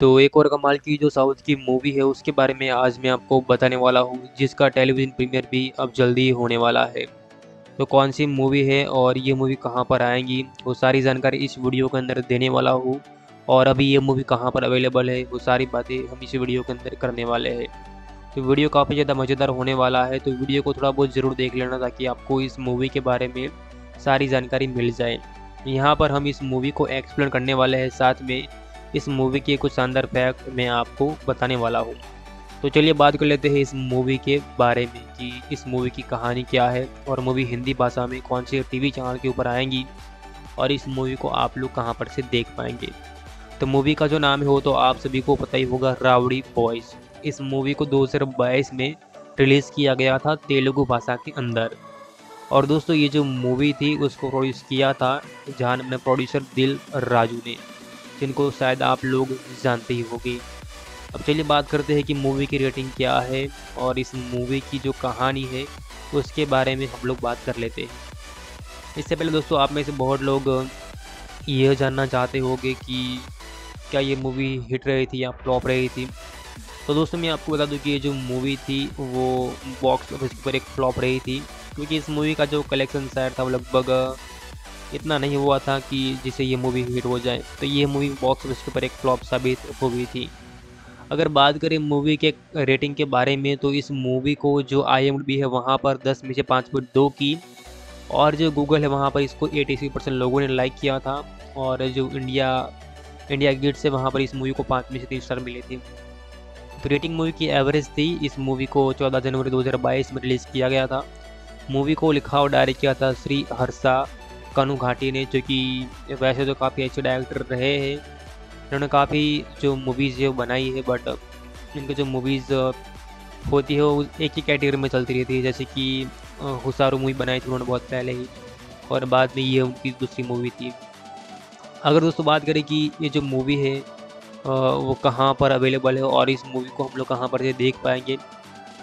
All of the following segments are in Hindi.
तो एक और कमाल की जो साउथ की मूवी है, उसके बारे में आज मैं आपको बताने वाला हूँ, जिसका टेलीविज़न प्रीमियर भी अब जल्दी होने वाला है। तो कौन सी मूवी है और ये मूवी कहाँ पर आएँगी, वो सारी जानकारी इस वीडियो के अंदर देने वाला हूँ। और अभी ये मूवी कहाँ पर अवेलेबल है, वो सारी बातें हम इस वीडियो के अंदर करने वाले हैं। तो वीडियो काफ़ी ज़्यादा मज़ेदार होने वाला है तो वीडियो को थोड़ा बहुत ज़रूर देख लेना, ताकि आपको इस मूवी के बारे में सारी जानकारी मिल जाए। यहाँ पर हम इस मूवी को एक्सप्लेन करने वाले हैं, साथ में इस मूवी के कुछ शानदार फैक्ट मैं आपको बताने वाला हूँ। तो चलिए बात कर लेते हैं इस मूवी के बारे में कि इस मूवी की कहानी क्या है और मूवी हिंदी भाषा में कौन से टीवी चैनल के ऊपर आएँगी और इस मूवी को आप लोग कहाँ पर से देख पाएँगे। तो मूवी का जो नाम है वो तो आप सभी को पता ही होगा, रावड़ी बॉयज़ इस मूवी को दो हज़ार बाईस में रिलीज़ किया गया था तेलुगु भाषा के अंदर। और दोस्तों ये जो मूवी थी उसको प्रोड्यूस किया था, जहाँ अपने प्रोड्यूसर दिल राजू ने। जिनको शायद आप लोग जानते ही होंगे। अब चलिए बात करते हैं कि मूवी की रेटिंग क्या है और इस मूवी की जो कहानी है, उसके बारे में हम लोग बात कर लेते हैं। इससे पहले दोस्तों, आप में से बहुत लोग यह जानना चाहते होंगे कि क्या ये मूवी हिट रही थी या फ्लॉप रही थी। तो दोस्तों, मैं आपको बता दूँ कि ये जो मूवी थी, वो बॉक्स ऑफ़िस पर एक फ्लॉप रही थी, क्योंकि इस मूवी का जो कलेक्शन शायद था वो लगभग इतना नहीं हुआ था कि जिसे ये मूवी हिट हो जाए। तो ये मूवी बॉक्स ऑफ़िस के ऊपर एक फ्लॉप साबित हो गई थी। अगर बात करें मूवी के रेटिंग के बारे में तो इस मूवी को जो आई है, वहाँ पर 10 में से पाँच पॉइंट दो की, और जो गूगल है, वहाँ पर इसको एटी परसेंट लोगों ने लाइक किया था, और जो इंडिया इंडिया गेट से वहाँ पर इस मूवी को पाँच में से तीन स्टार मिली थी। तो रेटिंग मूवी की एवरेज थी। इस मूवी को 14 जनवरी 2022 में रिलीज़ किया गया था। मूवी को लिखा और डायरेक्ट किया था श्री हर्षा। कानू घाटी ने, जो कि वैसे तो काफ़ी अच्छे डायरेक्टर रहे हैं। इन्होंने काफ़ी जो मूवीज़ है बनाई है बट इनकी जो मूवीज़ होती है, वो एक ही कैटेगरी में चलती रहती है। जैसे कि हुसारू मूवी बनाई थी उन्होंने बहुत पहले ही, और बाद में ये उनकी दूसरी मूवी थी। अगर दोस्तों बात करें कि ये जो मूवी है वो कहाँ पर अवेलेबल है, और इस मूवी को हम लोग कहाँ पर देख पाएँगे?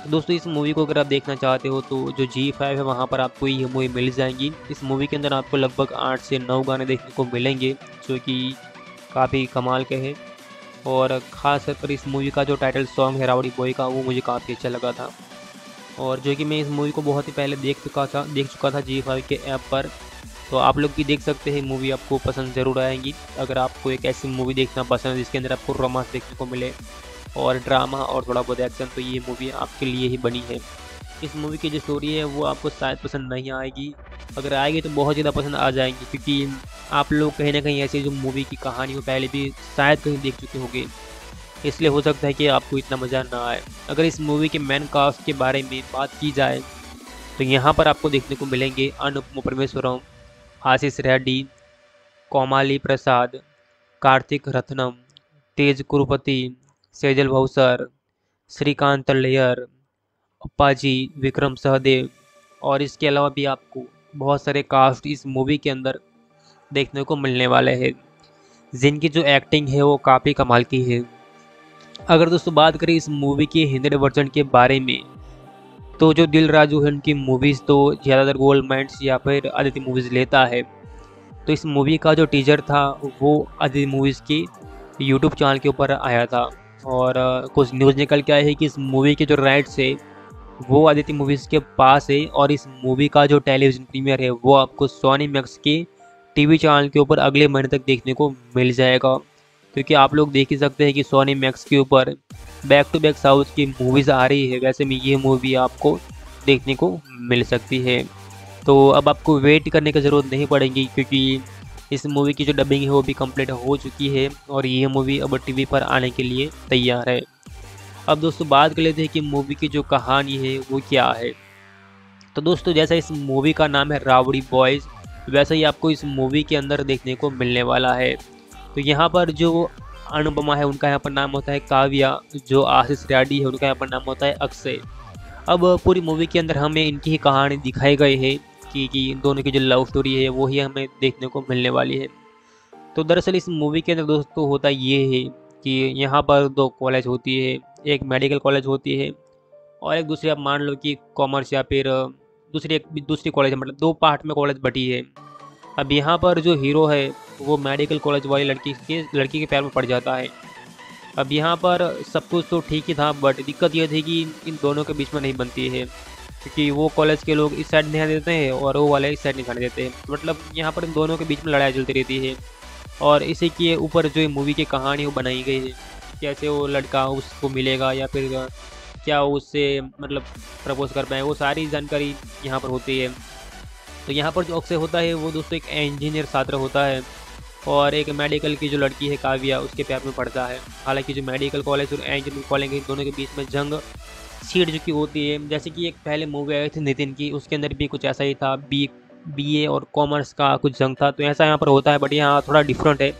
दोस्तों, इस मूवी को अगर आप देखना चाहते हो तो जो जी फाइव है, वहाँ पर आपको ये मूवी मिल जाएँगी। इस मूवी के अंदर आपको लगभग आठ से नौ गाने देखने को मिलेंगे, जो कि काफ़ी कमाल के हैं। और ख़ास पर इस मूवी का जो टाइटल सॉन्ग है रावड़ी बॉय का, वो मुझे काफ़ी अच्छा लगा था। और जो कि मैं इस मूवी को बहुत ही पहले देख चुका था, देख चुका था जी फाइव के ऐप पर। तो आप लोग भी देख सकते हैं मूवी आपको पसंद ज़रूर आएगी। अगर आपको एक ऐसी मूवी देखना पसंद है, जिसके अंदर आपको रोमांस देखने को मिले और ड्रामा और थोड़ा बहुत एक्शन तो ये मूवी आपके लिए ही बनी है। इस मूवी की जो स्टोरी है, वो आपको शायद पसंद नहीं आएगी। अगर आएगी तो बहुत ज़्यादा पसंद आ जाएँगी, क्योंकि आप लोग कहीं ना कहीं ऐसी जो मूवी की कहानी हो, पहले भी शायद कहीं देख चुके होंगे। इसलिए हो सकता है कि आपको इतना मज़ा ना आए। अगर इस मूवी के मैन कास्ट के बारे में बात की जाए तो यहाँ पर आपको देखने को मिलेंगे अनुपम परमेश्वरम आशीष रेड्डी, कोमाली प्रसाद, कार्तिक रत्नम, तेज कुरुपति सेजल भावसर श्रीकांत लेयर, अप्पाजी, विक्रम सहदेव और इसके अलावा भी आपको बहुत सारे कास्ट इस मूवी के अंदर देखने को मिलने वाले हैं। जिनकी जो एक्टिंग है वो काफ़ी कमाल की है। अगर दोस्तों बात करें इस मूवी के हिंदी वर्जन के बारे में तो जो दिल राजू है उनकी मूवीज़ तो ज़्यादातर गोल्ड माइंड्स या फिर आदित्य मूवीज़ लेता है। तो इस मूवी का जो टीजर था, वो आदित्य मूवीज़ की यूट्यूब चैनल के ऊपर आया था। और कुछ न्यूज़ निकल के आई है कि इस मूवी के जो राइट्स है वो आदित्य मूवीज़ के पास है और इस मूवी का जो टेलीविज़न प्रीमियर है, वो आपको सोनी मैक्स के टीवी चैनल के ऊपर अगले महीने तक देखने को मिल जाएगा। क्योंकि आप लोग देख ही सकते हैं कि सोनी मैक्स के ऊपर बैक टू बैक साउथ की मूवीज़ आ रही है, वैसे में ये मूवी आपको देखने को मिल सकती है। तो अब आपको वेट करने की ज़रूरत नहीं पड़ेगी, क्योंकि इस मूवी की जो डबिंग है वो भी कंप्लीट हो चुकी है और ये मूवी अब टीवी पर आने के लिए तैयार है। अब दोस्तों, बात कर लेते हैं कि मूवी की जो कहानी है वो क्या है। तो दोस्तों, जैसा इस मूवी का नाम है रावड़ी बॉयज़ वैसा ही आपको इस मूवी के अंदर देखने को मिलने वाला है। तो यहाँ पर जो अनुपमा है, उनका यहाँ पर नाम होता है काव्या, जो आशीष रेड्डी है, उनका यहाँ पर नाम होता है अक्षय। अब पूरी मूवी के अंदर हमें इनकी ही कहानी दिखाई गई है। की, कि दोनों की जो लव स्टोरी है वही हमें देखने को मिलने वाली है। तो दरअसल इस मूवी के अंदर दोस्तों होता ये है कि यहाँ पर दो कॉलेज होती है, एक मेडिकल कॉलेज होती है और एक दूसरी आप मान लो कि कॉमर्स या फिर दूसरी एक, दूसरी कॉलेज मतलब दो पार्ट में कॉलेज बटी है। अब यहाँ पर जो हीरो है, वो मेडिकल कॉलेज वाली लड़की के लड़की के पैर में पड़ जाता है। अब यहाँ पर सब कुछ तो ठीक ही था बट दिक्कत यह थी कि इन दोनों के बीच में नहीं बनती है। क्योंकि वो कॉलेज के लोग इस साइड ध्यान देते हैं और वो वाले इस साइड नहीं देते हैं। मतलब यहाँ पर इन दोनों के बीच में लड़ाई चलती रहती है। और इसी के ऊपर जो मूवी की कहानी वो बनाई गई है, कैसे वो लड़का उसको मिलेगा या फिर क्या उससे मतलब प्रपोज कर पाए, वो सारी जानकारी यहाँ पर होती है। तो यहाँ पर जो अक्सर होता है, वो दोस्तों एक इंजीनियर छात्र होता है और एक मेडिकल की जो लड़की है काव्या, उसके प्यार में पढ़ता है। हालाँकि जो मेडिकल कॉलेज और इंजीनियरिंग कॉलेज दोनों के बीच में जंग सीट जो चुकी होती है। जैसे कि एक पहले मूवी आई थी नितिन की, उसके अंदर भी कुछ ऐसा ही था बी बी ए और कॉमर्स का कुछ जंग था। तो ऐसा यहाँ पर होता है बट यहाँ थोड़ा डिफरेंट है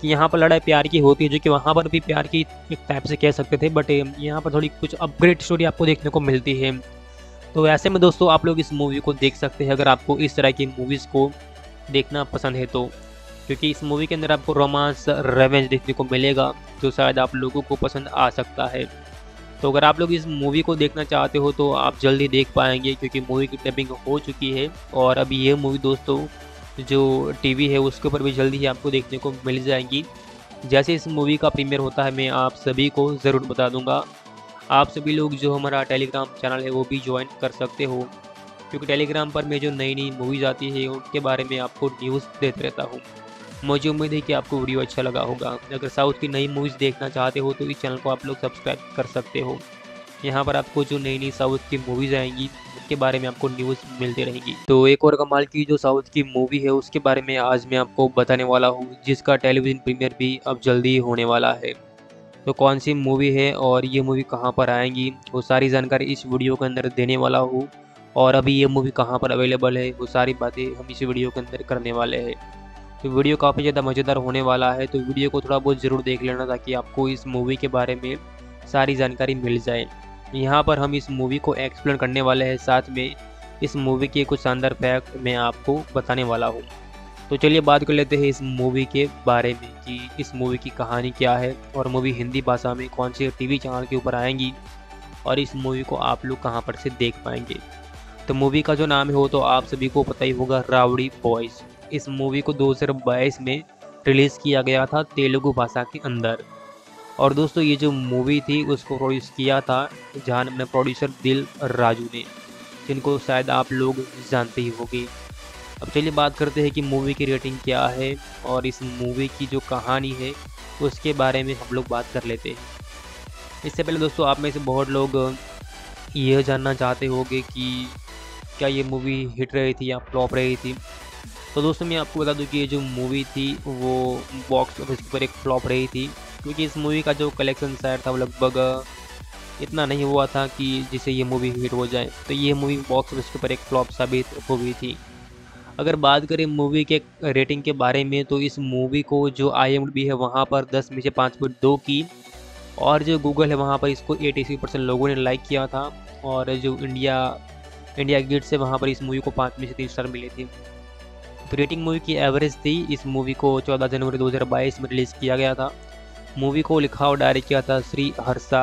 कि यहाँ पर लड़ाई प्यार की होती है, जो कि वहाँ पर भी प्यार की एक टाइप से कह सकते थे। बट यहाँ पर थोड़ी कुछ अपग्रेड स्टोरी आपको देखने को मिलती है। तो ऐसे में दोस्तों, आप लोग इस मूवी को देख सकते हैं, अगर आपको इस तरह की मूवीज़ को देखना पसंद है तो। क्योंकि इस मूवी के अंदर आपको रोमांस रेवेंज देखने को मिलेगा, जो शायद आप लोगों को पसंद आ सकता है। तो अगर आप लोग इस मूवी को देखना चाहते हो तो आप जल्दी देख पाएँगे, क्योंकि मूवी की डबिंग हो चुकी है। और अभी ये मूवी दोस्तों, जो टीवी है, उसके ऊपर भी जल्दी ही आपको देखने को मिल जाएँगी। जैसे इस मूवी का प्रीमियर होता है, मैं आप सभी को ज़रूर बता दूँगा। आप सभी लोग जो हमारा टेलीग्राम चैनल है, वो भी ज्वाइन कर सकते हो। क्योंकि टेलीग्राम पर मैं जो नई नई मूवीज़ आती है, उनके बारे में आपको न्यूज़ देते रहता हूँ। मुझे उम्मीद है कि आपको वीडियो अच्छा लगा होगा। अगर साउथ की नई मूवीज़ देखना चाहते हो तो इस चैनल को आप लोग सब्सक्राइब कर सकते हो। यहाँ पर आपको जो नई नई साउथ की मूवीज़ आएँगी उसके बारे में आपको न्यूज़ मिलती रहेगी। तो एक और कमाल की जो साउथ की मूवी है, उसके बारे में आज मैं आपको बताने वाला हूँ, जिसका टेलीविज़न प्रीमियर भी अब जल्दी होने वाला है। तो कौन सी मूवी है और ये मूवी कहाँ पर आएँगी, वो सारी जानकारी इस वीडियो के अंदर देने वाला हूँ। और अभी ये मूवी कहाँ पर अवेलेबल है, वो सारी बातें हम इस वीडियो के अंदर करने वाले हैं। तो वीडियो काफ़ी ज़्यादा मज़ेदार होने वाला है तो वीडियो को थोड़ा बहुत ज़रूर देख लेना ताकि आपको इस मूवी के बारे में सारी जानकारी मिल जाए। यहाँ पर हम इस मूवी को एक्सप्लेन करने वाले हैं, साथ में इस मूवी के कुछ शानदार फैक्ट मैं आपको बताने वाला हूँ। तो चलिए बात कर लेते हैं इस मूवी के बारे में कि इस मूवी की कहानी क्या है और मूवी हिंदी भाषा में कौन से टीवी चैनल के ऊपर आएँगी और इस मूवी को आप लोग कहाँ पर से देख पाएँगे। तो मूवी का जो नाम है वो तो आप सभी को पता ही होगा, रावड़ी बॉयज़ इस मूवी को 2022 में रिलीज़ किया गया था तेलुगु भाषा के अंदर। और दोस्तों, ये जो मूवी थी, उसको प्रोड्यूस किया था जहाँ में प्रोड्यूसर दिल राजू ने, जिनको शायद आप लोग जानते ही होंगे। अब चलिए बात करते हैं कि मूवी की रेटिंग क्या है और इस मूवी की जो कहानी है, उसके बारे में हम लोग बात कर लेते हैं। इससे पहले दोस्तों, आप में से बहुत लोग यह जानना चाहते होंगे कि क्या ये मूवी हिट रही थी या फ्लॉप रही थी। तो दोस्तों मैं आपको बता दूँ कि ये जो मूवी थी, वो बॉक्स ऑफ़िस पर एक फ्लॉप रही थी, क्योंकि इस मूवी का जो कलेक्शन शायद था वो लगभग, इतना नहीं हुआ था कि जिसे ये मूवी हिट हो जाए। तो ये मूवी बॉक्स ऑफ़िस के ऊपर एक फ्लॉप साबित हो गई थी। अगर बात करें मूवी के रेटिंग के बारे में तो इस मूवी को जो आई है, वहाँ पर दस में से पाँच पॉइंट दो की, और जो गूगल है, वहाँ पर इसको एटी परसेंट लोगों ने लाइक किया था, और जो इंडिया इंडिया गेट से वहाँ पर इस मूवी को पाँच में से तीन स्टार मिले थे। तो रेटिंग मूवी की एवरेज थी। इस मूवी को 14 जनवरी 2022 में रिलीज़ किया गया था। मूवी को लिखा और डायरेक्ट किया था श्री हर्षा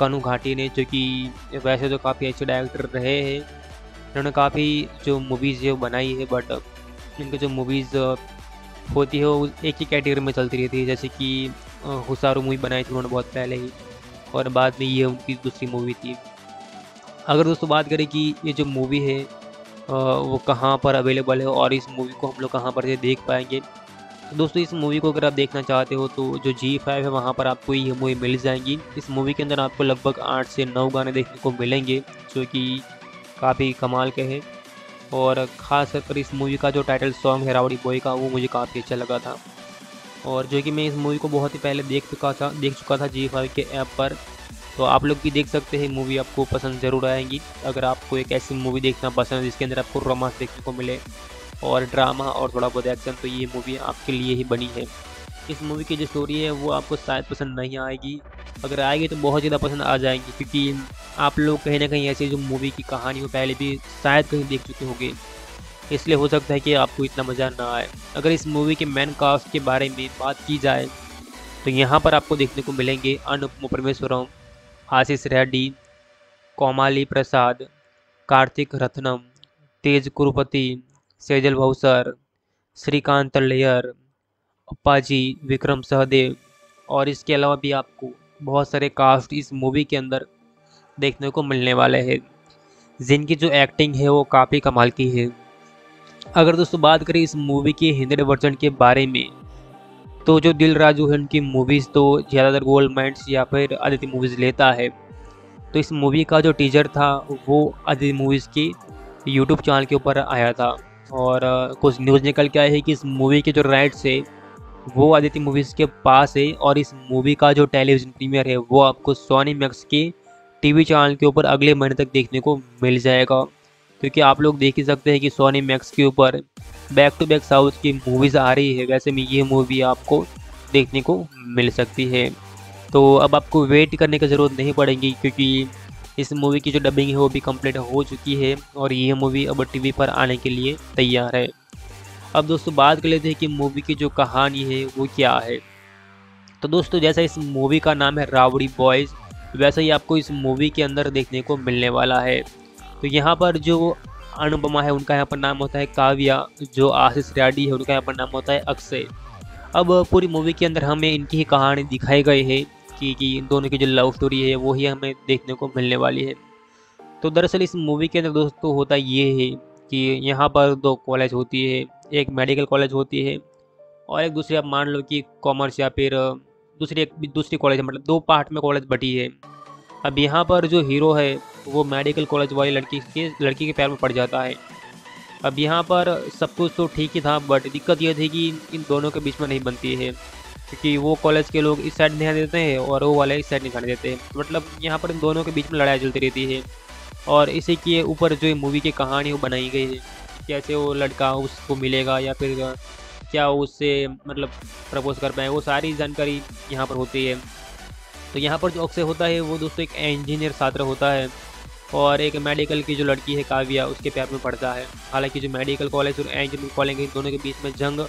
कनु घाटी ने, जो कि वैसे तो काफ़ी अच्छे डायरेक्टर रहे हैं। इन्होंने काफ़ी जो मूवीज़ है बनाई है बट इनकी जो मूवीज़ होती है, वो एक ही कैटेगरी में चलती रहती है। जैसे कि हुसारू मूवी बनाई थी उन्होंने बहुत पहले ही, और बाद में ये उनकी दूसरी मूवी थी। अगर दोस्तों बात करें कि ये जो मूवी है वो कहाँ पर अवेलेबल है और इस मूवी को हम लोग कहाँ पर से देख पाएँगे। तो दोस्तों, इस मूवी को अगर आप देखना चाहते हो तो जो जी फाइव है, वहाँ पर आपको ये मूवी मिल जाएँगी। इस मूवी के अंदर आपको लगभग आठ से नौ गाने देखने को मिलेंगे, जो कि काफ़ी कमाल के हैं। और ख़ास कर इस मूवी का जो टाइटल सॉन्ग है रावड़ी बॉय का, वो मुझे काफ़ी अच्छा लगा था। और जो कि मैं इस मूवी को बहुत ही पहले देख चुका था, देख चुका था जी फाइव के ऐप पर तो आप लोग भी देख सकते हैं मूवी आपको पसंद ज़रूर आएँगी। अगर आपको एक ऐसी मूवी देखना पसंद है, जिसके अंदर आपको रोमांस देखने को मिले और ड्रामा और थोड़ा बहुत एक्शन तो ये मूवी आपके लिए ही बनी है। इस मूवी की जो स्टोरी है, वो आपको शायद पसंद नहीं आएगी। अगर आएगी तो बहुत ज़्यादा पसंद आ जाएँगी, क्योंकि आप लोग कहीं ना कहीं ऐसी जो मूवी की कहानी हो, पहले भी शायद कहीं देख चुके होंगे। इसलिए हो सकता है कि आपको इतना मज़ा ना आए। अगर इस मूवी के मैन कास्ट के बारे में बात की जाए तो यहाँ पर आपको देखने को मिलेंगे अनुपम परमेश्वरम आशीष रेड्डी, कोमाली प्रसाद, कार्तिक रत्नम, तेज कुरुपति, सेजल भौसर श्रीकांत लेयर, अप्पाजी, विक्रम सहदेव और इसके अलावा भी आपको बहुत सारे कास्ट इस मूवी के अंदर देखने को मिलने वाले हैं। जिनकी जो एक्टिंग है वो काफ़ी कमाल की है। अगर दोस्तों बात करें इस मूवी के हिंदी वर्जन के बारे में तो जो दिल राजू है उनकी मूवीज़ तो ज़्यादातर गोल्ड माइंड्स या फिर आदित्य मूवीज़ लेता है। तो इस मूवी का जो टीजर था, वो आदित्य मूवीज़ की यूट्यूब चैनल के ऊपर आया था। और कुछ न्यूज़ निकल के आई है कि इस मूवी के जो राइट्स है, वो आदित्य मूवीज़ के पास है। और इस मूवी का जो टेलीविज़न प्रीमियर है, वो आपको सोनी मैक्स के टीवी चैनल के ऊपर अगले महीने तक देखने को मिल जाएगा। क्योंकि आप लोग देख ही सकते हैं कि सोनी मैक्स के ऊपर बैक टू बैक साउथ की मूवीज़ आ रही है, वैसे में ये मूवी आपको देखने को मिल सकती है। तो अब आपको वेट करने की ज़रूरत नहीं पड़ेगी, क्योंकि इस मूवी की जो डबिंग है वो भी कंप्लीट हो चुकी है, और ये मूवी अब टीवी पर आने के लिए तैयार है। अब दोस्तों, बात कर लेते हैं कि मूवी की जो कहानी है, वो क्या है? तो दोस्तों, जैसा इस मूवी का नाम है रावड़ी बॉयज़ वैसा ही आपको इस मूवी के अंदर देखने को मिलने वाला है। तो यहाँ पर जो अनुपमा है, उनका यहाँ पर नाम होता है काव्या, जो आशीष रेड्डी है, उनका यहाँ पर नाम होता है अक्षय। अब पूरी मूवी के अंदर हमें इनकी ही कहानी दिखाई गई है कि कि इन दोनों की जो लव स्टोरी है, वो ही हमें देखने को मिलने वाली है। तो दरअसल इस मूवी के अंदर दोस्तों होता ये है कि यहाँ पर दो कॉलेज होती है, एक मेडिकल कॉलेज होती है और एक दूसरी आप मान लो कि कॉमर्स या फिर दूसरी एक, दूसरी कॉलेज मतलब दो पार्ट में कॉलेज बटी है। अब यहाँ पर जो हीरो है वो मेडिकल कॉलेज वाली लड़की के लड़की के पैर में पड़ जाता है। अब यहाँ पर सब कुछ तो ठीक ही था बट दिक्कत यह थी कि इन दोनों के बीच में नहीं बनती है। क्योंकि वो कॉलेज के लोग इस साइड ध्यान देते हैं और वो वाले इस साइड नहीं देते हैं। मतलब यहाँ पर इन दोनों के बीच में लड़ाई चलती रहती है। और इसी के ऊपर जो मूवी की कहानी वो बनाई गई है, कैसे वो लड़का उसको मिलेगा या फिर क्या उससे मतलब प्रपोज कर पाए, वो सारी जानकारी यहाँ पर होती है। तो यहाँ पर जो अक्सर होता है वो दोस्तों एक इंजीनियर छात्र होता है। और एक मेडिकल की जो लड़की है काव्या, उसके पैर में पड़ता है। हालाँकि जो मेडिकल कॉलेज और इंजीनियरिंग कॉलेज है, दोनों के बीच में जंग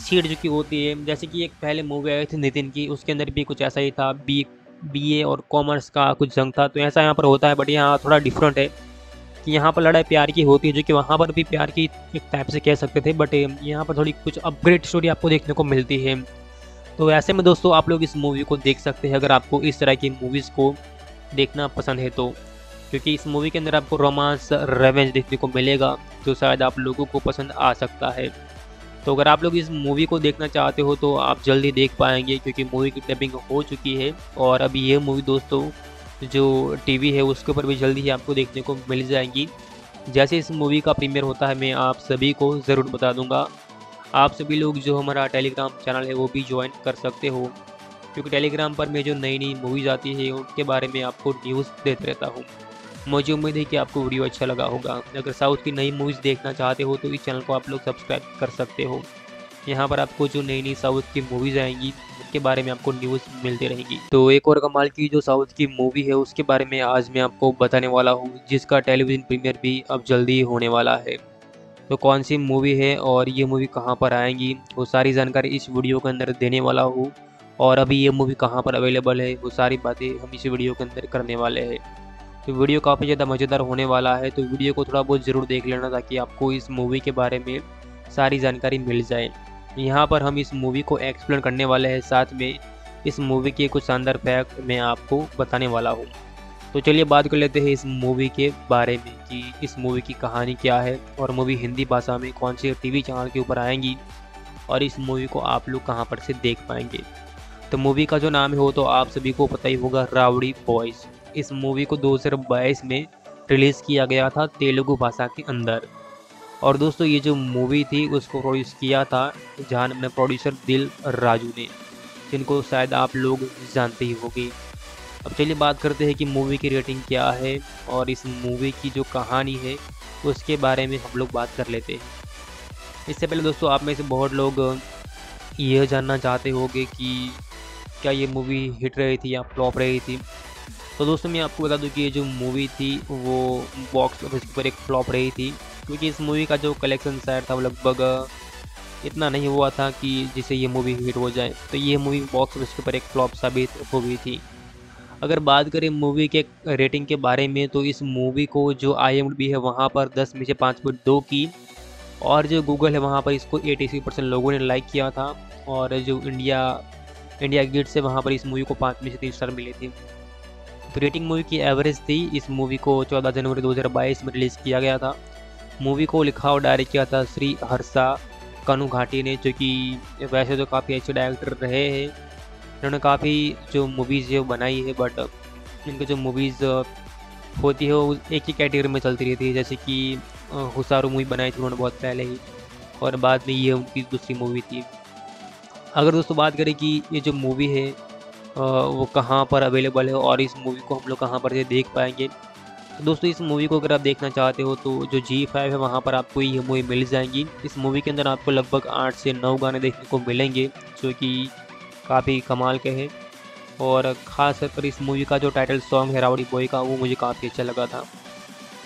सीट जो की होती है। जैसे कि एक पहले मूवी आई थी नितिन की, उसके अंदर भी कुछ ऐसा ही था बी बी और कॉमर्स का कुछ जंग था। तो ऐसा यहाँ पर होता है बट यहाँ थोड़ा डिफरेंट है कि यहाँ पर लड़ाई प्यार की होती है, जो कि वहाँ पर भी प्यार की एक टाइप से कह सकते थे बट यहाँ पर थोड़ी कुछ अपग्रेड स्टोरी आपको देखने को मिलती है। तो ऐसे में दोस्तों, आप लोग इस मूवी को देख सकते हैं, अगर आपको इस तरह की मूवीज़ को देखना पसंद है तो। क्योंकि इस मूवी के अंदर आपको रोमांस रेवेंज देखने को मिलेगा, जो शायद आप लोगों को पसंद आ सकता है। तो अगर आप लोग इस मूवी को देखना चाहते हो तो आप जल्दी देख पाएँगे, क्योंकि मूवी की टैपिंग हो चुकी है। और अभी ये मूवी दोस्तों, जो टीवी है, उसके ऊपर भी जल्दी ही आपको देखने को मिल जाएँगी। जैसे इस मूवी का प्रीमियर होता है, मैं आप सभी को ज़रूर बता दूँगा। आप सभी लोग जो हमारा टेलीग्राम चैनल है, वो भी ज्वाइन कर सकते हो। क्योंकि टेलीग्राम पर मैं जो नई नई मूवीज़ आती है, उनके बारे में आपको न्यूज़ देते रहता हूँ। मुझे उम्मीद है कि आपको वीडियो अच्छा लगा होगा। अगर साउथ की नई मूवीज़ देखना चाहते हो तो इस चैनल को आप लोग सब्सक्राइब कर सकते हो। यहाँ पर आपको जो नई नई साउथ की मूवीज़ आएँगी उसके बारे में आपको न्यूज़ मिलती रहेगी। तो एक और कमाल की जो साउथ की मूवी है, उसके बारे में आज मैं आपको बताने वाला हूँ, जिसका टेलीविज़न प्रीमियर भी अब जल्दी होने वाला है। तो कौन सी मूवी है और ये मूवी कहाँ पर आएँगी, वो सारी जानकारी इस वीडियो के अंदर देने वाला हूँ। और अभी ये मूवी कहाँ पर अवेलेबल है, वो सारी बातें हम इस वीडियो के अंदर करने वाले हैं। तो वीडियो काफ़ी ज़्यादा मज़ेदार होने वाला है तो वीडियो को थोड़ा बहुत ज़रूर देख लेना ताकि आपको इस मूवी के बारे में सारी जानकारी मिल जाए। यहाँ पर हम इस मूवी को एक्सप्लेन करने वाले हैं, साथ में इस मूवी के कुछ शानदार फैक्ट मैं आपको बताने वाला हूँ। तो चलिए बात कर लेते हैं इस मूवी के बारे में कि इस मूवी की कहानी क्या है और मूवी हिंदी भाषा में कौन से टीवी चैनल के ऊपर आएँगी और इस मूवी को आप लोग कहाँ पर से देख पाएँगे। तो मूवी का जो नाम है वो तो आप सभी को पता ही होगा, रावड़ी बॉयज़ इस मूवी को 2022 में रिलीज़ किया गया था तेलुगु भाषा के अंदर। और दोस्तों, ये जो मूवी थी, उसको प्रोड्यूस किया था जहाँ में प्रोड्यूसर दिल राजू ने, जिनको शायद आप लोग जानते ही होगी। अब चलिए बात करते हैं कि मूवी की रेटिंग क्या है और इस मूवी की जो कहानी है, उसके बारे में हम लोग बात कर लेते हैं। इससे पहले दोस्तों, आप में से बहुत लोग यह जानना चाहते होंगे कि क्या ये मूवी हिट रही थी या फ्लॉप रही थी। तो दोस्तों मैं आपको बता दूँ कि ये जो मूवी थी, वो बॉक्स ऑफ़िस पर एक फ्लॉप रही थी, क्योंकि इस मूवी का जो कलेक्शन शायद था वो लगभग, इतना नहीं हुआ था कि जिसे ये मूवी हिट हो जाए। तो ये मूवी बॉक्स ऑफ़िस के ऊपर एक फ्लॉप साबित हो गई थी। अगर बात करें मूवी के रेटिंग के बारे में तो इस मूवी को जो आई है, वहाँ पर दस में से पाँच पॉइंट दो की, और जो गूगल है, वहाँ पर इसको एटी परसेंट लोगों ने लाइक किया था, और जो इंडिया इंडिया गेट से वहाँ पर इस मूवी को पाँच में से तीन स्टार मिले थे। तो रेटिंग मूवी की एवरेज थी। इस मूवी को 14 जनवरी 2022 में रिलीज़ किया गया था। मूवी को लिखा और डायरेक्ट किया था श्री हर्षा कनु घाटी ने, जो कि वैसे तो काफ़ी अच्छे डायरेक्टर रहे हैं। इन्होंने काफ़ी जो मूवीज़ है बनाई है बट इनकी जो मूवीज़ होती है, वो एक ही कैटेगरी में चलती रहती है। जैसे कि हुसारू मूवी बनाई थी उन्होंने बहुत पहले ही, और बाद में ये उनकी दूसरी मूवी थी। अगर दोस्तों बात करें कि ये जो मूवी है वो कहाँ पर अवेलेबल है और इस मूवी को हम लोग कहाँ पर से देख पाएँगे। तो दोस्तों, इस मूवी को अगर आप देखना चाहते हो तो जो जी फाइव है, वहाँ पर आपको ये मूवी मिल जाएँगी। इस मूवी के अंदर आपको लगभग आठ से नौ गाने देखने को मिलेंगे, जो कि काफ़ी कमाल के हैं। और ख़ास कर इस मूवी का जो टाइटल सॉन्ग है रावड़ी बॉय का, वो मुझे काफ़ी अच्छा लगा था।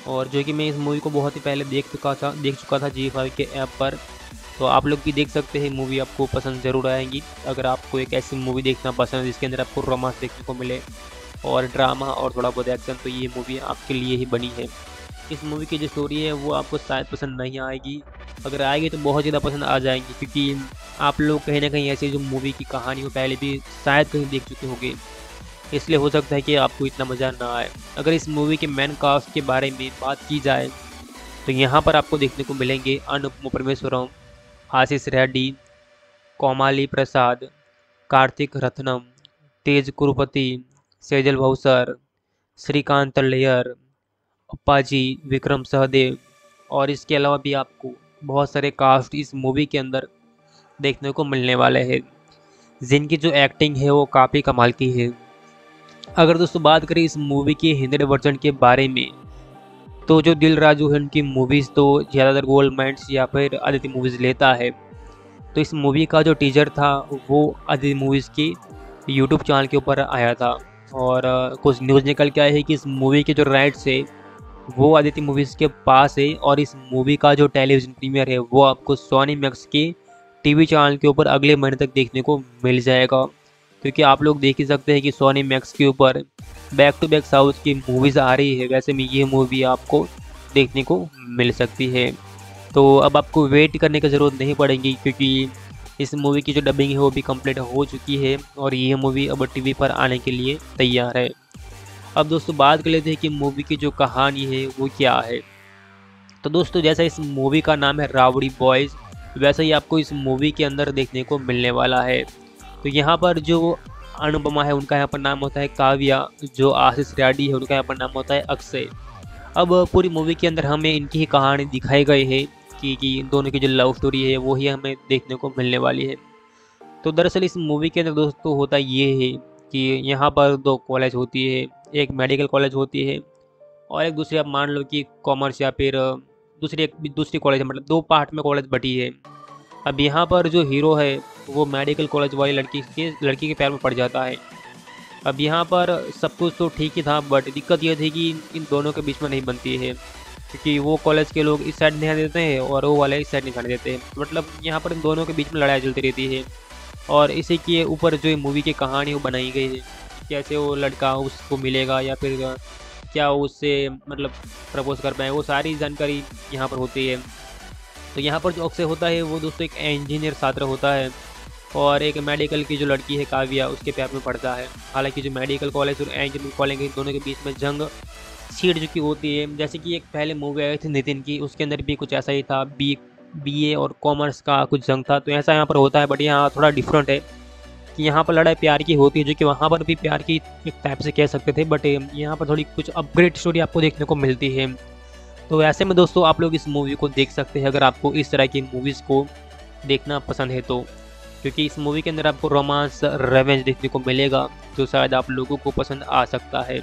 और जो कि मैं इस मूवी को बहुत ही पहले देख चुका था, देख चुका था जी फाइव के ऐप पर। तो आप लोग भी देख सकते हैं मूवी आपको पसंद ज़रूर आएँगी। अगर आपको एक ऐसी मूवी देखना पसंद है, जिसके अंदर आपको रोमांस देखने को मिले और ड्रामा और थोड़ा बहुत एक्शन तो ये मूवी आपके लिए ही बनी है। इस मूवी की जो स्टोरी है, वो आपको शायद पसंद नहीं आएगी। अगर आएगी तो बहुत ज़्यादा पसंद आ जाएँगी, क्योंकि आप लोग कहीं ना कहीं ऐसी जो मूवी की कहानी हो, पहले भी शायद कहीं देख चुके होंगे। इसलिए हो सकता है कि आपको इतना मज़ा ना आए। अगर इस मूवी के मैन कास्ट के बारे में बात की जाए तो यहाँ पर आपको देखने को मिलेंगे अनुपम परमेश्वरम आशीष रेड्डी, कोमाली प्रसाद, कार्तिक रत्नम, तेज कुरुपति, सेजल भावसर, श्रीकांत लेयर, अप्पाजी, विक्रम सहदेव और इसके अलावा भी आपको बहुत सारे कास्ट इस मूवी के अंदर देखने को मिलने वाले हैं। जिनकी जो एक्टिंग है वो काफ़ी कमाल की है। अगर दोस्तों बात करें इस मूवी के हिंदी वर्जन के बारे में तो जो दिल राजू है उनकी मूवीज़ तो ज़्यादातर गोल्ड माइंड्स या फिर आदित्य मूवीज़ लेता है। तो इस मूवी का जो टीजर था, वो आदित्य मूवीज़ की यूट्यूब चैनल के ऊपर आया था। और कुछ न्यूज़ निकल के आई है कि इस मूवी के जो राइट्स है, वो आदित्य मूवीज़ के पास है। और इस मूवी का जो टेलीविज़न प्रीमियर है, वो आपको सोनी मैक्स के टीवी चैनल के ऊपर अगले महीने तक देखने को मिल जाएगा। क्योंकि आप लोग देख ही सकते हैं कि सोनी मैक्स के ऊपर बैक टू बैक साउथ की मूवीज़ आ रही है, वैसे में ये मूवी आपको देखने को मिल सकती है। तो अब आपको वेट करने की ज़रूरत नहीं पड़ेगी, क्योंकि इस मूवी की जो डबिंग है वो भी कंप्लीट हो चुकी है, और ये मूवी अब टीवी पर आने के लिए तैयार है। अब दोस्तों, बात कर लेते हैं कि मूवी की जो कहानी है वो क्या है। तो दोस्तों, जैसा इस मूवी का नाम है रावड़ी बॉयज़ वैसा ही आपको इस मूवी के अंदर देखने को मिलने वाला है। तो यहाँ पर जो अनुपमा है, उनका यहाँ पर नाम होता है काव्या, जो आशीष रेड्डी है, उनका यहाँ पर नाम होता है अक्षय। अब पूरी मूवी के अंदर हमें इनकी ही कहानी दिखाई गई है कि कि दोनों की जो लव स्टोरी है, वो ही हमें देखने को मिलने वाली है। तो दरअसल इस मूवी के अंदर दोस्तों होता ये है कि यहाँ पर दो कॉलेज होती है, एक मेडिकल कॉलेज होती है और एक दूसरी आप मान लो कि कॉमर्स या फिर दूसरी एक, दूसरी कॉलेज मतलब दो पार्ट में कॉलेज बटी है। अब यहाँ पर जो हीरो है वो मेडिकल कॉलेज वाली लड़की के लड़की के पैर में पड़ जाता है। अब यहाँ पर सब कुछ तो ठीक ही था बट दिक्कत यह थी कि इन दोनों के बीच में नहीं बनती है। क्योंकि वो कॉलेज के लोग इस साइड ध्यान देते हैं और वो वाले इस साइड नहीं देते हैं। मतलब यहाँ पर इन दोनों के बीच में लड़ाई चलती रहती है। और इसी के ऊपर जो मूवी की कहानी वो बनाई गई है, कैसे वो लड़का उसको मिलेगा या फिर क्या उससे मतलब प्रपोज कर पाए, वो सारी जानकारी यहाँ पर होती है। तो यहाँ पर जो अक्सर होता है वो दोस्तों एक इंजीनियर छात्र होता है। और एक मेडिकल की जो लड़की है काव्या, उसके प्यार में पड़ता है। हालाँकि जो मेडिकल कॉलेज और इंजीनियरिंग कॉलेज दोनों के बीच में जंग सीट जो चुकी होती है। जैसे कि एक पहले मूवी आई थी नितिन की, उसके अंदर भी कुछ ऐसा ही था बी बी और कॉमर्स का कुछ जंग था। तो ऐसा यहाँ पर होता है बट यहाँ थोड़ा डिफरेंट है कि यहाँ पर लड़ाई प्यार की होती है, जो कि वहाँ पर भी प्यार की एक टाइप से कह सकते थे बट यहाँ पर थोड़ी कुछ अपग्रेड स्टोरी आपको देखने को मिलती है। तो ऐसे में दोस्तों, आप लोग इस मूवी को देख सकते हैं, अगर आपको इस तरह की मूवीज़ को देखना पसंद है तो। क्योंकि इस मूवी के अंदर आपको रोमांस रेवेंज देखने को मिलेगा, जो शायद आप लोगों को पसंद आ सकता है।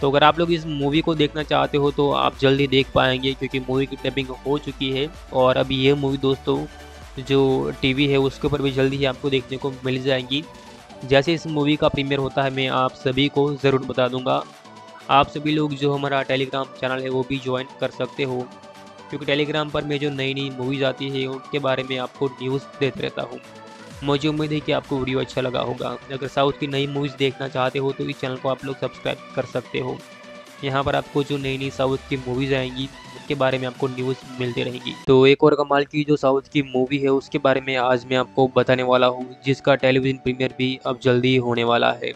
तो अगर आप लोग इस मूवी को देखना चाहते हो तो आप जल्दी देख पाएँगे, क्योंकि मूवी की डबिंग हो चुकी है। और अभी ये मूवी दोस्तों, जो टीवी है, उसके ऊपर भी जल्दी ही आपको देखने को मिल जाएँगी। जैसे इस मूवी का प्रीमियर होता है, मैं आप सभी को ज़रूर बता दूँगा। आप सभी लोग जो हमारा टेलीग्राम चैनल है, वो भी ज्वाइन कर सकते हो। क्योंकि टेलीग्राम पर मैं जो नई नई मूवीज़ आती है, उनके बारे में आपको न्यूज़ देते रहता हूँ। मुझे उम्मीद है कि आपको वीडियो अच्छा लगा होगा। अगर साउथ की नई मूवीज़ देखना चाहते हो तो इस चैनल को आप लोग सब्सक्राइब कर सकते हो। यहाँ पर आपको जो नई नई साउथ की मूवीज़ आएँगी, उनके बारे में आपको न्यूज़ मिलती रहेंगी। तो एक और कमाल की जो साउथ की मूवी है, उसके बारे में आज मैं आपको बताने वाला हूँ, जिसका टेलीविज़न प्रीमियर भी अब जल्दी होने वाला है।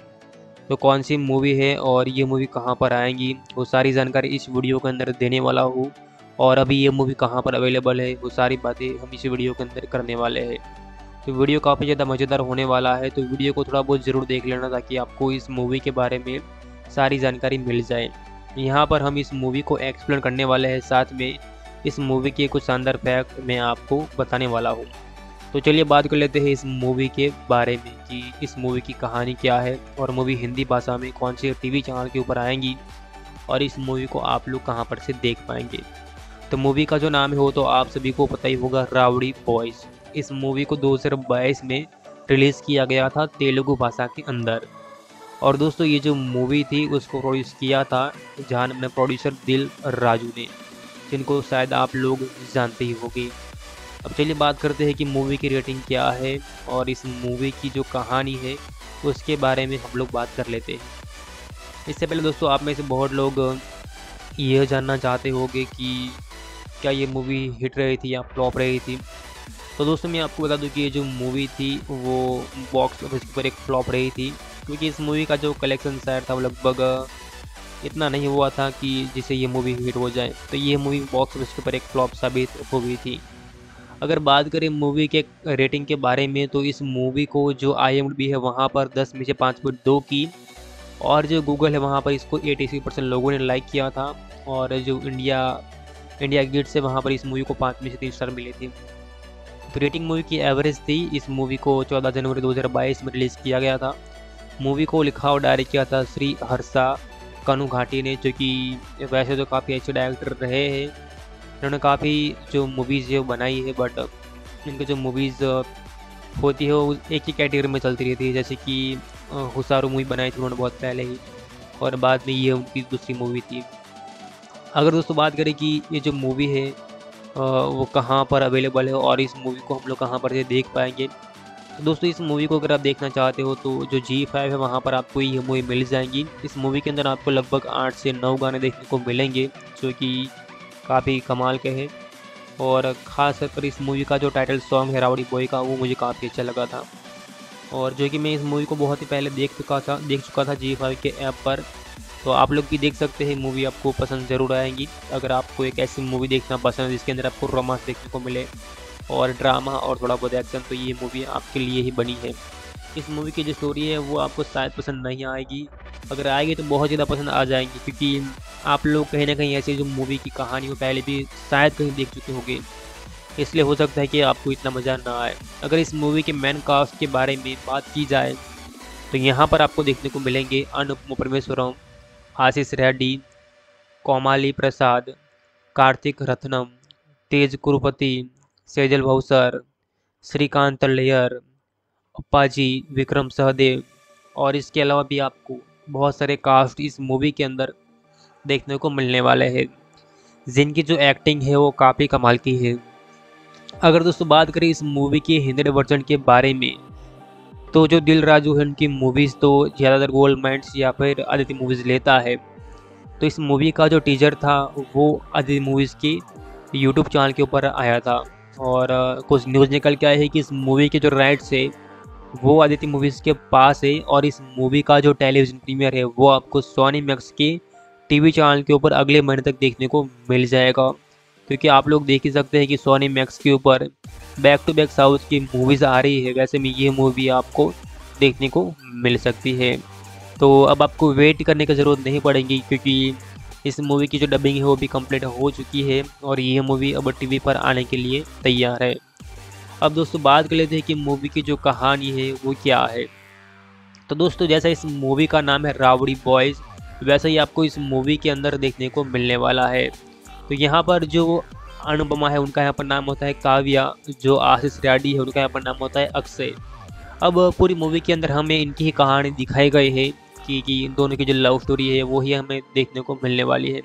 तो कौन सी मूवी है और ये मूवी कहाँ पर आएँगी, वो सारी जानकारी इस वीडियो के अंदर देने वाला हूँ। और अभी ये मूवी कहाँ पर अवेलेबल है, वो सारी बातें हम इस वीडियो के अंदर करने वाले हैं। तो वीडियो काफ़ी ज़्यादा मज़ेदार होने वाला है तो वीडियो को थोड़ा बहुत ज़रूर देख लेना ताकि आपको इस मूवी के बारे में सारी जानकारी मिल जाए। यहाँ पर हम इस मूवी को एक्सप्लेन करने वाले हैं, साथ में इस मूवी के कुछ शानदार फैक्ट मैं आपको बताने वाला हूँ। तो चलिए बात कर लेते हैं इस मूवी के बारे में कि इस मूवी की कहानी क्या है और मूवी हिंदी भाषा में कौन से टीवी चैनल के ऊपर आएँगी और इस मूवी को आप लोग कहाँ पर से देख पाएँगे। तो मूवी का जो नाम है वो तो आप सभी को पता ही होगा, रावड़ी बॉयज़ इस मूवी को दो हज़ार बाईस में रिलीज़ किया गया था तेलुगु भाषा के अंदर। और दोस्तों, ये जो मूवी थी, उसको प्रोड्यूस किया था जहाँ अपने प्रोड्यूसर दिल राजू ने, जिनको शायद आप लोग जानते ही होंगे। अब चलिए बात करते हैं कि मूवी की रेटिंग क्या है और इस मूवी की जो कहानी है, उसके बारे में हम लोग बात कर लेते हैं। इससे पहले दोस्तों, आप में से बहुत लोग यह जानना चाहते होंगे कि क्या ये मूवी हिट रही थी या फ्लॉप रही थी। तो दोस्तों, मैं आपको बता दूँ कि ये जो मूवी थी, वो बॉक्स ऑफ़िस पर एक फ्लॉप रही थी, क्योंकि इस मूवी का जो कलेक्शन शायद था, वो लगभग इतना नहीं हुआ था कि जिसे ये मूवी हिट हो जाए। तो ये मूवी बॉक्स ऑफ़िस पर एक फ्लॉप साबित हो गई थी। अगर बात करें मूवी के रेटिंग के बारे में तो इस मूवी को जो आई है, वहाँ पर 10 में से पाँच पॉइंट दो की, और जो गूगल है, वहाँ पर इसको एटी परसेंट लोगों ने लाइक किया था, और जो इंडिया इंडिया गेट से वहाँ पर इस मूवी को पाँच में से तीन स्टार मिले थे। तो रेटिंग मूवी की एवरेज थी। इस मूवी को 14 जनवरी 2022 में रिलीज़ किया गया था। मूवी को लिखा और डायरेक्ट किया था श्री हर्षा कनु घाटी ने, जो कि वैसे तो काफ़ी अच्छे डायरेक्टर रहे हैं। उन्होंने काफ़ी जो मूवीज़ है बनाई है बट इनकी जो मूवीज़ होती है, वो एक ही कैटेगरी में चलती रहती है। जैसे कि हुसारू मूवी बनाई थी उन्होंने बहुत पहले ही, और बाद में ये उनकी दूसरी मूवी थी। अगर दोस्तों बात करें कि ये जो मूवी है वो कहाँ पर अवेलेबल है और इस मूवी को हम लोग कहाँ पर से देख पाएँगे। तो दोस्तों, इस मूवी को अगर आप देखना चाहते हो तो जो जी फाइव है, वहाँ पर आपको ये मूवी मिल जाएँगी। इस मूवी के अंदर आपको लगभग आठ से नौ गाने देखने को मिलेंगे, जो कि काफ़ी कमाल के हैं। और ख़ास कर इस मूवी का जो टाइटल सॉन्ग है रावड़ी बॉय का, वो मुझे काफ़ी अच्छा लगा था। और जो कि मैं इस मूवी को बहुत ही पहले देख चुका था, देख चुका था जी फाइव के ऐप पर तो आप लोग भी देख सकते हैं मूवी आपको पसंद ज़रूर आएँगी। अगर आपको एक ऐसी मूवी देखना पसंद है, जिसके अंदर आपको रोमांस देखने को मिले और ड्रामा और थोड़ा बहुत एक्शन तो ये मूवी आपके लिए ही बनी है। इस मूवी की जो स्टोरी है, वो आपको शायद पसंद नहीं आएगी। अगर आएगी तो बहुत ज़्यादा पसंद आ जाएँगी, क्योंकि आप लोग कहीं ना कहीं ऐसी जो मूवी की कहानी हो, पहले भी शायद कहीं देख चुके होंगे। इसलिए हो सकता है कि आपको इतना मज़ा ना आए। अगर इस मूवी के मैन कास्ट के बारे में बात की जाए तो यहाँ पर आपको देखने को मिलेंगे अनुपम परमेश्वरम आशीष रेड्डी, कोमाली प्रसाद, कार्तिक रत्नम, तेज कुरुपति, सेजल भावसर श्रीकांत तल्लेयर अप्पाजी, विक्रम सहदेव और इसके अलावा भी आपको बहुत सारे कास्ट इस मूवी के अंदर देखने को मिलने वाले हैं। जिनकी जो एक्टिंग है वो काफ़ी कमाल की है। अगर दोस्तों बात करें इस मूवी के हिंदी वर्जन के बारे में तो जो दिल राजू है, उनकी मूवीज़ तो ज़्यादातर गोल्ड माइंड्स या फिर आदित्य मूवीज़ लेता है। तो इस मूवी का जो टीजर था, वो आदित्य मूवीज़ की यूट्यूब चैनल के ऊपर आया था। और कुछ न्यूज़ निकल के आई है कि इस मूवी के जो राइट्स है, वो आदित्य मूवीज़ के पास है। और इस मूवी का जो टेलीविज़न प्रीमियर है, वो आपको सोनी मैक्स के टीवी चैनल के ऊपर अगले महीने तक देखने को मिल जाएगा। क्योंकि आप लोग देख ही सकते हैं कि सोनी मैक्स के ऊपर बैक टू बैक साउथ की मूवीज़ आ रही है, वैसे में ये मूवी आपको देखने को मिल सकती है। तो अब आपको वेट करने की ज़रूरत नहीं पड़ेगी, क्योंकि इस मूवी की जो डबिंग है वो भी कंप्लीट हो चुकी है और ये मूवी अब टीवी पर आने के लिए तैयार है। अब दोस्तों, बात कर लेते हैं कि मूवी की जो कहानी है वो क्या है। तो दोस्तों, जैसा इस मूवी का नाम है रावड़ी बॉयज़ वैसा ही आपको इस मूवी के अंदर देखने को मिलने वाला है। तो यहाँ पर जो अनुपमा है, उनका यहाँ पर नाम होता है काव्या, जो आशीष रेड्डी है, उनका यहाँ पर नाम होता है अक्षय। अब पूरी मूवी के अंदर हमें इनकी ही कहानी दिखाई गई है कि कि दोनों की जो लव स्टोरी है, वो ही हमें देखने को मिलने वाली है।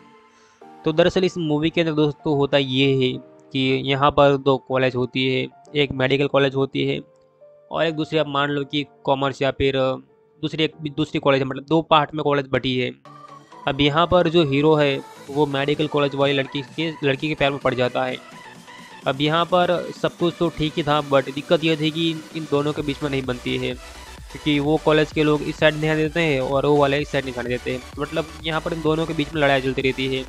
तो दरअसल इस मूवी के अंदर दोस्तों होता ये है कि यहाँ पर दो कॉलेज होती है, एक मेडिकल कॉलेज होती है और एक दूसरी आप मान लो कि कॉमर्स या फिर दूसरी एक, दूसरी कॉलेज मतलब दो पार्ट में कॉलेज बटी है। अब यहाँ पर जो हीरो है वो मेडिकल कॉलेज वाली लड़की के लड़की के पैर में पड़ जाता है। अब यहाँ पर सब कुछ तो ठीक ही था बट दिक्कत यह थी कि इन दोनों के बीच में नहीं बनती है। क्योंकि वो कॉलेज के लोग इस साइड नहीं आने देते हैं और वो वाले इस साइड नहीं खाने देते हैं। मतलब यहाँ पर इन दोनों के बीच में लड़ाई चलती रहती है।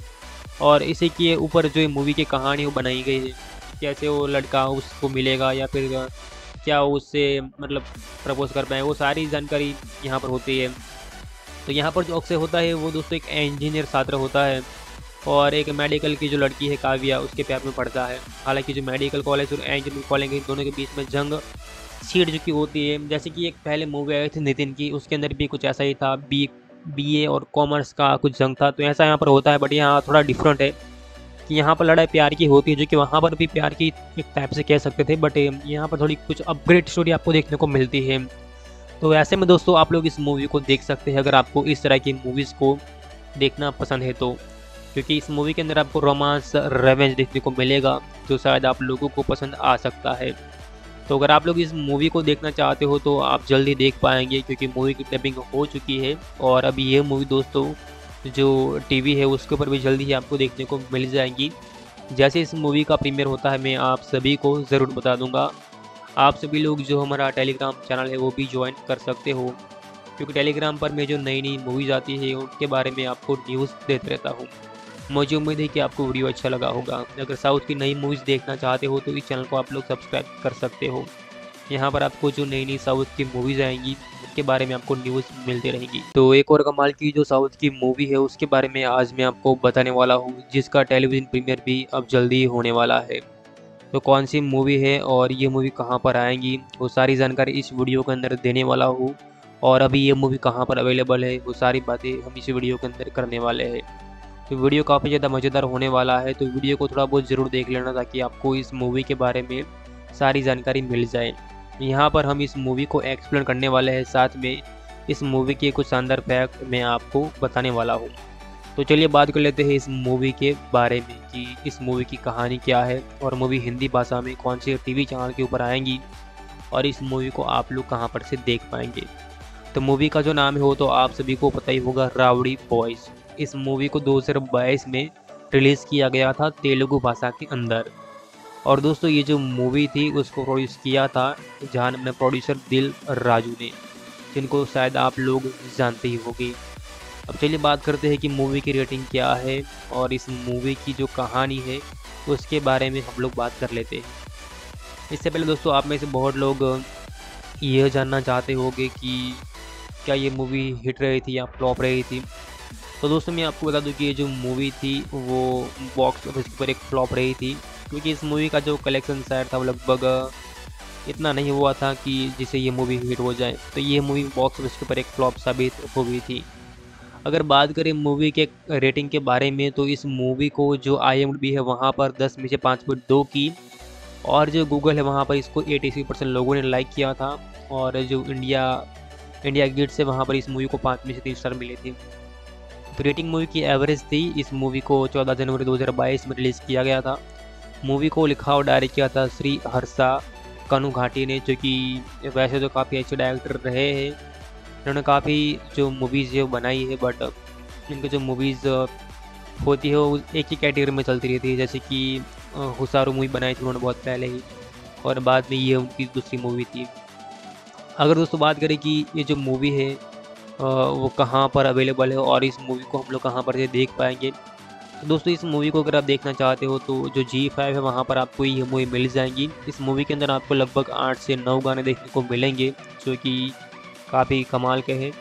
और इसी के ऊपर जो मूवी की कहानी वो बनाई गई है कैसे वो लड़का उसको मिलेगा या फिर क्या उससे मतलब प्रपोज कर पाए, वो सारी जानकारी यहाँ पर होती है। तो यहाँ पर जो अक्सर होता है वो दोस्तों एक इंजीनियर छात्र होता है। और एक मेडिकल की जो लड़की है काव्या, उसके प्यार में पढ़ता है। हालाँकि जो मेडिकल कॉलेज और इंजीनियरिंग कॉलेज दोनों के बीच में जंग सीट जो चुकी होती है, जैसे कि एक पहले मूवी आई थी नितिन की, उसके अंदर भी कुछ ऐसा ही था बी बी ए और कॉमर्स का कुछ जंग था तो ऐसा यहाँ पर होता है बट यहाँ थोड़ा डिफरेंट है कि यहाँ पर लड़ाई प्यार की होती है, जो कि वहाँ पर भी प्यार की एक टाइप से कह सकते थे बट यहाँ पर थोड़ी कुछ अपग्रेड स्टोरी आपको देखने को मिलती है। तो ऐसे में दोस्तों, आप लोग इस मूवी को देख सकते हैं, अगर आपको इस तरह की मूवीज़ को देखना पसंद है तो। क्योंकि इस मूवी के अंदर आपको रोमांस रेवेंज देखने को मिलेगा, जो शायद आप लोगों को पसंद आ सकता है। तो अगर आप लोग इस मूवी को देखना चाहते हो तो आप जल्दी देख पाएँगे, क्योंकि मूवी की डबिंग हो चुकी है। और अभी ये मूवी दोस्तों, जो टीवी है, उसके ऊपर भी जल्दी ही आपको देखने को मिल जाएँगी। जैसे इस मूवी का प्रीमियर होता है, मैं आप सभी को ज़रूर बता दूँगा। आप सभी लोग जो हमारा टेलीग्राम चैनल है, वो भी ज्वाइन कर सकते हो। क्योंकि टेलीग्राम पर मैं जो नई नई मूवीज़ आती है, उनके बारे में आपको न्यूज़ देते रहता हूँ। मुझे उम्मीद है कि आपको वीडियो अच्छा लगा होगा। अगर साउथ की नई मूवीज़ देखना चाहते हो तो इस चैनल को आप लोग सब्सक्राइब कर सकते हो। यहाँ पर आपको जो नई नई साउथ की मूवीज़ आएँगी उसके बारे में आपको न्यूज़ मिलती रहेगी। तो एक और कमाल की जो साउथ की मूवी है, उसके बारे में आज मैं आपको बताने वाला हूँ, जिसका टेलीविज़न प्रीमियर भी अब जल्दी होने वाला है। तो कौन सी मूवी है और ये मूवी कहाँ पर आएँगी, वो सारी जानकारी इस वीडियो के अंदर देने वाला हूँ। और अभी ये मूवी कहाँ पर अवेलेबल है, वो सारी बातें हम इस वीडियो के अंदर करने वाले हैं। तो वीडियो काफ़ी ज़्यादा मज़ेदार होने वाला है तो वीडियो को थोड़ा बहुत ज़रूर देख लेना ताकि आपको इस मूवी के बारे में सारी जानकारी मिल जाए। यहाँ पर हम इस मूवी को एक्सप्लेन करने वाले हैं, साथ में इस मूवी के कुछ शानदार फैक्ट मैं आपको बताने वाला हूँ। तो चलिए बात कर लेते हैं इस मूवी के बारे में कि इस मूवी की कहानी क्या है और मूवी हिंदी भाषा में कौन से टीवी चैनल के ऊपर आएँगी और इस मूवी को आप लोग कहाँ पर से देख पाएँगे। तो मूवी का जो नाम है वो तो आप सभी को पता ही होगा, रावड़ी बॉयज़ इस मूवी को 2022 में रिलीज़ किया गया था तेलुगु भाषा के अंदर। और दोस्तों, ये जो मूवी थी, उसको प्रोड्यूस किया था जहाँ अपने प्रोड्यूसर दिल राजू ने, जिनको शायद आप लोग जानते ही होंगे। अब चलिए बात करते हैं कि मूवी की रेटिंग क्या है और इस मूवी की जो कहानी है, उसके बारे में हम लोग बात कर लेते हैं। इससे पहले दोस्तों, आप में से बहुत लोग यह जानना चाहते होंगे कि क्या ये मूवी हिट रही थी या फ्लॉप रही थी। तो दोस्तों मैं आपको बता दूँ कि ये जो मूवी थी, वो बॉक्स ऑफ़िस पर एक फ्लॉप रही थी, क्योंकि इस मूवी का जो कलेक्शन शायद था वो लगभग, इतना नहीं हुआ था कि जिसे ये मूवी हिट हो जाए। तो ये मूवी बॉक्स ऑफ़िस के ऊपर एक फ्लॉप साबित हो गई थी। अगर बात करें मूवी के रेटिंग के बारे में तो इस मूवी को जो आई है, वहाँ पर दस में से पाँच पॉइंट दो की, और जो गूगल है, वहाँ पर इसको एटी परसेंट लोगों ने लाइक किया था, और जो इंडिया इंडिया गेट से वहाँ पर इस मूवी को पाँच में से तीन स्टार मिले थे। तो रेटिंग मूवी की एवरेज थी। इस मूवी को 14 जनवरी 2022 में रिलीज़ किया गया था। मूवी को लिखा और डायरेक्ट किया था श्री हर्षा कनु घाटी ने, जो कि वैसे तो काफ़ी अच्छे डायरेक्टर रहे हैं। इन्होंने काफ़ी जो मूवीज़ है बनाई है बट इनकी जो मूवीज़ होती है वो एक ही कैटेगरी में चलती रहती है। जैसे कि हुसारू मूवी बनाई थी उन्होंने बहुत पहले ही, और बाद में ये उनकी दूसरी मूवी थी। अगर दोस्तों बात करें कि ये जो मूवी है वो कहाँ पर अवेलेबल है और इस मूवी को हम लोग कहाँ पर देख पाएँगे। तो दोस्तों, इस मूवी को अगर आप देखना चाहते हो तो जो जी फाइव है, वहाँ पर आपको ये मूवी मिल जाएँगी। इस मूवी के अंदर आपको लगभग आठ से नौ गाने देखने को मिलेंगे, जो कि काफ़ी कमाल के हैं।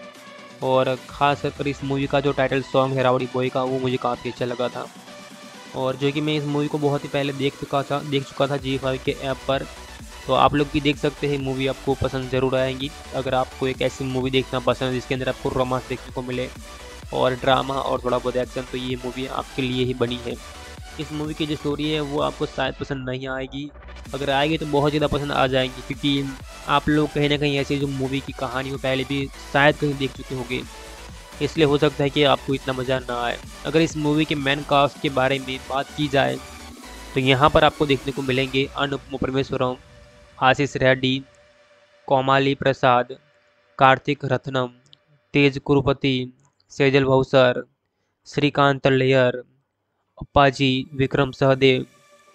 और ख़ास कर इस मूवी का जो टाइटल सॉन्ग है रावड़ी बॉय का, वो मुझे काफ़ी अच्छा लगा था। और जो कि मैं इस मूवी को बहुत ही पहले देख चुका था, देख चुका था जी फाइव के ऐप पर तो आप लोग भी देख सकते हैं मूवी आपको पसंद ज़रूर आएँगी। अगर आपको एक ऐसी मूवी देखना पसंद है, जिसके अंदर आपको रोमांस देखने को मिले और ड्रामा और थोड़ा बहुत एक्शन तो ये मूवी आपके लिए ही बनी है। इस मूवी की जो स्टोरी है, वो आपको शायद पसंद नहीं आएगी। अगर आएगी तो बहुत ज़्यादा पसंद आ जाएँगी, क्योंकि आप लोग कहीं ना कहीं ऐसी जो मूवी की कहानी हो, पहले भी शायद कहीं देख चुके होंगे। इसलिए हो सकता है कि आपको इतना मज़ा ना आए। अगर इस मूवी के मैन कास्ट के बारे में बात की जाए तो यहाँ पर आपको देखने को मिलेंगे अनुपम परमेश्वरम आशीष रेड्डी, कोमाली प्रसाद, कार्तिक रत्नम, तेज कुरुपति, सेजल भौसर श्रीकांत लेयर, अप्पाजी, विक्रम सहदेव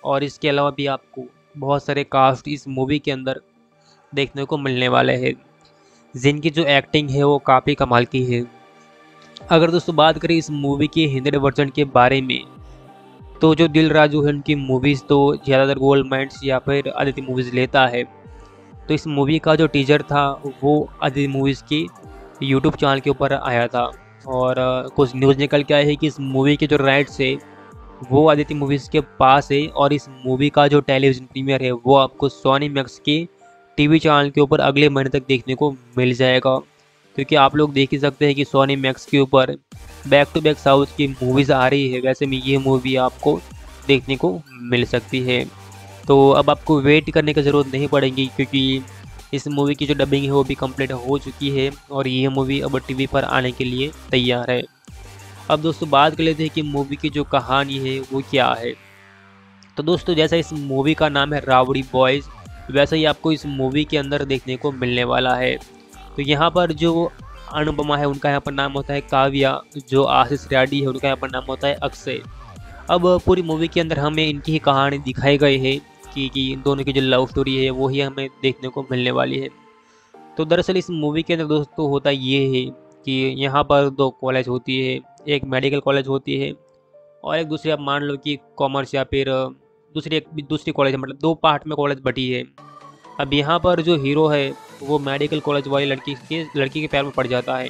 और इसके अलावा भी आपको बहुत सारे कास्ट इस मूवी के अंदर देखने को मिलने वाले हैं। जिनकी जो एक्टिंग है वो काफ़ी कमाल की है। अगर दोस्तों बात करें इस मूवी के हिंदी वर्जन के बारे में तो जो दिल राजू है, उनकी मूवीज़ तो ज़्यादातर गोल्ड माइंड्स या फिर आदित्य मूवीज़ लेता है। तो इस मूवी का जो टीजर था, वो आदित्य मूवीज़ की यूट्यूब चैनल के ऊपर आया था। और कुछ न्यूज़ निकल के आए हैं कि इस मूवी के जो राइट्स है, वो आदित्य मूवीज़ के पास है। और इस मूवी का जो टेलीविज़न प्रीमियर है, वो आपको सोनी मैक्स के टीवी चैनल के ऊपर अगले महीने तक देखने को मिल जाएगा। क्योंकि आप लोग देख ही सकते हैं कि सोनी मैक्स के ऊपर बैक टू बैक साउथ की मूवीज़ आ रही है। वैसे में ये मूवी आपको देखने को मिल सकती है। तो अब आपको वेट करने की ज़रूरत नहीं पड़ेगी क्योंकि इस मूवी की जो डबिंग है वो भी कंप्लीट हो चुकी है और ये मूवी अब टीवी पर आने के लिए तैयार है। अब दोस्तों बात कर लेते हैं कि मूवी की जो कहानी है वो क्या है। तो दोस्तों जैसा इस मूवी का नाम है रावड़ी बॉयज़ वैसा ही आपको इस मूवी के अंदर देखने को मिलने वाला है। तो यहाँ पर जो अनुपमा है, उनका यहाँ पर नाम होता है काव्या। जो आशीष रेड्डी है, उनका यहाँ पर नाम होता है अक्षय। अब पूरी मूवी के अंदर हमें इनकी ही कहानी दिखाई गई है कि कि इन दोनों की जो लव स्टोरी है वही हमें देखने को मिलने वाली है। तो दरअसल इस मूवी के अंदर दोस्तों होता ये है कि यहाँ पर दो कॉलेज होती है, एक मेडिकल कॉलेज होती है और एक दूसरी आप मान लो कि कॉमर्स या फिर दूसरी एक, दूसरी कॉलेज मतलब दो पार्ट में कॉलेज बटी है। अब यहाँ पर जो हीरो है वो मेडिकल कॉलेज वाली लड़की के लड़की के पैर में पड़ जाता है।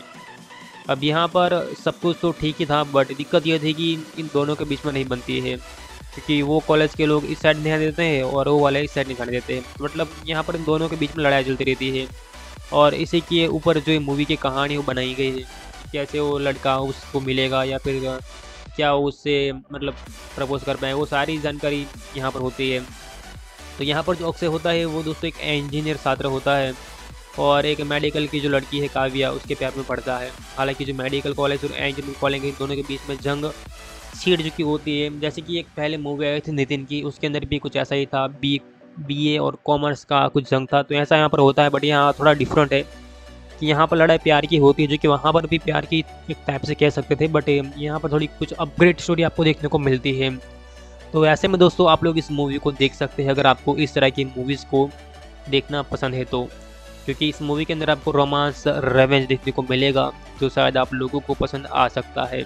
अब यहाँ पर सब कुछ तो ठीक ही था बट दिक्कत यह थी कि इन दोनों के बीच में नहीं बनती है। क्योंकि वो कॉलेज के लोग इस साइड ध्यान देते हैं और वो वाले इस साइड नहीं ध्यान देते हैं। मतलब यहाँ पर इन दोनों के बीच में लड़ाई चलती रहती है। और इसी के ऊपर जो मूवी की कहानी वो बनाई गई है कैसे वो लड़का उसको मिलेगा या फिर क्या उससे मतलब प्रपोज कर पाए, वो सारी जानकारी यहाँ पर होती है। तो यहाँ पर जो अक्सर होता है वो दोस्तों एक इंजीनियर छात्र होता है। और एक मेडिकल की जो लड़की है काव्या, उसके प्यार में पड़ता है। हालाँकि जो मेडिकल कॉलेज और इंजीनियरिंग कॉलेज दोनों के बीच में जंग सीट चुकी होती है। जैसे कि एक पहले मूवी आई थी नितिन की, उसके अंदर भी कुछ ऐसा ही था। बी बी और कॉमर्स का कुछ जंग था। तो ऐसा यहाँ पर होता है बट यहाँ थोड़ा डिफरेंट है कि यहाँ पर लड़ाई प्यार की होती है, जो कि वहाँ पर भी प्यार की एक टाइप से कह सकते थे। बट यहाँ पर थोड़ी कुछ अपग्रेड स्टोरी आपको देखने को मिलती है। तो ऐसे में दोस्तों, आप लोग इस मूवी को देख सकते हैं, अगर आपको इस तरह की मूवीज़ को देखना पसंद है तो। क्योंकि इस मूवी के अंदर आपको रोमांस रेवेंज देखने को मिलेगा, जो शायद आप लोगों को पसंद आ सकता है।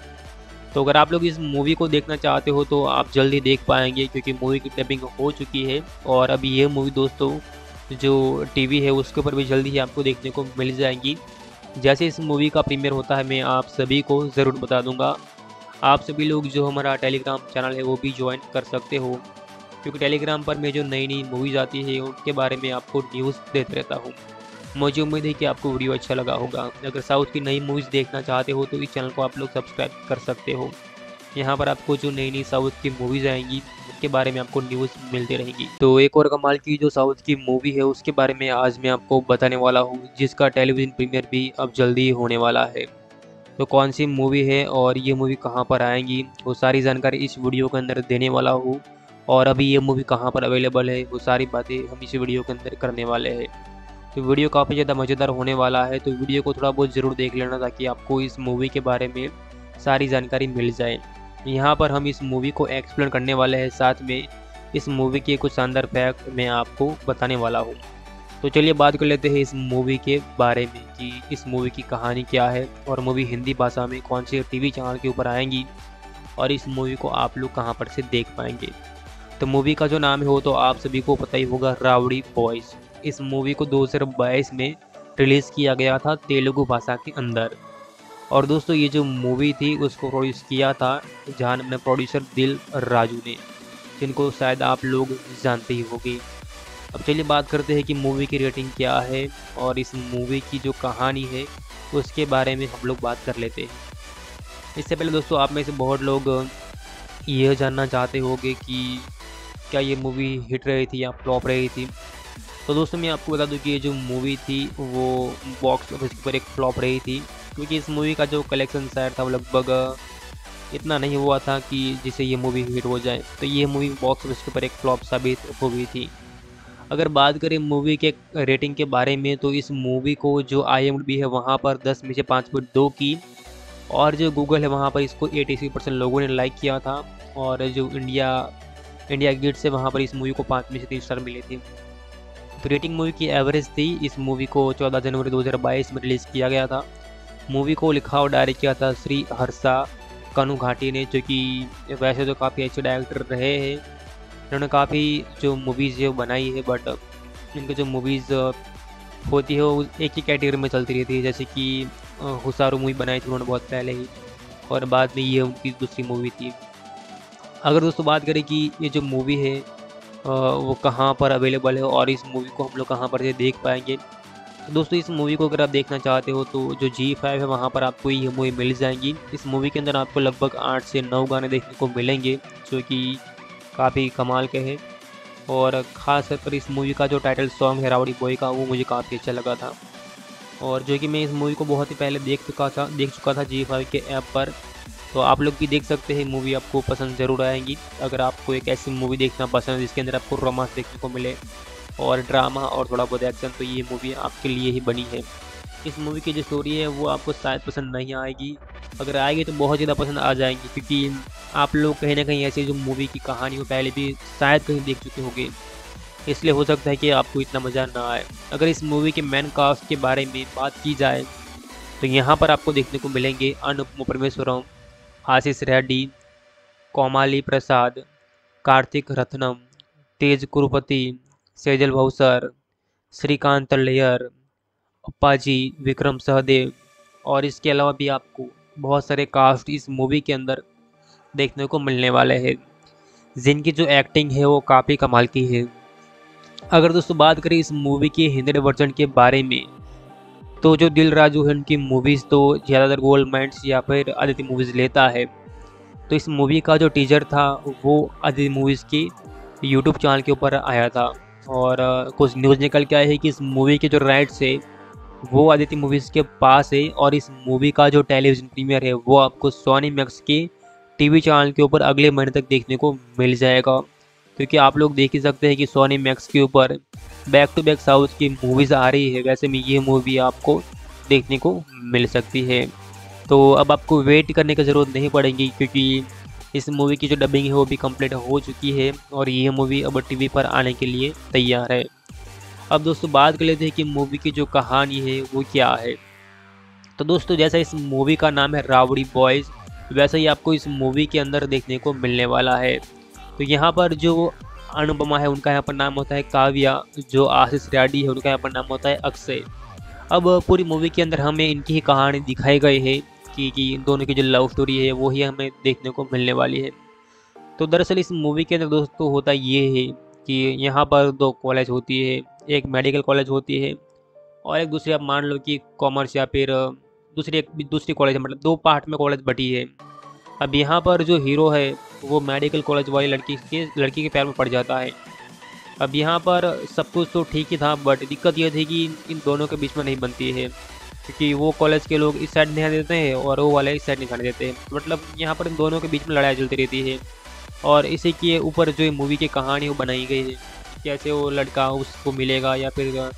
तो अगर आप लोग इस मूवी को देखना चाहते हो तो आप जल्दी देख पाएँगे, क्योंकि मूवी की डबिंग हो चुकी है। और अभी ये मूवी दोस्तों, जो टीवी है, उसके ऊपर भी जल्दी ही आपको देखने को मिल जाएगी। जैसे इस मूवी का प्रीमियर होता है, मैं आप सभी को ज़रूर बता दूँगा। आप सभी लोग जो हमारा टेलीग्राम चैनल है, वो भी ज्वाइन कर सकते हो। क्योंकि टेलीग्राम पर मैं जो नई नई मूवीज़ आती है, उनके बारे में आपको न्यूज़ देते रहता हूँ। मुझे उम्मीद है कि आपको वीडियो अच्छा लगा होगा। अगर साउथ की नई मूवीज़ देखना चाहते हो तो इस चैनल को आप लोग सब्सक्राइब कर सकते हो। यहाँ पर आपको जो नई नई साउथ की मूवीज़ आएँगी, उसके बारे में आपको न्यूज़ मिलती रहेगी। तो एक और कमाल की जो साउथ की मूवी है, उसके बारे में आज मैं आपको बताने वाला हूँ, जिसका टेलीविज़न प्रीमियर भी अब जल्दी होने वाला है। तो कौन सी मूवी है और ये मूवी कहाँ पर आएँगी, वो सारी जानकारी इस वीडियो के अंदर देने वाला हूँ। और अभी ये मूवी कहाँ पर अवेलेबल है, वो सारी बातें हम इस वीडियो के अंदर करने वाले हैं। तो वीडियो काफ़ी ज़्यादा मज़ेदार होने वाला है तो वीडियो को थोड़ा बहुत ज़रूर देख लेना ताकि आपको इस मूवी के बारे में सारी जानकारी मिल जाए। यहाँ पर हम इस मूवी को एक्सप्लेन करने वाले हैं, साथ में इस मूवी के कुछ शानदार फैक्ट मैं आपको बताने वाला हूँ। तो चलिए बात कर लेते हैं इस मूवी के बारे में कि इस मूवी की कहानी क्या है और मूवी हिंदी भाषा में कौन से टीवी चैनल के ऊपर आएँगी और इस मूवी को आप लोग कहाँ पर से देख पाएँगे। तो मूवी का जो नाम है वो तो आप सभी को पता ही होगा, रावड़ी बॉयज़ इस मूवी को दो हज़ार बाईस में रिलीज़ किया गया था तेलुगु भाषा के अंदर। और दोस्तों, ये जो मूवी थी, उसको प्रोड्यूस किया था जहाँ अपने प्रोड्यूसर दिल राजू ने, जिनको शायद आप लोग जानते ही होंगे। अब चलिए बात करते हैं कि मूवी की रेटिंग क्या है और इस मूवी की जो कहानी है, उसके बारे में हम लोग बात कर लेते हैं। इससे पहले दोस्तों, आप में से बहुत लोग यह जानना चाहते होंगे कि क्या ये मूवी हिट रही थी या फ्लॉप रही थी। तो दोस्तों मैं आपको बता दूँ कि ये जो मूवी थी, वो बॉक्स ऑफ़िस पर एक फ्लॉप रही थी, क्योंकि इस मूवी का जो कलेक्शन शायद था वो लगभग इतना नहीं हुआ था कि जिससे ये मूवी हिट हो जाए। तो ये मूवी बॉक्स ऑफ़िस के ऊपर एक फ्लॉप साबित हो गई थी। अगर बात करें मूवी के रेटिंग के बारे में तो इस मूवी को जो आई है, वहाँ पर 10 में से पाँच पॉइंट दो की, और जो गूगल है, वहाँ पर इसको एटी परसेंट लोगों ने लाइक किया था, और जो इंडिया इंडिया गेट से वहाँ पर इस मूवी को पाँच में से तीन स्टार मिले थे। तो रेटिंग मूवी की एवरेज थी। इस मूवी को 14 जनवरी 2022 में रिलीज़ किया गया था। मूवी को लिखा और डायरेक्ट किया था श्री हर्षा कनु घाटी ने, जो कि वैसे तो काफ़ी अच्छे डायरेक्टर रहे हैं। इन्होंने काफ़ी जो मूवीज़ वो बनाई है बट इनकी जो मूवीज़ होती है, वो एक ही कैटेगरी में चलती रहती है। जैसे कि हुसारू मूवी बनाई थी उन्होंने बहुत पहले ही, और बाद में ये उनकी दूसरी मूवी थी। अगर दोस्तों बात करें कि ये जो मूवी है वो कहाँ पर अवेलेबल है और इस मूवी को हम लोग कहाँ पर देख पाएँगे। तो दोस्तों, इस मूवी को अगर आप देखना चाहते हो तो जो जी फाइव है, वहाँ पर आपको ये मूवी मिल जाएँगी। इस मूवी के अंदर आपको लगभग आठ से नौ गाने देखने को मिलेंगे, जो कि काफ़ी कमाल के हैं। और ख़ास कर इस मूवी का जो टाइटल सॉन्ग है रावड़ी बॉय का, वो मुझे काफ़ी अच्छा लगा था। और जो कि मैं इस मूवी को बहुत ही पहले देख चुका था, देख चुका था जी फाइव के ऐप पर तो आप लोग भी देख सकते हैं मूवी आपको पसंद ज़रूर आएँगी। अगर आपको एक ऐसी मूवी देखना पसंद है, जिसके अंदर आपको रोमांस देखने को मिले और ड्रामा और थोड़ा बहुत एक्शन तो ये मूवी आपके लिए ही बनी है। इस मूवी की जो स्टोरी है, वो आपको शायद पसंद नहीं आएगी। अगर आएगी तो बहुत ज़्यादा पसंद आ जाएँगी, क्योंकि आप लोग कहीं ना कहीं ऐसी जो मूवी की कहानी हो, पहले भी शायद कहीं देख चुके होंगे। इसलिए हो सकता है कि आपको इतना मज़ा ना आए। अगर इस मूवी के मैन कास्ट के बारे में बात की जाए तो यहाँ पर आपको देखने को मिलेंगे अनुपम परमेश्वरम आशीष रेड्डी, कोमाली प्रसाद, कार्तिक रत्नम, तेज कुरुपति, सेजल भौसर श्रीकांत लेयर, अप्पाजी, विक्रम सहदेव और इसके अलावा भी आपको बहुत सारे कास्ट इस मूवी के अंदर देखने को मिलने वाले हैं। जिनकी जो एक्टिंग है वो काफ़ी कमाल की है। अगर दोस्तों बात करें इस मूवी के हिंदी वर्जन के बारे में तो जो दिल राजू है उनकी मूवीज़ तो ज़्यादातर गोल्ड माइंड्स या फिर आदित्य मूवीज़ लेता है। तो इस मूवी का जो टीजर था, वो आदित्य मूवीज़ की यूट्यूब चैनल के ऊपर आया था। और कुछ न्यूज़ निकल के आई है कि इस मूवी के जो राइट्स है, वो आदित्य मूवीज़ के पास है और इस मूवी का जो टेलीविज़न प्रीमियर है, वो आपको सोनी मैक्स के टीवी चैनल के ऊपर अगले महीने तक देखने को मिल जाएगा। क्योंकि आप लोग देख ही सकते हैं कि सोनी मैक्स के ऊपर बैक टू बैक साउथ की मूवीज़ आ रही है, वैसे में ये मूवी आपको देखने को मिल सकती है। तो अब आपको वेट करने की ज़रूरत नहीं पड़ेगी, क्योंकि इस मूवी की जो डबिंग है वो भी कंप्लीट हो चुकी है, और ये मूवी अब टीवी पर आने के लिए तैयार है। अब दोस्तों, बात कर लेते हैं कि मूवी की जो कहानी है वो क्या है। तो दोस्तों, जैसा इस मूवी का नाम है रावड़ी बॉयज़ वैसा ही आपको इस मूवी के अंदर देखने को मिलने वाला है। तो यहाँ पर जो अनुपमा है, उनका यहाँ पर नाम होता है काव्या, जो आशीष रेड्डी है, उनका यहाँ पर नाम होता है अक्षय। अब पूरी मूवी के अंदर हमें इनकी ही कहानी दिखाई गई है की, कि इन दोनों की जो लव स्टोरी है वही हमें देखने को मिलने वाली है। तो दरअसल इस मूवी के अंदर दोस्तों होता ये है कि यहाँ पर दो कॉलेज होती है, एक मेडिकल कॉलेज होती है और एक दूसरी आप मान लो कि कॉमर्स या फिर दूसरी एक, दूसरी कॉलेज मतलब दो पार्ट में कॉलेज बटी है। अब यहाँ पर जो हीरो है वो मेडिकल कॉलेज वाली लड़की के लड़की के पैर में पड़ जाता है। अब यहाँ पर सब कुछ तो ठीक ही था बट दिक्कत यह थी कि इन दोनों के बीच में नहीं बनती है। क्योंकि वो कॉलेज के लोग इस साइड ध्यान देते हैं और वो वाले इस साइड नहीं देते हैं। मतलब यहाँ पर इन दोनों के बीच में लड़ाई चलती रहती है। और इसी के ऊपर जो मूवी की कहानी वो बनाई गई है, कैसे वो लड़का उसको मिलेगा या फिर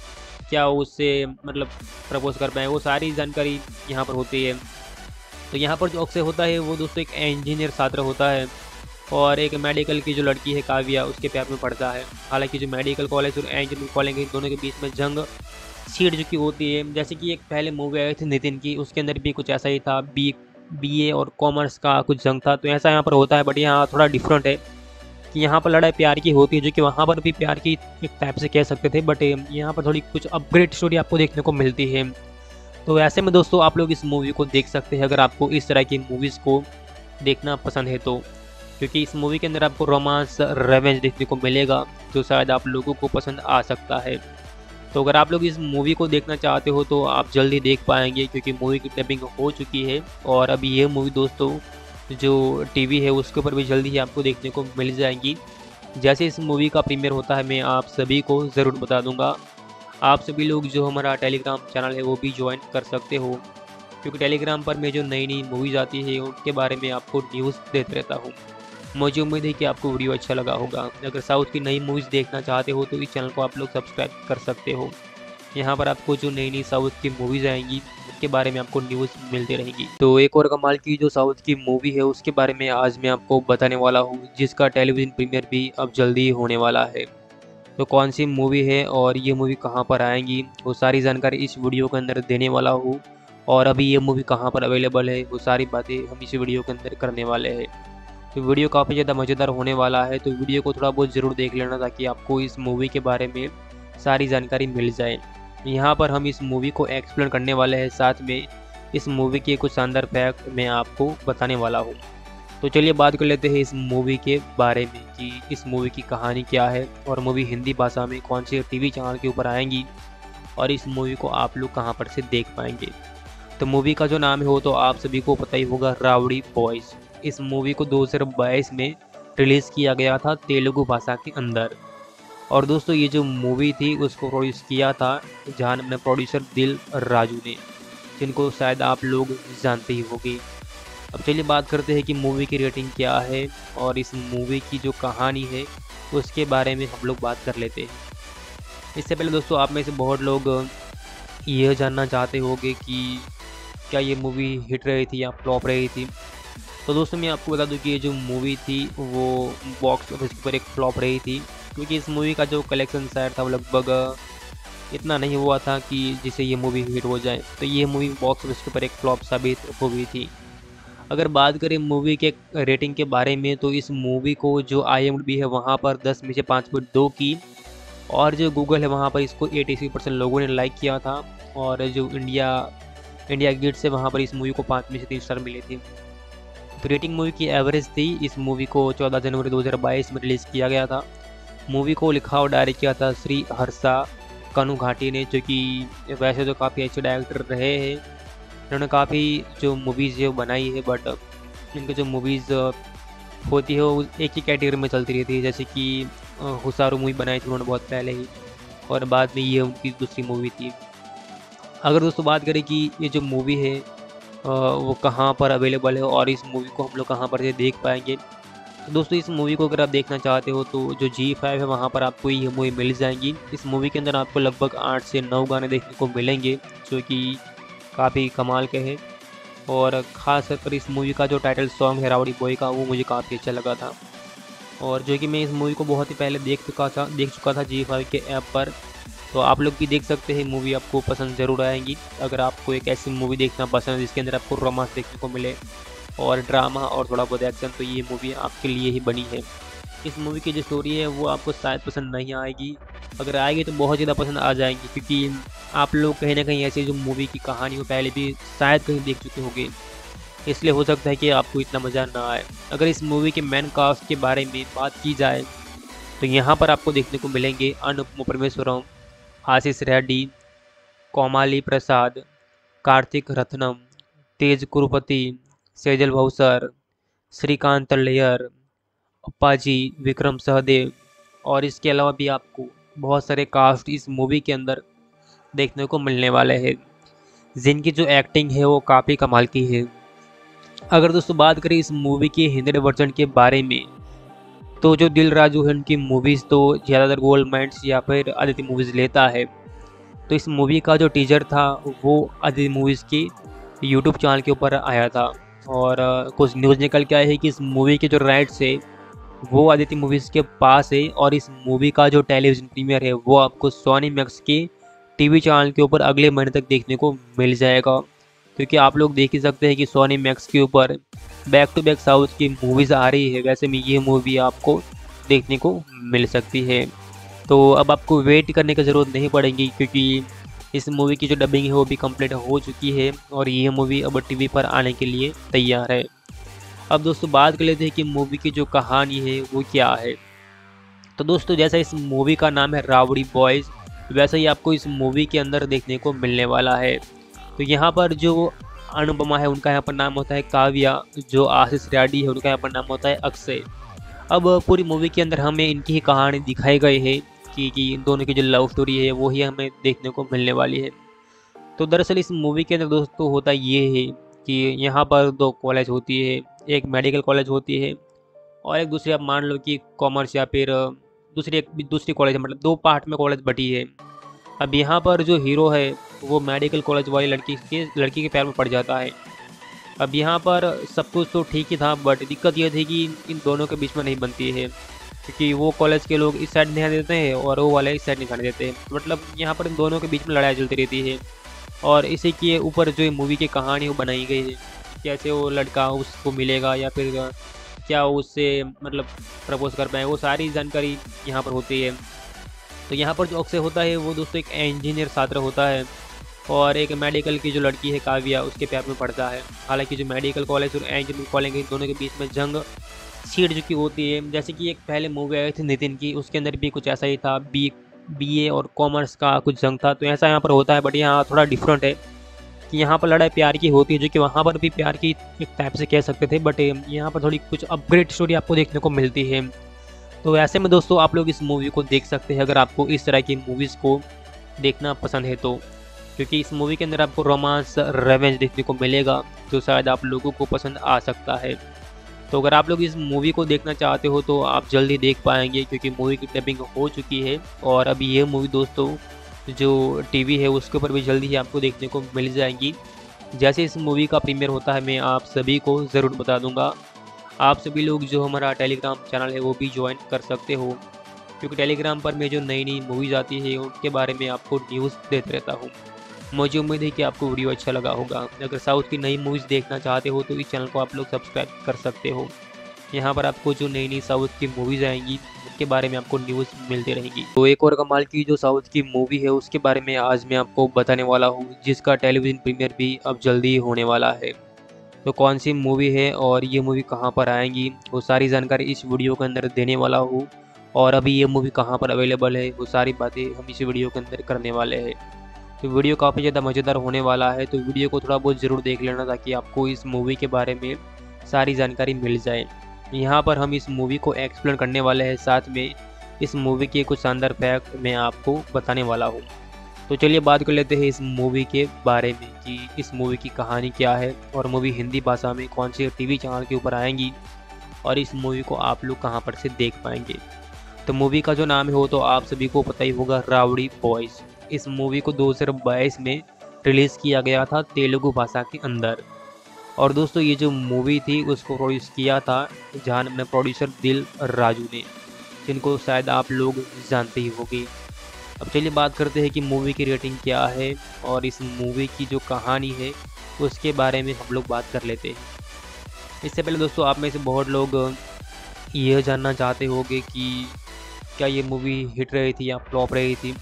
क्या उससे मतलब प्रपोज कर पाए, वो सारी जानकारी यहाँ पर होती है। तो यहाँ पर जो अक्सर होता है, वो दोस्तों एक इंजीनियर छात्र होता है। और एक मेडिकल की जो लड़की है काव्या, उसके प्यार में पड़ता है। हालाँकि जो मेडिकल कॉलेज और इंजीनियरिंग कॉलेज है, दोनों के बीच में जंग सीट जो की होती है। जैसे कि एक पहले मूवी आई थी नितिन की, उसके अंदर भी कुछ ऐसा ही था बी बी और कॉमर्स का कुछ जंग था। तो ऐसा यहाँ पर होता है बट यहाँ थोड़ा डिफरेंट है कि यहाँ पर लड़ाई प्यार की होती है, जो कि वहाँ पर भी प्यार की एक टाइप से कह सकते थे बट यहाँ पर थोड़ी कुछ अपग्रेड स्टोरी आपको देखने को मिलती है। तो ऐसे में दोस्तों, आप लोग इस मूवी को देख सकते हैं, अगर आपको इस तरह की मूवीज़ को देखना पसंद है तो। क्योंकि इस मूवी के अंदर आपको रोमांस रेवेंज देखने को मिलेगा, जो शायद आप लोगों को पसंद आ सकता है। तो अगर आप लोग इस मूवी को देखना चाहते हो तो आप जल्दी देख पाएँगे, क्योंकि मूवी की टैपिंग हो चुकी है। और अभी ये मूवी दोस्तों, जो टीवी है, उसके ऊपर भी जल्दी ही आपको देखने को मिल जाएँगी। जैसे इस मूवी का प्रीमियर होता है, मैं आप सभी को ज़रूर बता दूँगा। आप सभी लोग जो हमारा टेलीग्राम चैनल है, वो भी ज्वाइन कर सकते हो। क्योंकि टेलीग्राम पर मैं जो नई नई मूवीज़ आती है, उनके बारे में आपको न्यूज़ देते रहता हूँ। मुझे उम्मीद है कि आपको वीडियो अच्छा लगा होगा। अगर साउथ की नई मूवीज़ देखना चाहते हो तो इस चैनल को आप लोग सब्सक्राइब कर सकते हो। यहाँ पर आपको जो नई नई साउथ की मूवीज़ आएँगी उसके बारे में आपको न्यूज़ मिलती रहेगी। तो एक और कमाल की जो साउथ की मूवी है, उसके बारे में आज मैं आपको बताने वाला हूँ, जिसका टेलीविज़न प्रीमियर भी अब जल्दी होने वाला है। तो कौन सी मूवी है और ये मूवी कहाँ पर आएँगी, वो सारी जानकारी इस वीडियो के अंदर देने वाला हूँ। और अभी ये मूवी कहाँ पर अवेलेबल है, वो सारी बातें हम इस वीडियो के अंदर करने वाले हैं। तो वीडियो काफ़ी ज़्यादा मज़ेदार होने वाला है तो वीडियो को थोड़ा बहुत ज़रूर देख लेना ताकि आपको इस मूवी के बारे में सारी जानकारी मिल जाए। यहाँ पर हम इस मूवी को एक्सप्लेन करने वाले हैं, साथ में इस मूवी के कुछ शानदार फैक्ट मैं आपको बताने वाला हूँ। तो चलिए बात कर लेते हैं इस मूवी के बारे में कि इस मूवी की कहानी क्या है और मूवी हिंदी भाषा में कौन से टीवी चैनल के ऊपर आएँगी और इस मूवी को आप लोग कहाँ पर से देख पाएँगे। तो मूवी का जो नाम है वो तो आप सभी को पता ही होगा, रावड़ी बॉयज़ इस मूवी को 2022 में रिलीज़ किया गया था तेलुगु भाषा के अंदर। और दोस्तों, ये जो मूवी थी, उसको प्रोड्यूस किया था जहाँ अपने प्रोड्यूसर दिल राजू ने, जिनको शायद आप लोग जानते ही होंगे। अब चलिए बात करते हैं कि मूवी की रेटिंग क्या है और इस मूवी की जो कहानी है, उसके बारे में हम लोग बात कर लेते हैं। इससे पहले दोस्तों, आप में से बहुत लोग यह जानना चाहते होंगे कि क्या ये मूवी हिट रही थी या फ्लॉप रही थी। तो दोस्तों मैं आपको बता दूँ कि ये जो मूवी थी, वो बॉक्स ऑफ़िस पर एक फ्लॉप रही थी, क्योंकि इस मूवी का जो कलेक्शन शायद था वो लगभग, इतना नहीं हुआ था कि जिससे ये मूवी हिट हो जाए। तो ये मूवी बॉक्स ऑफ़िस के ऊपर एक फ्लॉप साबित हो गई थी। अगर बात करें मूवी के रेटिंग के बारे में तो इस मूवी को जो आई है, वहाँ पर दस में से पाँच पॉइंट दो की, और जो गूगल है, वहाँ पर इसको एटी परसेंट लोगों ने लाइक किया था, और जो इंडिया इंडिया गेट से वहाँ पर इस मूवी को पाँच में से तीन स्टार मिले थे। तो रेटिंग मूवी की एवरेज थी। इस मूवी को 14 जनवरी 2022 में रिलीज़ किया गया था। मूवी को लिखा और डायरेक्ट किया था श्री हर्षा कनु घाटी ने, जो कि वैसे तो काफ़ी अच्छे डायरेक्टर रहे हैं। इन्होंने काफ़ी जो मूवीज़ है बनाई है बट इनकी जो मूवीज़ होती है, वो एक ही कैटेगरी में चलती रहती है। जैसे कि हुसारू मूवी बनाई थी उन्होंने बहुत पहले ही, और बाद में ये उनकी दूसरी मूवी थी। अगर दोस्तों बात करें कि ये जो मूवी है वो कहाँ पर अवेलेबल है और इस मूवी को हम लोग कहाँ पर से देख पाएँगे। तो दोस्तों, इस मूवी को अगर आप देखना चाहते हो तो जो जी फाइव है, वहाँ पर आपको ये मूवी मिल जाएँगी। इस मूवी के अंदर आपको लगभग आठ से नौ गाने देखने को मिलेंगे, जो कि काफ़ी कमाल के हैं। और ख़ास कर इस मूवी का जो टाइटल सॉन्ग है रावड़ी बॉय का, वो मुझे काफ़ी अच्छा लगा था। और जो कि मैं इस मूवी को बहुत ही पहले देख चुका था, देख चुका था जी फाइव के ऐप पर तो आप लोग भी देख सकते हैं मूवी आपको पसंद ज़रूर आएँगी। अगर आपको एक ऐसी मूवी देखना पसंद है, जिसके अंदर आपको रोमांस देखने को मिले और ड्रामा और थोड़ा बहुत एक्शन तो ये मूवी आपके लिए ही बनी है। इस मूवी की जो स्टोरी है, वो आपको शायद पसंद नहीं आएगी। अगर आएगी तो बहुत ज़्यादा पसंद आ जाएँगी, क्योंकि आप लोग कहीं ना कहीं ऐसी जो मूवी की कहानी हो, पहले भी शायद कहीं देख चुके होंगे। इसलिए हो सकता है कि आपको इतना मज़ा ना आए। अगर इस मूवी के मैन कास्ट के बारे में बात की जाए तो यहाँ पर आपको देखने को मिलेंगे अनुपम परमेश्वरम आशीष रेड्डी, कोमाली प्रसाद, कार्तिक रत्नम, तेज कुरुपति, सेजल भौसर श्रीकांत लेयर अप्पाजी विक्रम सहदेव और इसके अलावा भी आपको बहुत सारे कास्ट इस मूवी के अंदर देखने को मिलने वाले हैं। जिनकी जो एक्टिंग है वो काफ़ी कमाल की है। अगर दोस्तों बात करें इस मूवी के हिंदी वर्जन के बारे में तो जो दिल राजू है उनकी मूवीज़ तो ज़्यादातर गोल्ड माइंड्स या फिर आदित्य मूवीज़ लेता है। तो इस मूवी का जो टीजर था, वो आदित्य मूवीज़ की यूट्यूब चैनल के ऊपर आया था। और कुछ न्यूज़ निकल के आया है कि इस मूवी के जो राइट्स है, वो आदित्य मूवीज़ के पास है। और इस मूवी का जो टेलीविज़न प्रीमियर है, वो आपको सोनी मैक्स के टीवी चैनल के ऊपर अगले महीने तक देखने को मिल जाएगा। क्योंकि आप लोग देख ही सकते हैं कि सोनी मैक्स के ऊपर बैक टू बैक साउथ की मूवीज़ आ रही है। वैसे में ये मूवी आपको देखने को मिल सकती है। तो अब आपको वेट करने की ज़रूरत नहीं पड़ेगी क्योंकि इस मूवी की जो डबिंग है वो भी कंप्लीट हो चुकी है और ये मूवी अब टीवी पर आने के लिए तैयार है। अब दोस्तों बात कर लेते हैं कि मूवी की जो कहानी है वो क्या है। तो दोस्तों जैसा इस मूवी का नाम है रावड़ी बॉयज़ वैसा ही आपको इस मूवी के अंदर देखने को मिलने वाला है। तो यहाँ पर जो अनुपमा है, उनका यहाँ पर नाम होता है काव्या, जो आशीष रेड्डी है, उनका यहाँ पर नाम होता है अक्षय। अब पूरी मूवी के अंदर हमें इनकी ही कहानी दिखाई गई है कि कि इन दोनों की जो लव स्टोरी है, वो ही हमें देखने को मिलने वाली है। तो दरअसल इस मूवी के अंदर दोस्तों होता ये है कि यहाँ पर दो कॉलेज होती है, एक मेडिकल कॉलेज होती है और एक दूसरी आप मान लो कि कॉमर्स या फिर दूसरी एक, दूसरी कॉलेज मतलब दो पार्ट में कॉलेज बटी है। अब यहाँ पर जो हीरो है वो मेडिकल कॉलेज वाली लड़की के लड़की के पैर में पड़ जाता है। अब यहाँ पर सब कुछ तो ठीक ही था बट दिक्कत यह थी कि इन दोनों के बीच में नहीं बनती है। क्योंकि वो कॉलेज के लोग इस साइड नहीं देते हैं और वो वाले इस साइड नहीं देते। हैं मतलब यहाँ पर इन दोनों के बीच में लड़ाई चलती रहती है। और इसी के ऊपर जो मूवी की कहानी वो बनाई गई है, कैसे वो लड़का उसको मिलेगा या फिर क्या उससे मतलब प्रपोज कर पाए, वो सारी जानकारी यहाँ पर होती है। तो यहाँ पर जो अक्सर होता है वो दोस्तों एक इंजीनियर छात्र होता है। और एक मेडिकल की जो लड़की है काव्या, उसके प्यार में पड़ता है। हालाँकि जो मेडिकल कॉलेज और इंजीनियरिंग कॉलेज दोनों के बीच में जंग सीट जो चुकी होती है। जैसे कि एक पहले मूवी आई थी नितिन की, उसके अंदर भी कुछ ऐसा ही था बी बी और कॉमर्स का कुछ जंग था। तो ऐसा यहाँ पर होता है बट यहाँ थोड़ा डिफरेंट है कि यहाँ पर लड़ाई प्यार की होती है, जो कि वहाँ पर भी प्यार की एक टाइप से कह सकते थे बट यहाँ पर थोड़ी कुछ अपग्रेड स्टोरी आपको देखने को मिलती है। तो ऐसे में दोस्तों, आप लोग इस मूवी को देख सकते हैं, अगर आपको इस तरह की मूवीज़ को देखना पसंद है तो। क्योंकि इस मूवी के अंदर आपको रोमांस रेवेंज देखने को मिलेगा, जो शायद आप लोगों को पसंद आ सकता है। तो अगर आप लोग इस मूवी को देखना चाहते हो तो आप जल्दी देख पाएँगे, क्योंकि मूवी की डबिंग हो चुकी है। और अभी ये मूवी दोस्तों, जो टीवी है, उसके ऊपर भी जल्दी ही आपको देखने को मिल जाएँगी। जैसे इस मूवी का प्रीमियर होता है, मैं आप सभी को ज़रूर बता दूँगा। आप सभी लोग जो हमारा टेलीग्राम चैनल है, वो भी ज्वाइन कर सकते हो। क्योंकि टेलीग्राम पर मैं जो नई नई मूवीज़ आती है, उनके बारे में आपको न्यूज़ देते रहता हूँ। मुझे उम्मीद है कि आपको वीडियो अच्छा लगा होगा। अगर साउथ की नई मूवीज़ देखना चाहते हो तो इस चैनल को आप लोग सब्सक्राइब कर सकते हो। यहाँ पर आपको जो नई नई साउथ की मूवीज़ आएँगी उसके बारे में आपको न्यूज़ मिलती रहेंगी। तो एक और कमाल की जो साउथ की मूवी है, उसके बारे में आज मैं आपको बताने वाला हूँ, जिसका टेलीविज़न प्रीमियर भी अब जल्दी होने वाला है। तो कौन सी मूवी है और ये मूवी कहाँ पर आएँगी, वो सारी जानकारी इस वीडियो के अंदर देने वाला हूँ। और अभी ये मूवी कहाँ पर अवेलेबल है, वो सारी बातें हम इस वीडियो के अंदर करने वाले हैं। तो वीडियो काफ़ी ज़्यादा मज़ेदार होने वाला है तो वीडियो को थोड़ा बहुत ज़रूर देख लेना ताकि आपको इस मूवी के बारे में सारी जानकारी मिल जाए। यहाँ पर हम इस मूवी को एक्सप्लेन करने वाले हैं, साथ में इस मूवी के कुछ शानदार फैक्ट मैं आपको बताने वाला हूँ। तो चलिए बात कर लेते हैं इस मूवी के बारे में कि इस मूवी की कहानी क्या है और मूवी हिंदी भाषा में कौन से टीवी चैनल के ऊपर आएँगी और इस मूवी को आप लोग कहाँ पर से देख पाएँगे। तो मूवी का जो नाम है तो आप सभी को पता ही होगा, रावड़ी बॉयज़ इस मूवी को 2022 में रिलीज़ किया गया था तेलुगु भाषा के अंदर। और दोस्तों, ये जो मूवी थी, उसको प्रोड्यूस किया था जहाँ अपने प्रोड्यूसर दिल राजू ने, जिनको शायद आप लोग जानते ही होंगे। अब चलिए बात करते हैं कि मूवी की रेटिंग क्या है और इस मूवी की जो कहानी है, उसके बारे में हम लोग बात कर लेते हैं। इससे पहले दोस्तों, आप में से बहुत लोग यह जानना चाहते होंगे कि क्या ये मूवी हिट रही थी या फ्लॉप रही थी।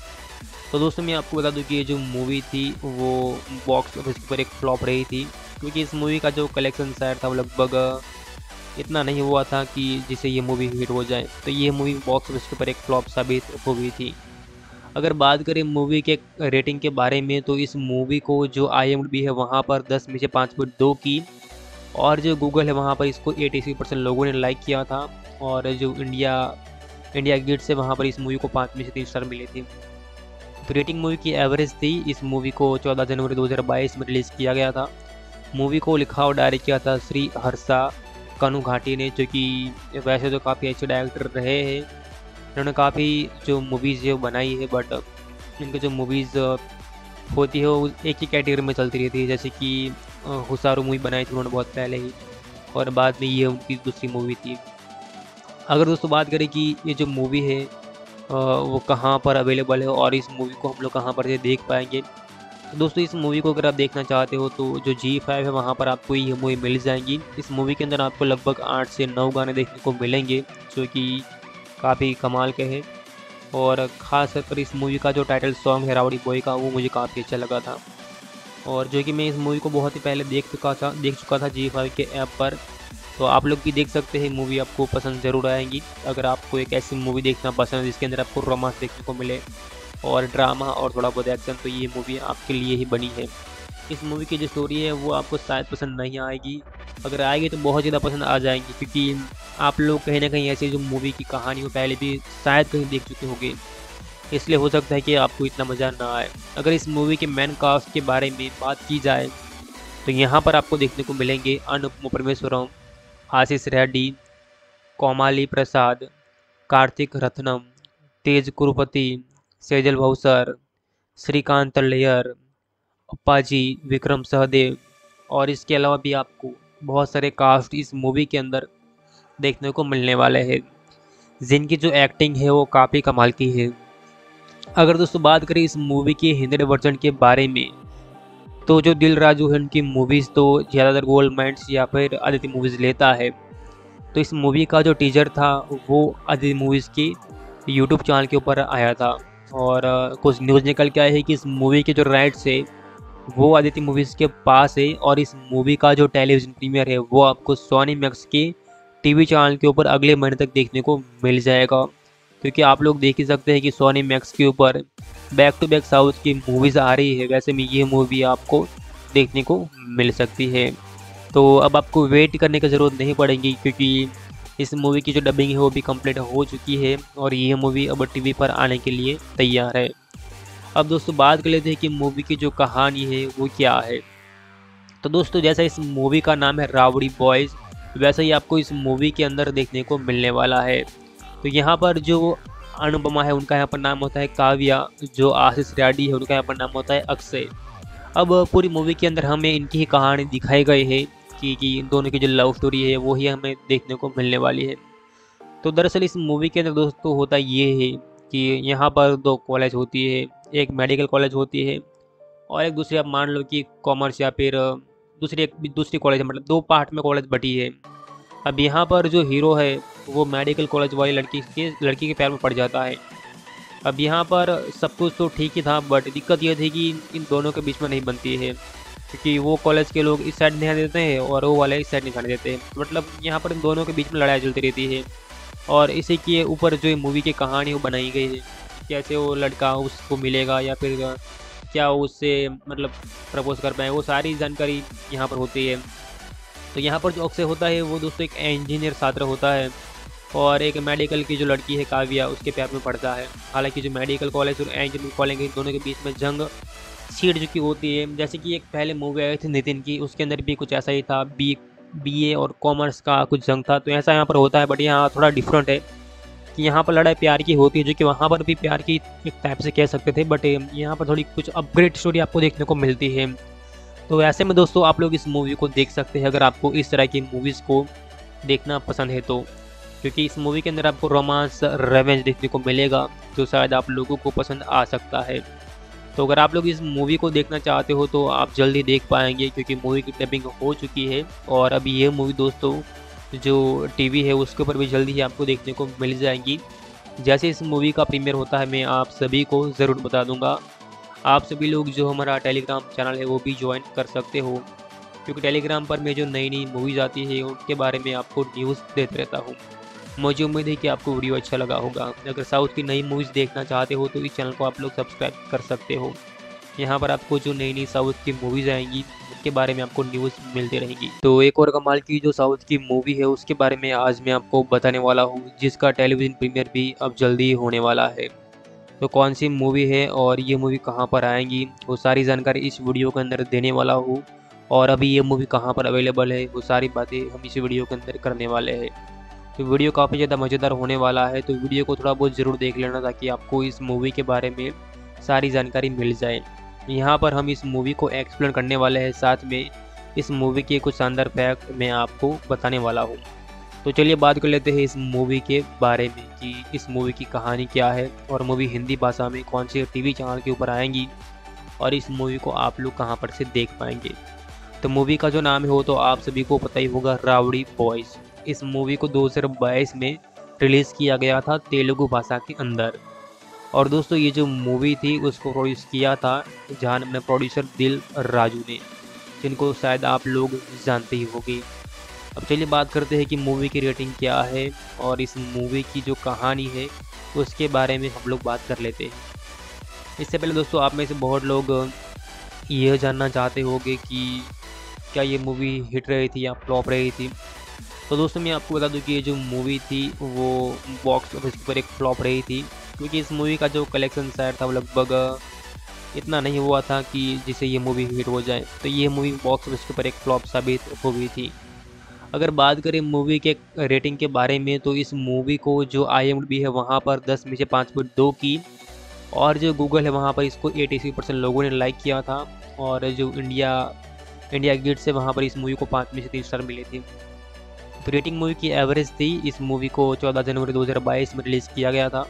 तो दोस्तों, मैं आपको बता दूँ कि ये जो मूवी थी, वो बॉक्स ऑफ़िस पर एक फ्लॉप रही थी, क्योंकि इस मूवी का जो कलेक्शन शायद था वो लगभग, इतना नहीं हुआ था कि जिसे ये मूवी हिट हो जाए। तो ये मूवी बॉक्स ऑफ़िस पर एक फ्लॉप साबित हो गई थी। अगर बात करें मूवी के रेटिंग के बारे में तो इस मूवी को जो आई है, वहाँ पर दस में से पाँच पॉइंट दो की, और जो गूगल है, वहाँ पर इसको एटी परसेंट लोगों ने लाइक किया था, और जो इंडिया इंडिया गेट से वहाँ पर इस मूवी को पाँच में से तीन स्टार मिले थे। तो रेटिंग मूवी की एवरेज थी। इस मूवी को 14 जनवरी 2022 में रिलीज़ किया गया था। मूवी को लिखा और डायरेक्ट किया था श्री हर्षा कनु घाटी ने, जो कि वैसे तो काफ़ी अच्छे डायरेक्टर रहे हैं। उन्होंने काफ़ी जो मूवीज़ है बनाई है बट इनकी जो मूवीज़ होती है, वो एक ही कैटेगरी में चलती रहती है। जैसे कि हुसारू मूवी बनाई थी उन्होंने बहुत पहले ही, और बाद में ये उनकी दूसरी मूवी थी। अगर दोस्तों बात करें कि ये जो मूवी है वो कहाँ पर अवेलेबल है और इस मूवी को हम लोग कहाँ पर से देख पाएँगे। तो दोस्तों, इस मूवी को अगर आप देखना चाहते हो तो जो जी फाइव है, वहाँ पर आपको ये मूवी मिल जाएँगी। इस मूवी के अंदर आपको लगभग आठ से नौ गाने देखने को मिलेंगे, जो कि काफ़ी कमाल के हैं। और ख़ास कर इस मूवी का जो टाइटल सॉन्ग है, रावड़ी बॉय का, वो मुझे काफ़ी अच्छा लगा था। और जो कि मैं इस मूवी को बहुत ही पहले देख चुका था, देख चुका था जी फाइव के ऐप पर। तो आप लोग भी देख सकते हैं मूवी आपको पसंद ज़रूर आएँगी। अगर आपको एक ऐसी मूवी देखना पसंद है, जिसके अंदर आपको रोमांस देखने को मिले और ड्रामा और थोड़ा बहुत एक्शन तो ये मूवी आपके लिए ही बनी है। इस मूवी की जो स्टोरी है, वो आपको शायद पसंद नहीं आएगी। अगर आएगी तो बहुत ज़्यादा पसंद आ जाएँगी, क्योंकि आप लोग कहीं ना कहीं ऐसी जो मूवी की कहानी हो, पहले भी शायद कहीं देख चुके होंगे। इसलिए हो सकता है कि आपको इतना मज़ा ना आए। अगर इस मूवी के मैन कास्ट के बारे में बात की जाए तो यहाँ पर आपको देखने को मिलेंगे अनुपम परमेश्वरम आशीष रेड्डी, कोमाली प्रसाद, कार्तिक रत्नम, तेज कुरुपति, सेजल भौसर श्रीकांत लेयर, अप्पाजी, विक्रम सहदेव और इसके अलावा भी आपको बहुत सारे कास्ट इस मूवी के अंदर देखने को मिलने वाले हैं। जिनकी जो एक्टिंग है वो काफ़ी कमाल की है। अगर दोस्तों बात करें इस मूवी के हिंदी वर्जन के बारे में तो जो दिल राजू है, उनकी मूवीज़ तो ज़्यादातर गोल्ड माइंड्स या फिर आदित्य मूवीज़ लेता है। तो इस मूवी का जो टीजर था, वो आदित्य मूवीज़ की यूट्यूब चैनल के ऊपर आया था। और कुछ न्यूज़ निकल के आई है कि इस मूवी के जो राइट्स है, वो आदित्य मूवीज़ के पास है। और इस मूवी का जो टेलीविज़न प्रीमियर है, वो आपको सोनी मैक्स के टीवी चैनल के ऊपर अगले महीने तक देखने को मिल जाएगा। क्योंकि आप लोग देख ही सकते हैं कि सोनी मैक्स के ऊपर बैक टू बैक साउथ की मूवीज़ आ रही है, वैसे में ये मूवी आपको देखने को मिल सकती है। तो अब आपको वेट करने की ज़रूरत नहीं पड़ेगी, क्योंकि इस मूवी की जो डबिंग है वो भी कंप्लीट हो चुकी है और ये मूवी अब टीवी पर आने के लिए तैयार है। अब दोस्तों, बात कर लेते हैं कि मूवी की जो कहानी है वो क्या है। तो दोस्तों, जैसा इस मूवी का नाम है रावड़ी बॉयज़ वैसा ही आपको इस मूवी के अंदर देखने को मिलने वाला है। तो यहाँ पर जो अनुपमा है, उनका यहाँ पर नाम होता है काव्या, जो आशीष रेड्डी है, उनका यहाँ पर नाम होता है अक्षय। अब पूरी मूवी के अंदर हमें इनकी ही कहानी दिखाई गई है कि कि दोनों की जो लव स्टोरी है, वो ही हमें देखने को मिलने वाली है। तो दरअसल इस मूवी के अंदर दोस्तों होता ये है कि यहाँ पर दो कॉलेज होती है, एक मेडिकल कॉलेज होती है और एक दूसरी आप मान लो कि कॉमर्स या फिर दूसरी एक, दूसरी कॉलेज मतलब दो पार्ट में कॉलेज बटी है। अब यहाँ पर जो हीरो है वो मेडिकल कॉलेज वाली लड़की के लड़की के पैर में पड़ जाता है। अब यहाँ पर सब कुछ तो ठीक ही था बट दिक्कत यह थी कि इन दोनों के बीच में नहीं बनती है। क्योंकि वो कॉलेज के लोग इस साइड नहीं आने देते हैं और वो वाले इस साइड नहीं खाने देते हैं। मतलब यहाँ पर इन दोनों के बीच में लड़ाई चलती रहती है। और इसी के ऊपर जो मूवी की कहानी वो बनाई गई है कैसे वो लड़का उसको मिलेगा या फिर क्या उससे मतलब प्रपोज कर पाए, वो सारी जानकारी यहाँ पर होती है। तो यहाँ पर जो अक्सर होता है वो दोस्तों एक इंजीनियर छात्र होता है। और एक मेडिकल की जो लड़की है काव्या, उसके पैर में पड़ता है। हालाँकि जो मेडिकल कॉलेज और इंजीनियरिंग कॉलेज है, दोनों के बीच में जंग सीट जो चुकी होती है। जैसे कि एक पहले मूवी आई थी नितिन की, उसके अंदर भी कुछ ऐसा ही था बी बी ए और कॉमर्स का कुछ जंग था। तो ऐसा यहाँ पर होता है बट यहाँ थोड़ा डिफरेंट है कि यहाँ पर लड़ाई प्यार की होती है, जो कि वहाँ पर भी प्यार की एक टाइप से कह सकते थे बट यहाँ पर थोड़ी कुछ अपग्रेड स्टोरी आपको देखने को मिलती है। तो ऐसे में दोस्तों, आप लोग इस मूवी को देख सकते हैं, अगर आपको इस तरह की मूवीज़ को देखना पसंद है तो। क्योंकि इस मूवी के अंदर आपको रोमांस रेवेंज देखने को मिलेगा, जो शायद आप लोगों को पसंद आ सकता है। तो अगर आप लोग इस मूवी को देखना चाहते हो तो आप जल्दी देख पाएँगे, क्योंकि मूवी की डबिंग हो चुकी है। और अभी ये मूवी दोस्तों, जो टीवी है, उसके ऊपर भी जल्दी ही आपको देखने को मिल जाएँगी। जैसे इस मूवी का प्रीमियर होता है, मैं आप सभी को ज़रूर बता दूँगा। आप सभी लोग जो हमारा टेलीग्राम चैनल है, वो भी ज्वाइन कर सकते हो। क्योंकि टेलीग्राम पर मैं जो नई नई मूवीज़ आती है, उनके बारे में आपको न्यूज़ देते रहता हूँ। मुझे उम्मीद है कि आपको वीडियो अच्छा लगा होगा। अगर साउथ की नई मूवीज़ देखना चाहते हो तो इस चैनल को आप लोग सब्सक्राइब कर सकते हो। यहाँ पर आपको जो नई नई साउथ की मूवीज़ आएँगी उसके बारे में आपको न्यूज़ मिलती रहेगी। तो एक और कमाल की जो साउथ की मूवी है, उसके बारे में आज मैं आपको बताने वाला हूँ, जिसका टेलीविज़न प्रीमियर भी अब जल्दी होने वाला है। तो कौन सी मूवी है और ये मूवी कहाँ पर आएँगी, वो सारी जानकारी इस वीडियो के अंदर देने वाला हूँ। और अभी ये मूवी कहाँ पर अवेलेबल है, वो सारी बातें हम इस वीडियो के अंदर करने वाले हैं। तो वीडियो काफ़ी ज़्यादा मज़ेदार होने वाला है तो वीडियो को थोड़ा बहुत ज़रूर देख लेना ताकि आपको इस मूवी के बारे में सारी जानकारी मिल जाए। यहाँ पर हम इस मूवी को एक्सप्लेन करने वाले हैं, साथ में इस मूवी के कुछ शानदार फैक्ट मैं आपको बताने वाला हूँ। तो चलिए बात कर लेते हैं इस मूवी के बारे में कि इस मूवी की कहानी क्या है और मूवी हिंदी भाषा में कौन से टीवी चैनल के ऊपर आएँगी और इस मूवी को आप लोग कहाँ पर से देख पाएँगे। तो मूवी का जो नाम है वो तो आप सभी को पता ही होगा, रावड़ी बॉयज़ इस मूवी को दो हज़ार बाईस में रिलीज़ किया गया था तेलुगु भाषा के अंदर। और दोस्तों, ये जो मूवी थी, उसको प्रोड्यूस किया था जहाँ अपने प्रोड्यूसर दिल राजू ने, जिनको शायद आप लोग जानते ही होंगे। अब चलिए बात करते हैं कि मूवी की रेटिंग क्या है और इस मूवी की जो कहानी है, उसके बारे में हम लोग बात कर लेते हैं। इससे पहले दोस्तों, आप में से बहुत लोग यह जानना चाहते होंगे कि क्या ये मूवी हिट रही थी या फ्लॉप रही थी। तो दोस्तों मैं आपको बता दूँ कि ये जो मूवी थी, वो बॉक्स ऑफ़िस पर एक फ्लॉप रही थी, क्योंकि इस मूवी का जो कलेक्शन शायद था वो लगभग, इतना नहीं हुआ था कि जिसे ये मूवी हिट हो जाए। तो ये मूवी बॉक्स ऑफ़िस के ऊपर एक फ्लॉप साबित हो गई थी। अगर बात करें मूवी के रेटिंग के बारे में तो इस मूवी को जो आई है, वहाँ पर दस में से पाँच पॉइंट दो की, और जो गूगल है, वहाँ पर इसको एटी परसेंट लोगों ने लाइक किया था, और जो इंडिया इंडिया गेट से वहाँ पर इस मूवी को पाँच में से तीन स्टार मिले थे। तो रेटिंग मूवी की एवरेज थी। इस मूवी को 14 जनवरी 2022 में रिलीज़ किया गया था।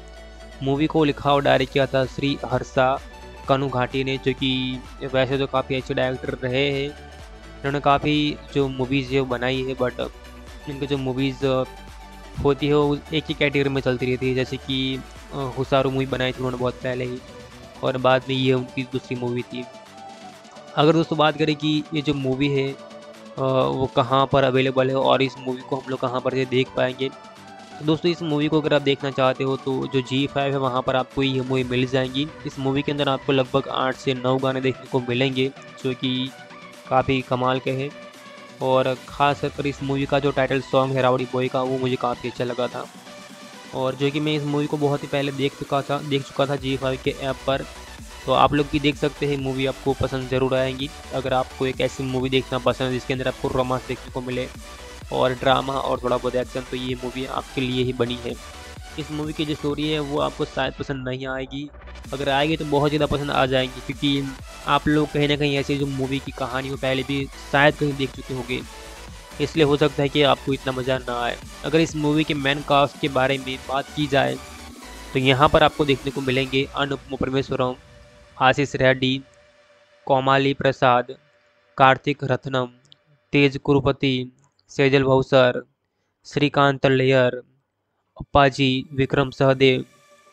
मूवी को लिखा और डायरेक्ट किया था श्री हर्षा कनु घाटी ने, जो कि वैसे तो काफ़ी अच्छे डायरेक्टर रहे हैं। इन्होंने काफ़ी जो मूवीज़ है बनाई है बट इनकी जो मूवीज़ होती है वो एक ही कैटेगरी में चलती रहती है। जैसे कि हुसारू मूवी बनाई थी उन्होंने बहुत पहले ही, और बाद में ये उनकी दूसरी मूवी थी। अगर दोस्तों बात करें कि ये जो मूवी है वो कहाँ पर अवेलेबल है और इस मूवी को हम लोग कहाँ पर से देख पाएँगे। तो दोस्तों, इस मूवी को अगर आप देखना चाहते हो तो जो जी फाइव है, वहाँ पर आपको ये मूवी मिल जाएँगी। इस मूवी के अंदर आपको लगभग आठ से नौ गाने देखने को मिलेंगे, जो कि काफ़ी कमाल के हैं। और ख़ास कर इस मूवी का जो टाइटल सॉन्ग है रावड़ी बॉय का, वो मुझे काफ़ी अच्छा लगा था। और जो कि मैं इस मूवी को बहुत ही पहले देख चुका था, देख चुका था जी फाइव के ऐप पर तो आप लोग भी देख सकते हैं मूवी आपको पसंद ज़रूर आएँगी। अगर आपको एक ऐसी मूवी देखना पसंद है, जिसके अंदर आपको रोमांस देखने को मिले और ड्रामा और थोड़ा बहुत एक्शन तो ये मूवी आपके लिए ही बनी है। इस मूवी की जो स्टोरी है, वो आपको शायद पसंद नहीं आएगी। अगर आएगी तो बहुत ज़्यादा पसंद आ जाएँगी, क्योंकि आप लोग कहीं ना कहीं ऐसी जो मूवी की कहानी हो, पहले भी शायद कहीं देख चुके होंगे। इसलिए हो सकता है कि आपको इतना मज़ा ना आए। अगर इस मूवी के मैन कास्ट के बारे में बात की जाए तो यहाँ पर आपको देखने को मिलेंगे अनुपम परमेश्वरम आशीष रेड्डी, कोमाली प्रसाद, कार्तिक रत्नम, तेज कुरुपति, सेजल भौसर श्रीकांत लेयर, अप्पाजी, विक्रम सहदेव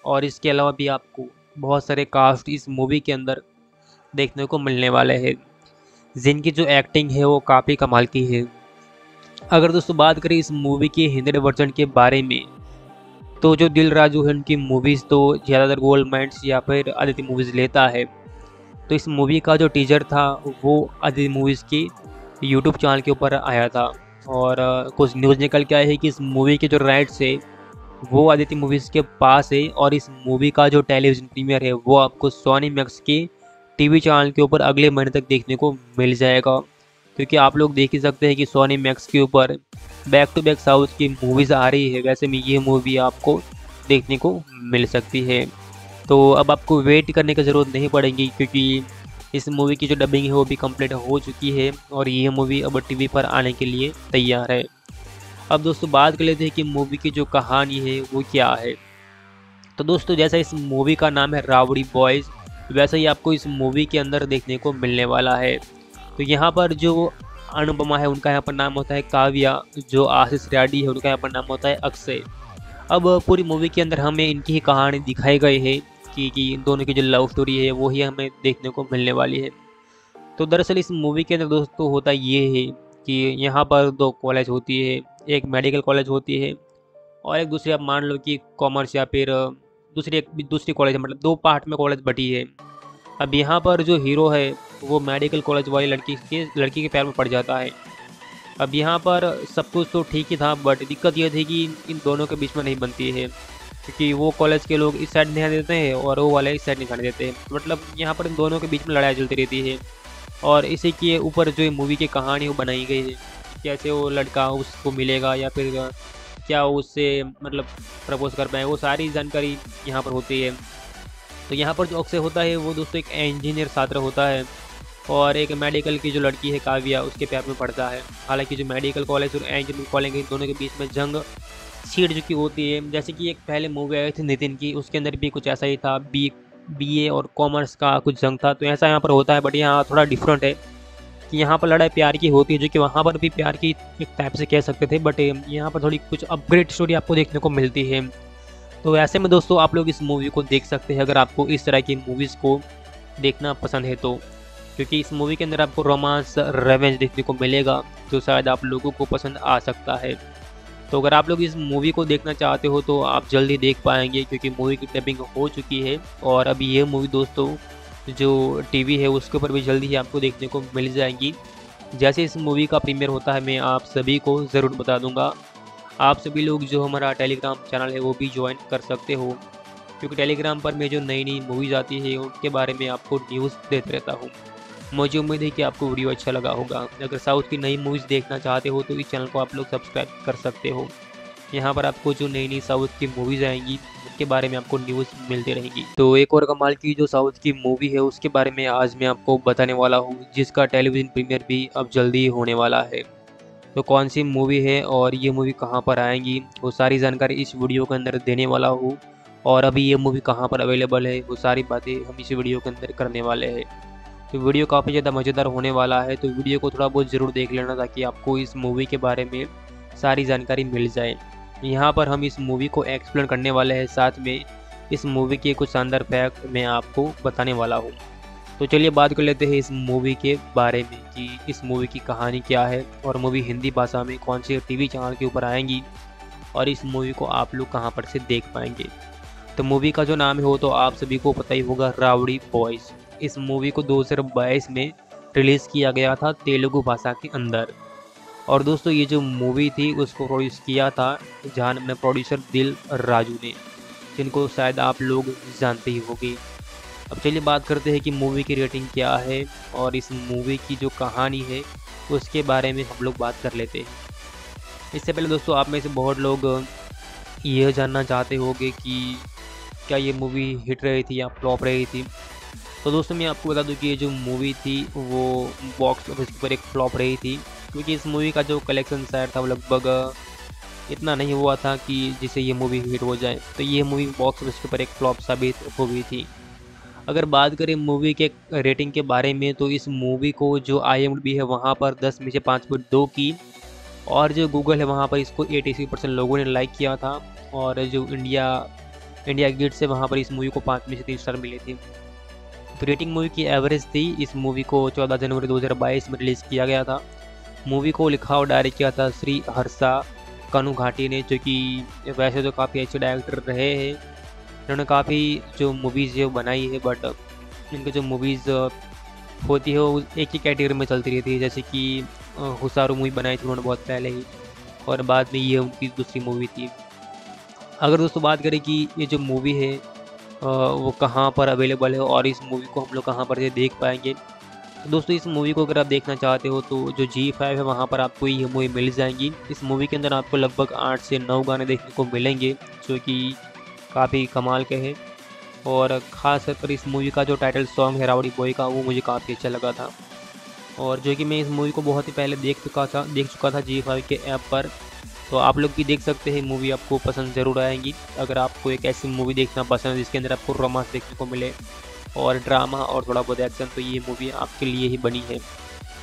और इसके अलावा भी आपको बहुत सारे कास्ट इस मूवी के अंदर देखने को मिलने वाले हैं। जिनकी जो एक्टिंग है वो काफ़ी कमाल की है। अगर दोस्तों बात करें इस मूवी के हिंदी वर्जन के बारे में तो जो दिल राजू है उनकी मूवीज़ तो ज़्यादातर गोल्ड माइंड्स या फिर आदित्य मूवीज़ लेता है। तो इस मूवी का जो टीजर था, वो आदित्य मूवीज़ की यूट्यूब चैनल के ऊपर आया था। और कुछ न्यूज़ निकल के आई है कि इस मूवी के जो राइट्स है, वो आदित्य मूवीज़ के पास है। और इस मूवी का जो टेलीविज़न प्रीमियर है, वो आपको सोनी मैक्स के टीवी चैनल के ऊपर अगले महीने तक देखने को मिल जाएगा। क्योंकि आप लोग देख ही सकते हैं कि सोनी मैक्स के ऊपर बैक टू बैक साउथ की मूवीज़ आ रही है, वैसे में ये मूवी आपको देखने को मिल सकती है। तो अब आपको वेट करने की ज़रूरत नहीं पड़ेगी, क्योंकि इस मूवी की जो डबिंग है वो भी कंप्लीट हो चुकी है और ये मूवी अब टीवी पर आने के लिए तैयार है। अब दोस्तों, बात कर लेते हैं कि मूवी की जो कहानी है वो क्या है। तो दोस्तों, जैसा इस मूवी का नाम है रावड़ी बॉयज़ वैसा ही आपको इस मूवी के अंदर देखने को मिलने वाला है। तो यहाँ पर जो अनुपमा है, उनका यहाँ पर नाम होता है काव्या, जो आशीष रेड्डी है, उनका यहाँ पर नाम होता है अक्षय। अब पूरी मूवी के अंदर हमें इनकी ही कहानी दिखाई गई है की, कि इन दोनों की जो लव स्टोरी है वही हमें देखने को मिलने वाली है। तो दरअसल इस मूवी के अंदर दोस्तों होता ये है कि यहाँ पर दो कॉलेज होती है, एक मेडिकल कॉलेज होती है और एक दूसरी आप मान लो कि कॉमर्स या फिर दूसरी एक, दूसरी कॉलेज मतलब दो पार्ट में कॉलेज बटी है। अब यहाँ पर जो हीरो है वो मेडिकल कॉलेज वाली लड़की के लड़की के पैर में पड़ जाता है। अब यहाँ पर सब कुछ तो ठीक ही था बट दिक्कत यह थी कि इन दोनों के बीच में नहीं बनती है। क्योंकि वो कॉलेज के लोग इस साइड ध्यान देते हैं और वो वाले इस साइड नहीं ध्यान देते हैं। मतलब यहाँ पर इन दोनों के बीच में लड़ाई चलती रहती है। और इसी के ऊपर जो मूवी की कहानी वो बनाई गई है कैसे वो लड़का उसको मिलेगा या फिर क्या उससे मतलब प्रपोज कर पाए, वो सारी जानकारी यहाँ पर होती है। तो यहाँ पर जो अक्सर होता है वो दोस्तों एक इंजीनियर छात्र होता है। और एक मेडिकल की जो लड़की है काव्या, उसके प्यार में पढ़ता है। हालाँकि जो मेडिकल कॉलेज और इंजीनियरिंग कॉलेज दोनों के बीच में जंग सीट जो की होती है। जैसे कि एक पहले मूवी आई थी नितिन की, उसके अंदर भी कुछ ऐसा ही था। बी बी और कॉमर्स का कुछ जंग था। तो ऐसा यहाँ पर होता है बट यहाँ थोड़ा डिफरेंट है कि यहाँ पर लड़ाई प्यार की होती है, जो कि वहाँ पर भी प्यार की एक टाइप से कह सकते थे। बट यहाँ पर थोड़ी कुछ अपग्रेड स्टोरी आपको देखने को मिलती है। तो ऐसे में दोस्तों, आप लोग इस मूवी को देख सकते हैं, अगर आपको इस तरह की मूवीज़ को देखना पसंद है तो। क्योंकि इस मूवी के अंदर आपको रोमांस रेवेंज देखने को मिलेगा, जो शायद आप लोगों को पसंद आ सकता है। तो अगर आप लोग इस मूवी को देखना चाहते हो तो आप जल्दी देख पाएँगे, क्योंकि मूवी की डबिंग हो चुकी है। और अभी ये मूवी दोस्तों, जो टीवी है, उसके ऊपर भी जल्दी ही आपको देखने को मिल जाएगी। जैसे इस मूवी का प्रीमियर होता है, मैं आप सभी को ज़रूर बता दूँगा। आप सभी लोग जो हमारा टेलीग्राम चैनल है, वो भी ज्वाइन कर सकते हो। क्योंकि टेलीग्राम पर मैं जो नई नई मूवीज़ आती है, उनके बारे में आपको न्यूज़ देते रहता हूँ। मुझे उम्मीद है कि आपको वीडियो अच्छा लगा होगा। अगर साउथ की नई मूवीज़ देखना चाहते हो तो इस चैनल को आप लोग सब्सक्राइब कर सकते हो। यहाँ पर आपको जो नई नई साउथ की मूवीज़ आएँगी, उनके बारे में आपको न्यूज़ मिलती रहेंगी। तो एक और कमाल की जो साउथ की मूवी है, उसके बारे में आज मैं आपको बताने वाला हूँ, जिसका टेलीविज़न प्रीमियर भी अब जल्दी होने वाला है। तो कौन सी मूवी है और ये मूवी कहाँ पर आएँगी, वो सारी जानकारी इस वीडियो के अंदर देने वाला हूँ। और अभी ये मूवी कहाँ पर अवेलेबल है, वो सारी बातें हम इस वीडियो के अंदर करने वाले हैं। तो वीडियो काफ़ी ज़्यादा मज़ेदार होने वाला है तो वीडियो को थोड़ा बहुत ज़रूर देख लेना ताकि आपको इस मूवी के बारे में सारी जानकारी मिल जाए। यहाँ पर हम इस मूवी को एक्सप्लेन करने वाले हैं, साथ में इस मूवी के कुछ शानदार फैक्ट मैं आपको बताने वाला हूँ। तो चलिए बात कर लेते हैं इस मूवी के बारे में कि इस मूवी की कहानी क्या है और मूवी हिंदी भाषा में कौन से टीवी चैनल के ऊपर आएँगी और इस मूवी को आप लोग कहाँ पर से देख पाएँगे। तो मूवी का जो नाम है वो तो आप सभी को पता ही होगा, रावड़ी बॉयज़ इस मूवी को 2022 में रिलीज़ किया गया था तेलुगु भाषा के अंदर। और दोस्तों, ये जो मूवी थी, उसको प्रोड्यूस किया था जहाँ में प्रोड्यूसर दिल राजू ने, जिनको शायद आप लोग जानते ही होंगे। अब चलिए बात करते हैं कि मूवी की रेटिंग क्या है और इस मूवी की जो कहानी है, उसके बारे में हम लोग बात कर लेते हैं। इससे पहले दोस्तों, आप में से बहुत लोग यह जानना चाहते होंगे कि क्या ये मूवी हिट रही थी या फ्लॉप रही थी। तो दोस्तों मैं आपको बता दूँ कि ये जो मूवी थी, वो बॉक्स ऑफ़िस पर एक फ्लॉप रही थी, क्योंकि इस मूवी का जो कलेक्शन शायद था वो लगभग इतना नहीं हुआ था कि जिससे ये मूवी हिट हो जाए। तो ये मूवी बॉक्स ऑफ़िस के ऊपर एक फ्लॉप साबित हो गई थी। अगर बात करें मूवी के रेटिंग के बारे में तो इस मूवी को जो आई है, वहाँ पर 10 में से पाँच पॉइंट दो की, और जो गूगल है, वहाँ पर इसको एटी परसेंट लोगों ने लाइक किया था, और जो इंडिया इंडिया गेट से वहाँ पर इस मूवी को पाँच में से तीन स्टार मिले थे। तो रेटिंग मूवी की एवरेज थी। इस मूवी को 14 जनवरी 2022 में रिलीज़ किया गया था। मूवी को लिखा और डायरेक्ट किया था श्री हर्षा कनु घाटी ने, जो कि वैसे तो काफ़ी अच्छे डायरेक्टर रहे हैं। इन्होंने काफ़ी जो मूवीज़ वो बनाई है बट इनकी जो मूवीज़ होती है, वो एक ही कैटेगरी में चलती रहती है। जैसे कि हुसारू मूवी बनाई थी उन्होंने बहुत पहले ही, और बाद में ये उनकी दूसरी मूवी थी। अगर दोस्तों बात करें कि ये जो मूवी है वो कहाँ पर अवेलेबल है और इस मूवी को हम लोग कहाँ पर देख पाएँगे। तो दोस्तों, इस मूवी को अगर आप देखना चाहते हो तो जो जी फाइव है, वहाँ पर आपको ये मूवी मिल जाएँगी। इस मूवी के अंदर आपको लगभग आठ से नौ गाने देखने को मिलेंगे, जो कि काफ़ी कमाल के हैं। और ख़ास कर इस मूवी का जो टाइटल सॉन्ग है रावड़ी बॉय का, वो मुझे काफ़ी अच्छा लगा था। और जो कि मैं इस मूवी को बहुत ही पहले देख चुका था, देख चुका था जी फाइव के ऐप पर तो आप लोग भी देख सकते हैं मूवी आपको पसंद ज़रूर आएँगी। अगर आपको एक ऐसी मूवी देखना पसंद है, जिसके अंदर आपको रोमांस देखने को मिले और ड्रामा और थोड़ा बहुत एक्शन तो ये मूवी आपके लिए ही बनी है।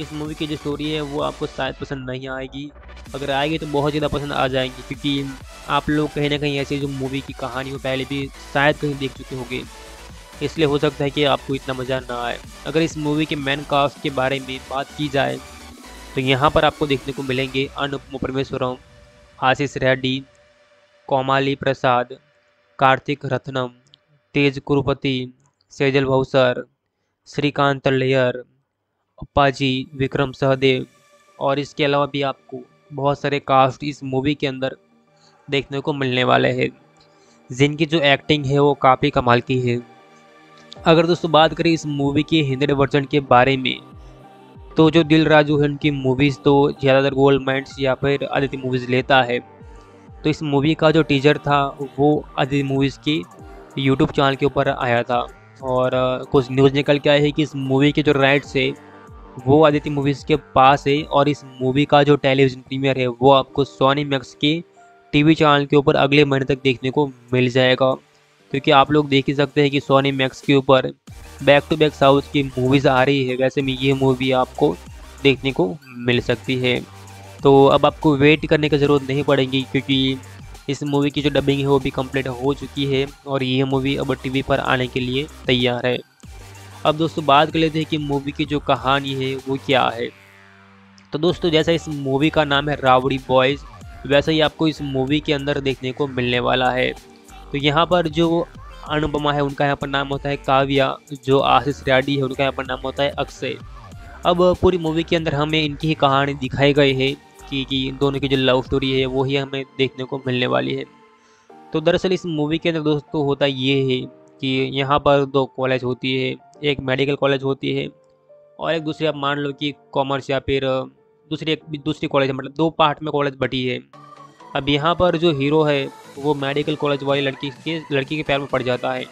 इस मूवी की जो स्टोरी है, वो आपको शायद पसंद नहीं आएगी। अगर आएगी तो बहुत ज़्यादा पसंद आ जाएँगी, क्योंकि आप लोग कहीं ना कहीं ऐसी जो मूवी की कहानी हो, पहले भी शायद कहीं देख चुके होंगे। इसलिए हो सकता है कि आपको इतना मज़ा ना आए। अगर इस मूवी के मैन कास्ट के बारे में बात की जाए तो यहाँ पर आपको देखने को मिलेंगे अनुपम परमेश्वरम आशीष रेड्डी, कोमाली प्रसाद, कार्तिक रत्नम, तेज कुरुपति, सेजल भौसर श्रीकांत लेयर, अप्पाजी, विक्रम सहदेव और इसके अलावा भी आपको बहुत सारे कास्ट इस मूवी के अंदर देखने को मिलने वाले हैं। जिनकी जो एक्टिंग है वो काफ़ी कमाल की है। अगर दोस्तों बात करें इस मूवी के हिंदी वर्जन के बारे में तो जो दिल राजू है उनकी मूवीज़ तो ज़्यादातर गोल्ड माइंड्स या फिर आदित्य मूवीज़ लेता है। तो इस मूवी का जो टीजर था, वो आदित्य मूवीज़ की यूट्यूब चैनल के ऊपर आया था। और कुछ न्यूज़ निकल के आए हैं कि इस मूवी के जो राइट्स है, वो आदित्य मूवीज़ के पास है। और इस मूवी का जो टेलीविज़न प्रीमियर है, वो आपको सोनी मैक्स के टीवी चैनल के ऊपर अगले महीने तक देखने को मिल जाएगा। क्योंकि आप लोग देख ही सकते हैं कि सोनी मैक्स के ऊपर बैक टू बैक साउथ की मूवीज़ आ रही है। वैसे में ये मूवी आपको देखने को मिल सकती है। तो अब आपको वेट करने की ज़रूरत नहीं पड़ेगी क्योंकि इस मूवी की जो डबिंग है वो भी कंप्लीट हो चुकी है और ये मूवी अब टीवी पर आने के लिए तैयार है। अब दोस्तों बात कर लेते हैं कि मूवी की जो कहानी है वो क्या है। तो दोस्तों जैसा इस मूवी का नाम है रावड़ी बॉयज़ वैसा ही आपको इस मूवी के अंदर देखने को मिलने वाला है। तो यहाँ पर जो अनुपमा है, उनका यहाँ पर नाम होता है काव्या। जो आशीष रेड्डी है, उनका यहाँ पर नाम होता है अक्षय। अब पूरी मूवी के अंदर हमें इनकी ही कहानी दिखाई गई है कि कि इन दोनों की जो लव स्टोरी है, वो ही हमें देखने को मिलने वाली है। तो दरअसल इस मूवी के अंदर दोस्तों होता ये है कि यहाँ पर दो कॉलेज होती है, एक मेडिकल कॉलेज होती है और एक दूसरी आप मान लो कि कॉमर्स या फिर दूसरी एक, दूसरी कॉलेज मतलब दो पार्ट में कॉलेज बटी है। अब यहाँ पर जो हीरो है वो मेडिकल कॉलेज वाली लड़की के लड़की के पैर में पड़ जाता है।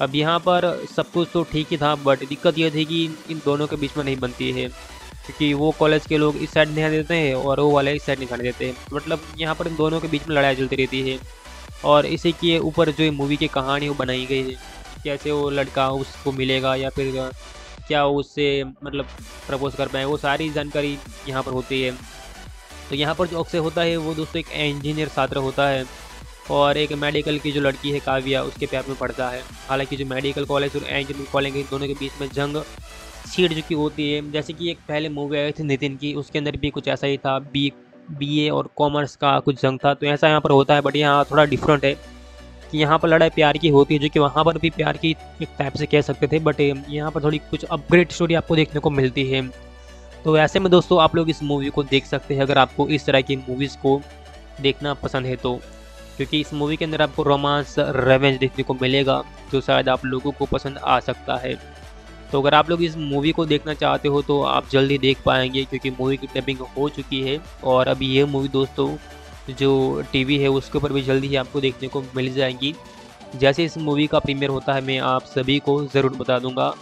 अब यहाँ पर सब कुछ तो ठीक ही था बट दिक्कत यह थी कि इन दोनों के बीच में नहीं बनती है। क्योंकि वो कॉलेज के लोग इस साइड ध्यान देते हैं और वो वाले इस साइड नहीं देते हैं। मतलब यहाँ पर इन दोनों के बीच में लड़ाई चलती रहती है। और इसी के ऊपर जो मूवी की कहानी वो बनाई गई है, कैसे वो लड़का उसको मिलेगा या फिर क्या उससे मतलब प्रपोज कर पाए, वो सारी जानकारी यहाँ पर होती है। तो यहाँ पर जो अक्सर होता है वो दोस्तों एक इंजीनियर छात्र होता है। और एक मेडिकल की जो लड़की है काव्या, उसके पैर में पड़ता है। हालाँकि जो मेडिकल कॉलेज और इंजीनियरिंग कॉलेज के दोनों के बीच में जंग सीट चुकी होती है। जैसे कि एक पहले मूवी आई थी नितिन की, उसके अंदर भी कुछ ऐसा ही था बी बी और कॉमर्स का कुछ जंग था। तो ऐसा यहाँ पर होता है बट यहाँ थोड़ा डिफरेंट है कि यहाँ पर लड़ाई प्यार की होती है, जो कि वहाँ पर भी प्यार की एक टाइप से कह सकते थे बट यहाँ पर थोड़ी कुछ अपग्रेड स्टोरी आपको देखने को मिलती है। तो ऐसे में दोस्तों, आप लोग इस मूवी को देख सकते हैं, अगर आपको इस तरह की मूवीज़ को देखना पसंद है तो। क्योंकि इस मूवी के अंदर आपको रोमांस रेवेंज देखने को मिलेगा, जो शायद आप लोगों को पसंद आ सकता है। तो अगर आप लोग इस मूवी को देखना चाहते हो तो आप जल्दी देख पाएँगे, क्योंकि मूवी की टैपिंग हो चुकी है। और अभी ये मूवी दोस्तों, जो टीवी है, उसके ऊपर भी जल्दी ही आपको देखने को मिल जाएँगी। जैसे इस मूवी का प्रीमियर होता है, मैं आप सभी को ज़रूर बता दूँगा।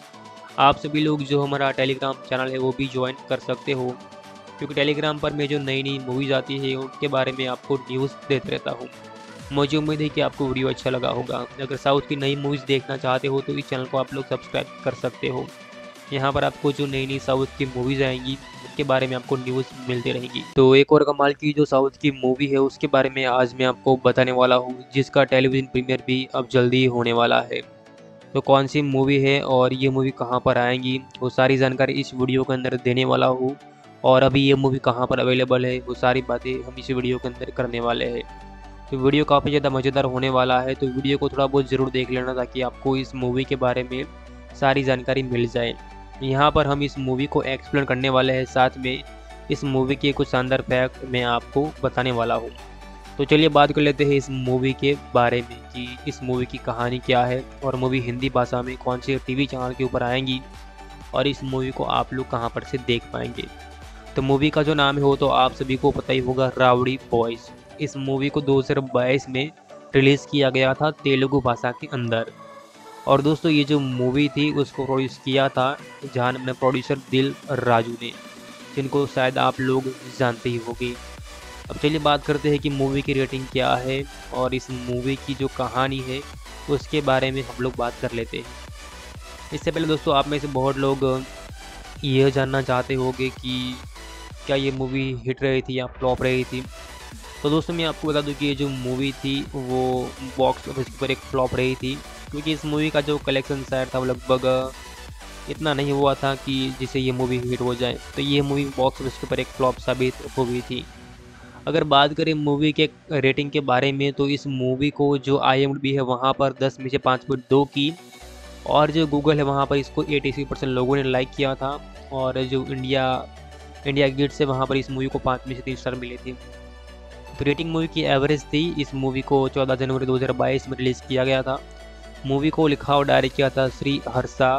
आप सभी लोग जो हमारा टेलीग्राम चैनल है, वो भी ज्वाइन कर सकते हो। क्योंकि टेलीग्राम पर मैं जो नई नई मूवीज़ आती है, उनके बारे में आपको न्यूज़ देते रहता हूँ। मुझे उम्मीद है कि आपको वीडियो अच्छा लगा होगा। अगर साउथ की नई मूवीज़ देखना चाहते हो तो इस चैनल को आप लोग सब्सक्राइब कर सकते हो। यहाँ पर आपको जो नई नई साउथ की मूवीज़ आएँगी उसके बारे में आपको न्यूज़ मिलती रहेगी। तो एक और कमाल की जो साउथ की मूवी है, उसके बारे में आज मैं आपको बताने वाला हूँ, जिसका टेलीविज़न प्रीमियर भी अब जल्दी होने वाला है। तो कौन सी मूवी है और ये मूवी कहाँ पर आएँगी, वो सारी जानकारी इस वीडियो के अंदर देने वाला हूँ। और अभी ये मूवी कहाँ पर अवेलेबल है, वो सारी बातें हम इस वीडियो के अंदर करने वाले हैं। तो वीडियो काफ़ी ज़्यादा मज़ेदार होने वाला है तो वीडियो को थोड़ा बहुत ज़रूर देख लेना ताकि आपको इस मूवी के बारे में सारी जानकारी मिल जाए। यहाँ पर हम इस मूवी को एक्सप्लेन करने वाले हैं, साथ में इस मूवी के कुछ शानदार फैक्ट मैं आपको बताने वाला हूँ। तो चलिए बात कर लेते हैं इस मूवी के बारे में कि इस मूवी की कहानी क्या है और मूवी हिंदी भाषा में कौन से टीवी चैनल के ऊपर आएँगी और इस मूवी को आप लोग कहाँ पर से देख पाएँगे। तो मूवी का जो नाम है वो तो आप सभी को पता ही होगा, रावड़ी बॉयज़ इस मूवी को 2022 में रिलीज़ किया गया था तेलुगु भाषा के अंदर। और दोस्तों, ये जो मूवी थी, उसको प्रोड्यूस किया था जहाँ अपने प्रोड्यूसर दिल राजू ने, जिनको शायद आप लोग जानते ही होंगे। अब चलिए बात करते हैं कि मूवी की रेटिंग क्या है और इस मूवी की जो कहानी है, उसके बारे में हम लोग बात कर लेते हैं। इससे पहले दोस्तों, आप में से बहुत लोग यह जानना चाहते होंगे कि क्या ये मूवी हिट रही थी या फ्लॉप रही थी। तो दोस्तों, मैं आपको बता दूँ कि ये जो मूवी थी, वो बॉक्स ऑफ़िस पर एक फ्लॉप रही थी, क्योंकि इस मूवी का जो कलेक्शन शायद था वो लगभग, इतना नहीं हुआ था कि जिसे ये मूवी हिट हो जाए। तो ये मूवी बॉक्स ऑफ़िस के ऊपर एक फ्लॉप साबित हो गई थी। अगर बात करें मूवी के रेटिंग के बारे में तो इस मूवी को जो आई है, वहाँ पर दस में से पाँच पॉइंट दो की, और जो गूगल है, वहाँ पर इसको एटी परसेंट लोगों ने लाइक किया था, और जो इंडिया इंडिया गेट से वहाँ पर इस मूवी को पाँच में से तीन स्टार मिले थे। तो रेटिंग मूवी की एवरेज थी। इस मूवी को 14 जनवरी 2022 में रिलीज़ किया गया था। मूवी को लिखा और डायरेक्ट किया था श्री हर्षा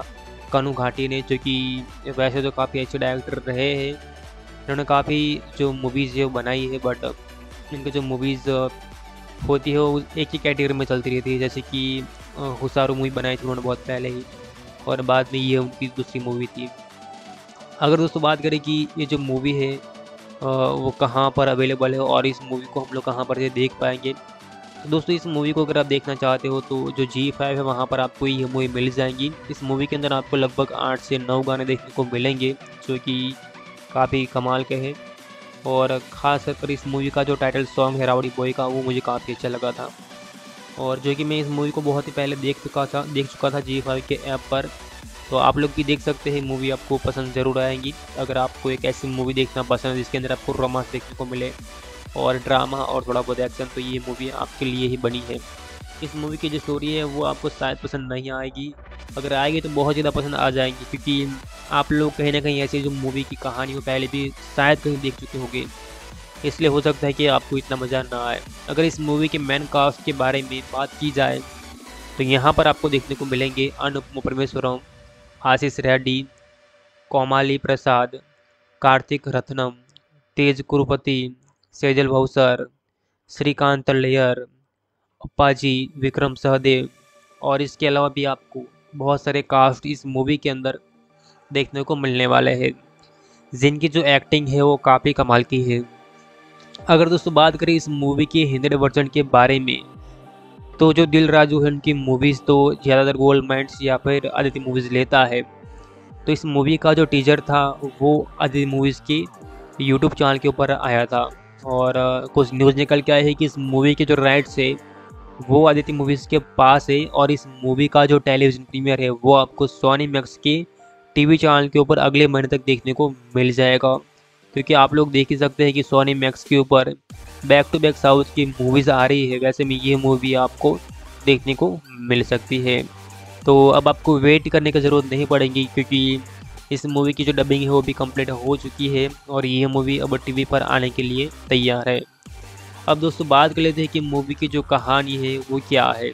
कनु घाटी ने, जो कि वैसे तो काफ़ी अच्छे डायरेक्टर रहे हैं। इन्होंने काफ़ी जो मूवीज़ है बनाई है बट इनकी जो मूवीज़ होती है, वो एक ही कैटेगरी में चलती रहती है। जैसे कि हुसारू मूवी बनाई थी उन्होंने बहुत पहले ही, और बाद में ये उनकी दूसरी मूवी थी। अगर दोस्तों बात करें कि ये जो मूवी है वो कहाँ पर अवेलेबल है और इस मूवी को हम लोग कहाँ पर देख पाएँगे। तो दोस्तों, इस मूवी को अगर आप देखना चाहते हो तो जो जी फाइव है, वहाँ पर आपको ये मूवी मिल जाएँगी। इस मूवी के अंदर आपको लगभग आठ से नौ गाने देखने को मिलेंगे, जो कि काफ़ी कमाल के हैं। और ख़ास कर इस मूवी का जो टाइटल सॉन्ग है रावड़ी बॉय का, वो मुझे काफ़ी अच्छा लगा था। और जो कि मैं इस मूवी को बहुत ही पहले देख चुका था, देख चुका था जी फाइव के ऐप पर तो आप लोग भी देख सकते हैं मूवी आपको पसंद ज़रूर आएँगी। अगर आपको एक ऐसी मूवी देखना पसंद है, जिसके अंदर आपको रोमांस देखने को मिले और ड्रामा और थोड़ा बहुत एक्शन तो ये मूवी आपके लिए ही बनी है। इस मूवी की जो स्टोरी है, वो आपको शायद पसंद नहीं आएगी। अगर आएगी तो बहुत ज़्यादा पसंद आ जाएँगी, क्योंकि आप लोग कहीं ना कहीं ऐसी जो मूवी की कहानी हो, पहले भी शायद कहीं देख चुके होंगे। इसलिए हो सकता है कि आपको इतना मज़ा ना आए। अगर इस मूवी के मैन कास्ट के बारे में बात की जाए तो यहाँ पर आपको देखने को मिलेंगे अनुपम परमेश्वरम आशीष रेड्डी, कोमाली प्रसाद, कार्तिक रत्नम, तेज कुरुपति, सेजल भौसर श्रीकांत तल्लेयर, अप्पाजी विक्रम सहदेव और इसके अलावा भी आपको बहुत सारे कास्ट इस मूवी के अंदर देखने को मिलने वाले हैं। जिनकी जो एक्टिंग है वो काफ़ी कमाल की है। अगर दोस्तों बात करें इस मूवी के हिंदी वर्जन के बारे में तो जो दिल राजू है उनकी मूवीज़ तो ज़्यादातर गोल्ड माइंड्स या फिर आदित्य मूवीज़ लेता है। तो इस मूवी का जो टीजर था, वो आदित्य मूवीज़ की यूट्यूब चैनल के ऊपर आया था। और कुछ न्यूज़ निकल के आया है कि इस मूवी के जो राइट्स है, वो आदित्य मूवीज़ के पास है। और इस मूवी का जो टेलीविज़न प्रीमियर है, वो आपको सोनी मैक्स के टीवी चैनल के ऊपर अगले महीने तक देखने को मिल जाएगा। क्योंकि आप लोग देख ही सकते हैं कि सोनी मैक्स के ऊपर बैक टू बैक साउथ की मूवीज़ आ रही है। वैसे में ये मूवी आपको देखने को मिल सकती है। तो अब आपको वेट करने की ज़रूरत नहीं पड़ेगी क्योंकि इस मूवी की जो डबिंग है वो भी कंप्लीट हो चुकी है और ये मूवी अब टीवी पर आने के लिए तैयार है। अब दोस्तों बात कर लेते हैं कि मूवी की जो कहानी है वो क्या है।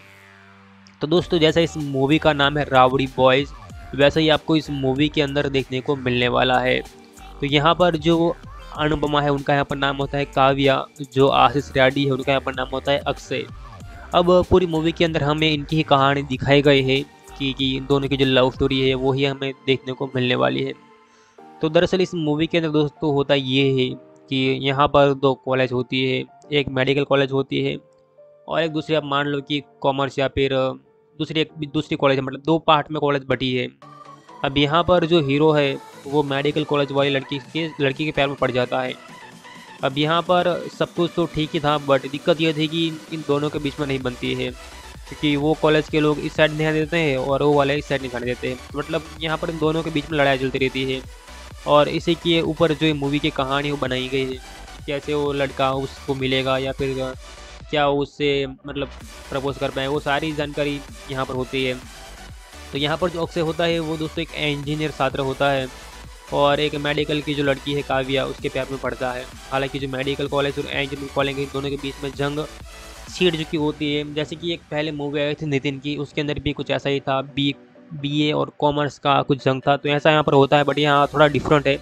तो दोस्तों जैसा इस मूवी का नाम है रावड़ी बॉयज़ वैसा ही आपको इस मूवी के अंदर देखने को मिलने वाला है। तो यहाँ पर जो अनुपमा है, उनका यहाँ पर नाम होता है काव्या, जो आशीष रेड्डी है, उनका यहाँ पर नाम होता है अक्षय। अब पूरी मूवी के अंदर हमें इनकी ही कहानी दिखाई गई है कि कि दोनों की जो लव स्टोरी है, वो ही हमें देखने को मिलने वाली है। तो दरअसल इस मूवी के अंदर दोस्तों होता ये है कि यहाँ पर दो कॉलेज होती है, एक मेडिकल कॉलेज होती है और एक दूसरी आप मान लो कि कॉमर्स या फिर दूसरी एक, दूसरी कॉलेज मतलब दो पार्ट में कॉलेज बटी है। अब यहाँ पर जो हीरो है वो मेडिकल कॉलेज वाली लड़की के लड़की के पैर में पड़ जाता है। अब यहाँ पर सब कुछ तो ठीक ही था बट दिक्कत यह थी कि इन दोनों के बीच में नहीं बनती है। क्योंकि वो कॉलेज के लोग इस साइड ध्यान देते हैं और वो वाले इस साइड नहीं देते। हैं मतलब यहाँ पर इन दोनों के बीच में लड़ाई चलती रहती है। और इसी के ऊपर जो मूवी की कहानी वो बनाई गई है कैसे वो लड़का उसको मिलेगा या फिर क्या उससे मतलब प्रपोज कर पाए, वो सारी जानकारी यहाँ पर होती है। तो यहाँ पर जो अक्सर होता है, वो दोस्तों एक इंजीनियर छात्र होता है। और एक मेडिकल की जो लड़की है काव्या, उसके प्यार में पड़ता है। हालाँकि जो मेडिकल कॉलेज और इंजीनियरिंग कॉलेज दोनों के बीच में जंग सीट जो चुकी होती है। जैसे कि एक पहले मूवी आई थी नितिन की, उसके अंदर भी कुछ ऐसा ही था बी बी और कॉमर्स का कुछ जंग था। तो ऐसा यहाँ पर होता है बट यहाँ थोड़ा डिफरेंट है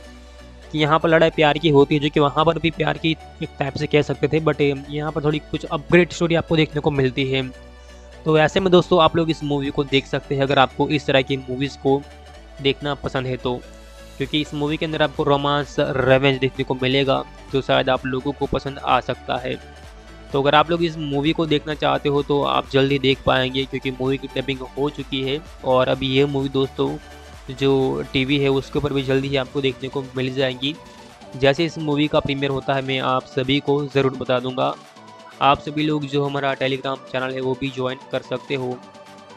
कि यहाँ पर लड़ाई प्यार की होती है, जो कि वहाँ पर भी प्यार की एक टाइप से कह सकते थे बट यहाँ पर थोड़ी कुछ अपग्रेड स्टोरी आपको देखने को मिलती है। तो ऐसे में दोस्तों, आप लोग इस मूवी को देख सकते हैं, अगर आपको इस तरह की मूवीज़ को देखना पसंद है तो। क्योंकि इस मूवी के अंदर आपको रोमांस रेवेंज देखने को मिलेगा, जो शायद आप लोगों को पसंद आ सकता है। तो अगर आप लोग इस मूवी को देखना चाहते हो तो आप जल्दी देख पाएँगे, क्योंकि मूवी की डबिंग हो चुकी है। और अभी ये मूवी दोस्तों, जो टीवी है, उसके ऊपर भी जल्दी ही आपको देखने को मिल जाएँगी। जैसे इस मूवी का प्रीमियर होता है, मैं आप सभी को ज़रूर बता दूँगा। आप सभी लोग जो हमारा टेलीग्राम चैनल है, वो भी ज्वाइन कर सकते हो।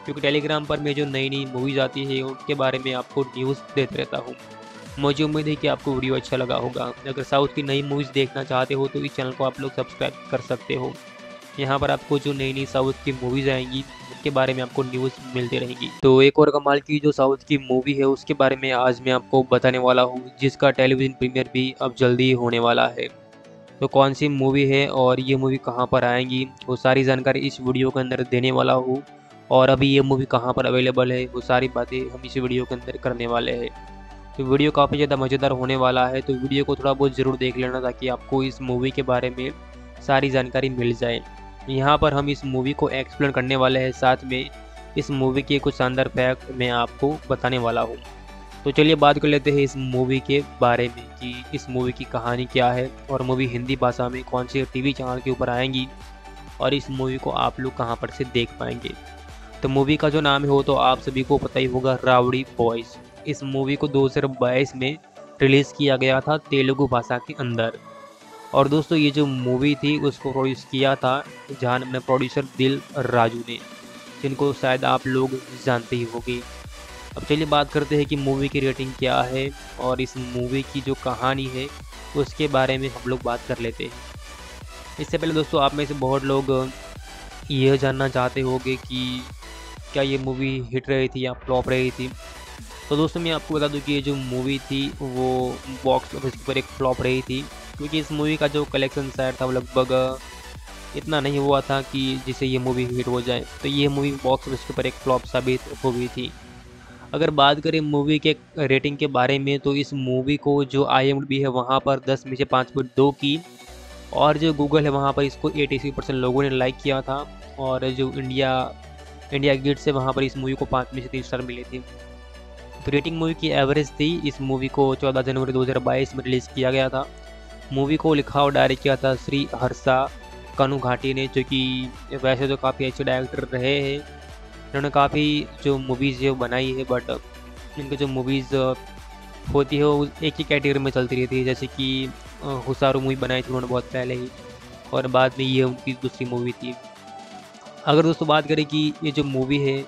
क्योंकि टेलीग्राम पर मैं जो नई नई मूवीज़ आती है, उनके बारे में आपको न्यूज़ देते रहता हूँ। मुझे उम्मीद है कि आपको वीडियो अच्छा लगा होगा। अगर साउथ की नई मूवीज़ देखना चाहते हो तो इस चैनल को आप लोग सब्सक्राइब कर सकते हो। यहाँ पर आपको जो नई नई साउथ की मूवीज़ आएँगी, उनके बारे में आपको न्यूज़ मिलती रहेंगी। तो एक और कमाल की जो साउथ की मूवी है, उसके बारे में आज मैं आपको बताने वाला हूँ, जिसका टेलीविज़न प्रीमियर भी अब जल्दी होने वाला है। तो कौन सी मूवी है और ये मूवी कहाँ पर आएँगी, वो सारी जानकारी इस वीडियो के अंदर देने वाला हूँ। और अभी ये मूवी कहाँ पर अवेलेबल है, वो सारी बातें हम इस वीडियो के अंदर करने वाले हैं। तो वीडियो काफ़ी ज़्यादा मज़ेदार होने वाला है तो वीडियो को थोड़ा बहुत ज़रूर देख लेना ताकि आपको इस मूवी के बारे में सारी जानकारी मिल जाए। यहाँ पर हम इस मूवी को एक्सप्लेन करने वाले हैं, साथ में इस मूवी के कुछ शानदार फैक्ट मैं आपको बताने वाला हूँ। तो चलिए बात कर लेते हैं इस मूवी के बारे में कि इस मूवी की कहानी क्या है और मूवी हिंदी भाषा में कौन से टीवी चैनल के ऊपर आएँगी और इस मूवी को आप लोग कहाँ पर से देख पाएँगे। तो मूवी का जो नाम है तो आप सभी को पता ही होगा, रावड़ी बॉयज़ इस मूवी को 2022 में रिलीज़ किया गया था तेलुगु भाषा के अंदर। और दोस्तों, ये जो मूवी थी, उसको प्रोड्यूस किया था जहाँ अपने प्रोड्यूसर दिल राजू ने, जिनको शायद आप लोग जानते ही होगी। अब चलिए बात करते हैं कि मूवी की रेटिंग क्या है और इस मूवी की जो कहानी है, उसके बारे में हम लोग बात कर लेते हैं। इससे पहले दोस्तों, आप में से बहुत लोग यह जानना चाहते होंगे कि क्या ये मूवी हिट रही थी या फ्लॉप रही थी। तो दोस्तों मैं आपको बता दूँ कि ये जो मूवी थी, वो बॉक्स ऑफ़िस पर एक फ्लॉप रही थी, क्योंकि इस मूवी का जो कलेक्शन शायद था वो लगभग, इतना नहीं हुआ था कि जिसे ये मूवी हिट हो जाए। तो ये मूवी बॉक्स ऑफ़िस के ऊपर एक फ्लॉप साबित हो गई थी। अगर बात करें मूवी के रेटिंग के बारे में तो इस मूवी को जो आई है, वहाँ पर दस में से पाँच पॉइंट दो की, और जो गूगल है, वहाँ पर इसको एटी परसेंट लोगों ने लाइक किया था, और जो इंडिया इंडिया गेट से वहाँ पर इस मूवी को पाँच में से तीन स्टार मिले थे। तो रेटिंग मूवी की एवरेज थी। इस मूवी को 14 जनवरी 2022 में रिलीज़ किया गया था। मूवी को लिखा और डायरेक्ट किया था श्री हर्षा कनु घाटी ने, जो कि वैसे तो काफ़ी अच्छे डायरेक्टर रहे हैं। इन्होंने काफ़ी जो मूवीज़ है बनाई है बट इनकी जो मूवीज़ होती है, वो एक ही कैटेगरी में चलती रहती है। जैसे कि हुसारू मूवी बनाई थी उन्होंने बहुत पहले ही, और बाद में ये उनकी दूसरी मूवी थी। अगर दोस्तों बात करें कि ये जो मूवी है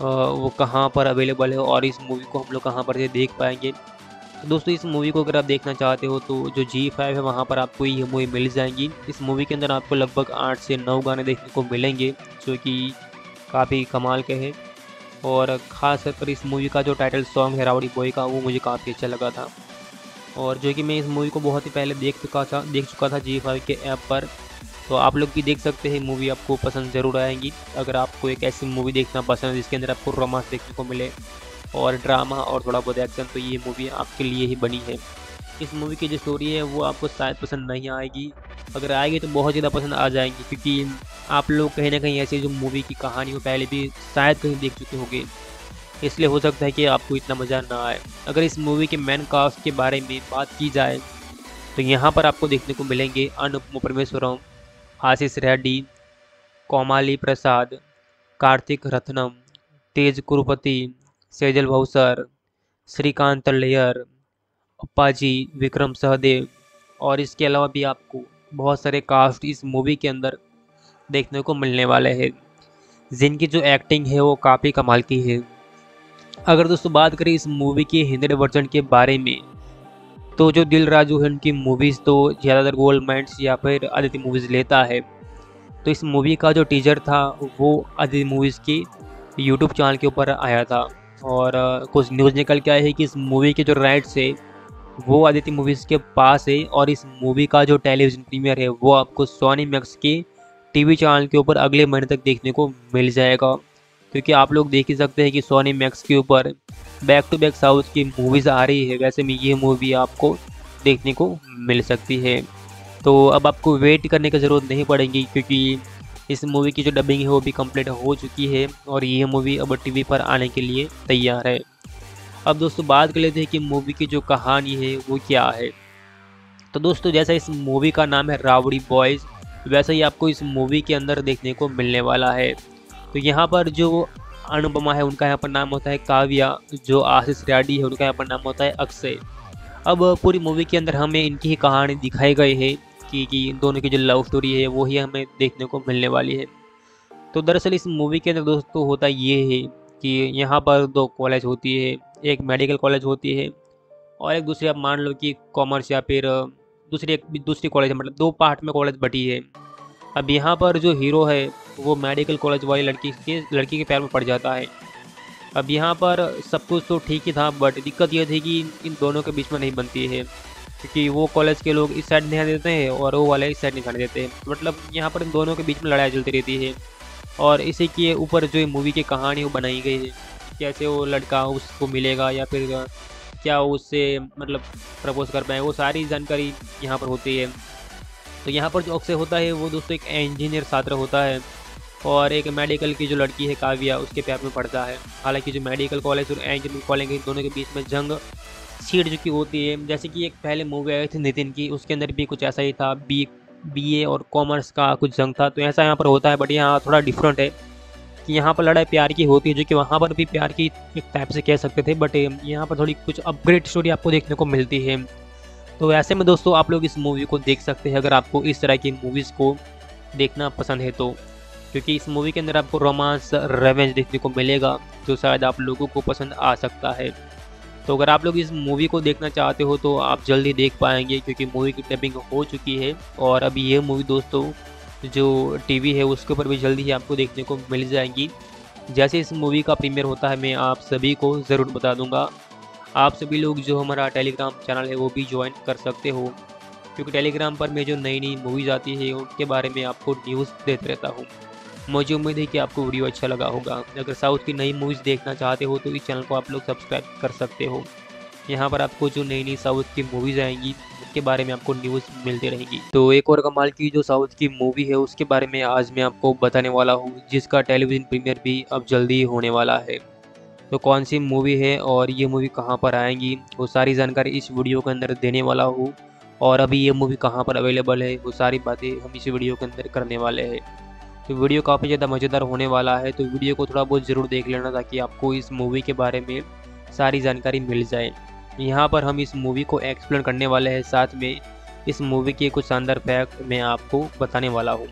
वो कहाँ पर अवेलेबल है और इस मूवी को हम लोग कहाँ पर से देख पाएँगे। तो दोस्तों, इस मूवी को अगर आप देखना चाहते हो तो जो जी फाइव है, वहाँ पर आपको ये मूवी मिल जाएँगी। इस मूवी के अंदर आपको लगभग आठ से नौ गाने देखने को मिलेंगे, जो कि काफ़ी कमाल के हैं। और ख़ास कर इस मूवी का जो टाइटल सॉन्ग है रावड़ी बॉय का, वो मुझे काफ़ी अच्छा लगा था। और जो कि मैं इस मूवी को बहुत ही पहले देख चुका था, देख चुका था जी फाइव के ऐप पर। तो आप लोग भी देख सकते हैं मूवी आपको पसंद ज़रूर आएँगी। अगर आपको एक ऐसी मूवी देखना पसंद है, जिसके अंदर आपको रोमांस देखने को मिले और ड्रामा और थोड़ा बहुत एक्शन तो ये मूवी आपके लिए ही बनी है। इस मूवी की जो स्टोरी है, वो आपको शायद पसंद नहीं आएगी। अगर आएगी तो बहुत ज़्यादा पसंद आ जाएँगी, क्योंकि आप लोग कहीं ना कहीं ऐसी जो मूवी की कहानी वो पहले भी शायद कहीं देख चुके होंगे। इसलिए हो सकता है कि आपको इतना मज़ा ना आए। अगर इस मूवी के मैन कास्ट के बारे में बात की जाए तो यहाँ पर आपको देखने को मिलेंगे अनुपम परमेश्वरम आशीष रेड्डी, कोमाली प्रसाद, कार्तिक रत्नम, तेज कुरुपति, सेजल भावसर श्रीकांत तल्लेयर अप्पाजी, विक्रम सहदेव और इसके अलावा भी आपको बहुत सारे कास्ट इस मूवी के अंदर देखने को मिलने वाले हैं। जिनकी जो एक्टिंग है वो काफ़ी कमाल की है। अगर दोस्तों बात करें इस मूवी के हिंदी वर्जन के बारे में तो जो दिल राजू है, उनकी मूवीज़ तो ज़्यादातर गोल्ड माइंड्स या फिर आदित्य मूवीज़ लेता है। तो इस मूवी का जो टीजर था, वो आदित्य मूवीज़ की यूट्यूब चैनल के ऊपर आया था। और कुछ न्यूज़ निकल के आई है कि इस मूवी के जो राइट्स है, वो आदित्य मूवीज़ के पास है। और इस मूवी का जो टेलीविज़न प्रीमियर है, वो आपको सोनी मैक्स के टीवी चैनल के ऊपर अगले महीने तक देखने को मिल जाएगा। क्योंकि आप लोग देख ही सकते हैं कि सोनी मैक्स के ऊपर बैक टू बैक साउथ की मूवीज़ आ रही है। वैसे में ये मूवी आपको देखने को मिल सकती है। तो अब आपको वेट करने की ज़रूरत नहीं पड़ेगी क्योंकि इस मूवी की जो डबिंग है वो भी कंप्लीट हो चुकी है और ये मूवी अब टीवी पर आने के लिए तैयार है। अब दोस्तों बात कर लेते हैं कि मूवी की जो कहानी है वो क्या है। तो दोस्तों जैसा इस मूवी का नाम है रावड़ी बॉयज़ वैसा ही आपको इस मूवी के अंदर देखने को मिलने वाला है। तो यहाँ पर जो अनुपमा है, उनका यहाँ पर नाम होता है काव्या, जो आशीष रेड्डी है, उनका यहाँ पर नाम होता है अक्षय। अब पूरी मूवी के अंदर हमें इनकी ही कहानी दिखाई गई है कि कि दोनों की जो लव स्टोरी है, वो ही हमें देखने को मिलने वाली है। तो दरअसल इस मूवी के अंदर दोस्तों होता ये है कि यहाँ पर दो कॉलेज होती है, एक मेडिकल कॉलेज होती है और एक दूसरी आप मान लो कि कॉमर्स या फिर दूसरी एक, दूसरी कॉलेज मतलब दो पार्ट में कॉलेज बटी है। अब यहाँ पर जो हीरो है वो मेडिकल कॉलेज वाली लड़की के लड़की के पैर में पड़ जाता है। अब यहाँ पर सब कुछ तो ठीक ही था बट दिक्कत यह थी कि इन दोनों के बीच में नहीं बनती है। क्योंकि वो कॉलेज के लोग इस साइड ध्यान देते हैं और वो वाले इस साइड नहीं ध्यान देते हैं। मतलब यहाँ पर इन दोनों के बीच में लड़ाई चलती रहती है। और इसी के ऊपर जो मूवी की कहानी वो बनाई गई है कैसे वो लड़का उसको मिलेगा या फिर क्या उससे मतलब प्रपोज कर पाए, वो सारी जानकारी यहाँ पर होती है। तो यहाँ पर जो अक्सर होता है वो दोस्तों एक इंजीनियर छात्र होता है। और एक मेडिकल की जो लड़की है काव्या, उसके प्यार में पड़ता है। हालाँकि जो मेडिकल कॉलेज और इंजीनियरिंग कॉलेज दोनों के बीच में जंग सीट जो चुकी होती है, जैसे कि एक पहले मूवी आई थी नितिन की, उसके अंदर भी कुछ ऐसा ही था बी बी ए और कॉमर्स का कुछ जंग था तो ऐसा यहाँ पर होता है बट यहाँ थोड़ा डिफरेंट है कि यहाँ पर लड़ाई प्यार की होती है, जो कि वहाँ पर भी प्यार की एक टाइप से कह सकते थे बट यहाँ पर थोड़ी कुछ अपग्रेड स्टोरी आपको देखने को मिलती है। तो ऐसे में दोस्तों, आप लोग इस मूवी को देख सकते हैं, अगर आपको इस तरह की मूवीज़ को देखना पसंद है तो। क्योंकि इस मूवी के अंदर आपको रोमांस रेवेंज देखने को मिलेगा, जो शायद आप लोगों को पसंद आ सकता है। तो अगर आप लोग इस मूवी को देखना चाहते हो तो आप जल्दी देख पाएँगे, क्योंकि मूवी की डबिंग हो चुकी है। और अभी ये मूवी दोस्तों, जो टीवी है, उसके ऊपर भी जल्दी ही आपको देखने को मिल जाएँगी। जैसे इस मूवी का प्रीमियर होता है, मैं आप सभी को ज़रूर बता दूँगा। आप सभी लोग जो हमारा टेलीग्राम चैनल है, वो भी ज्वाइन कर सकते हो। क्योंकि टेलीग्राम पर मैं जो नई नई मूवीज़ आती है, उनके बारे में आपको न्यूज़ देते रहता हूँ। मुझे उम्मीद है कि आपको वीडियो अच्छा लगा होगा। अगर साउथ की नई मूवीज़ देखना चाहते हो तो इस चैनल को आप लोग सब्सक्राइब कर सकते हो। यहाँ पर आपको जो नई नई साउथ की मूवीज़ आएँगी उसके बारे में आपको न्यूज़ मिलती रहेगी। तो एक और कमाल की जो साउथ की मूवी है, उसके बारे में आज मैं आपको बताने वाला हूँ, जिसका टेलीविज़न प्रीमियर भी अब जल्दी होने वाला है। तो कौन सी मूवी है और ये मूवी कहाँ पर आएँगी, वो सारी जानकारी इस वीडियो के अंदर देने वाला हूँ। और अभी ये मूवी कहाँ पर अवेलेबल है, वो सारी बातें हम इस वीडियो के अंदर करने वाले हैं। तो वीडियो काफ़ी ज़्यादा मज़ेदार होने वाला है तो वीडियो को थोड़ा बहुत ज़रूर देख लेना ताकि आपको इस मूवी के बारे में सारी जानकारी मिल जाए। यहाँ पर हम इस मूवी को एक्सप्लेन करने वाले हैं, साथ में इस मूवी के कुछ शानदार फैक्ट मैं आपको बताने वाला हूँ।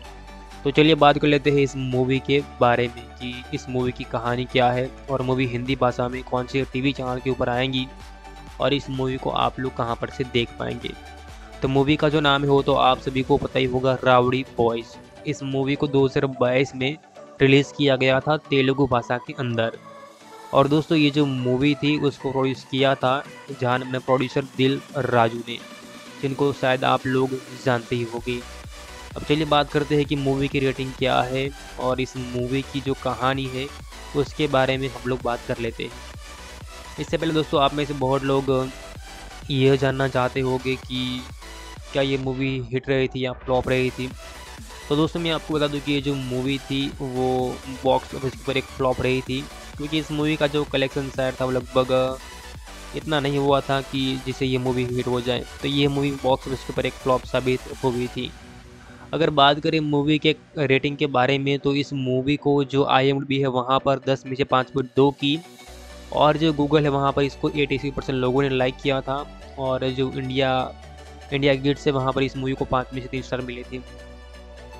तो चलिए बात कर लेते हैं इस मूवी के बारे में कि इस मूवी की कहानी क्या है और मूवी हिंदी भाषा में कौन से टीवी चैनल के ऊपर आएँगी और इस मूवी को आप लोग कहाँ पर से देख पाएँगे। तो मूवी का जो नाम है वो तो आप सभी को पता ही होगा, रावड़ी बॉयज़ इस मूवी को दो हज़ार बाईस में रिलीज़ किया गया था तेलुगु भाषा के अंदर। और दोस्तों, ये जो मूवी थी, उसको प्रोड्यूस किया था जहाँ अपने प्रोड्यूसर दिल राजू ने, जिनको शायद आप लोग जानते ही होंगे। अब चलिए बात करते हैं कि मूवी की रेटिंग क्या है और इस मूवी की जो कहानी है, उसके बारे में हम लोग बात कर लेते हैं। इससे पहले दोस्तों, आप में से बहुत लोग यह जानना चाहते होंगे कि क्या ये मूवी हिट रही थी या फ्लॉप रही थी। तो दोस्तों मैं आपको बता दूँ कि ये जो मूवी थी, वो बॉक्स ऑफ़िस पर एक फ्लॉप रही थी, क्योंकि इस मूवी का जो कलेक्शन शायद था वो लगभग इतना नहीं हुआ था कि जिसे ये मूवी हिट हो जाए। तो ये मूवी बॉक्स ऑफ़िस के ऊपर एक फ्लॉप साबित हो गई थी। अगर बात करें मूवी के रेटिंग के बारे में तो इस मूवी को जो आई है, वहाँ पर दस में से पाँच पॉइंट दो की, और जो गूगल है, वहाँ पर इसको एटी परसेंट लोगों ने लाइक किया था, और जो इंडिया इंडिया गेट से वहाँ पर इस मूवी को पाँच में से तीन स्टार मिले थे।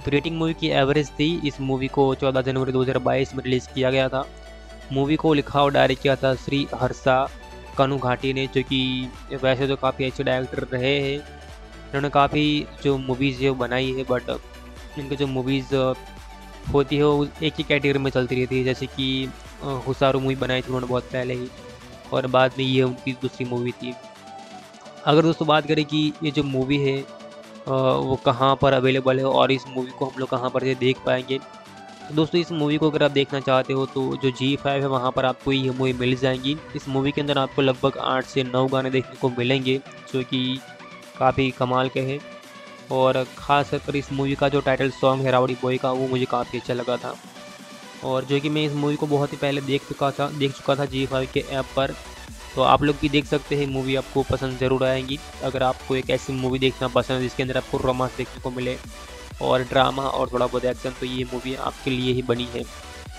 रेटिंग मूवी की एवरेज थी। इस मूवी को 14 जनवरी 2022 में रिलीज़ किया गया था। मूवी को लिखा और डायरेक्ट किया था श्री हर्षा कनु घाटी ने, जो कि वैसे तो काफ़ी अच्छे डायरेक्टर रहे हैं। इन्होंने काफ़ी जो मूवीज़ है बनाई है बट इनकी जो मूवीज़ होती है वो एक ही कैटेगरी में चलती रहती है। जैसे कि हुसारू मूवी बनाई थी उन्होंने बहुत पहले ही, और बाद में ये उनकी दूसरी मूवी थी। अगर दोस्तों बात करें कि ये जो मूवी है वो कहाँ पर अवेलेबल है और इस मूवी को हम लोग कहाँ पर देख पाएँगे। तो दोस्तों, इस मूवी को अगर आप देखना चाहते हो तो जो जी फाइव है, वहाँ पर आपको ये मूवी मिल जाएँगी। इस मूवी के अंदर आपको लगभग आठ से नौ गाने देखने को मिलेंगे, जो कि काफ़ी कमाल के हैं। और ख़ास कर इस मूवी का जो टाइटल सॉन्ग है, रावड़ी बॉय का, वो मुझे काफ़ी अच्छा लगा था। और जो कि मैं इस मूवी को बहुत ही पहले देख चुका था, देख चुका था जी फाइव के ऐप पर तो आप लोग भी देख सकते हैं मूवी आपको पसंद ज़रूर आएँगी। अगर आपको एक ऐसी मूवी देखना पसंद है, जिसके अंदर आपको रोमांस देखने को मिले और ड्रामा और थोड़ा बहुत एक्शन तो ये मूवी आपके लिए ही बनी है।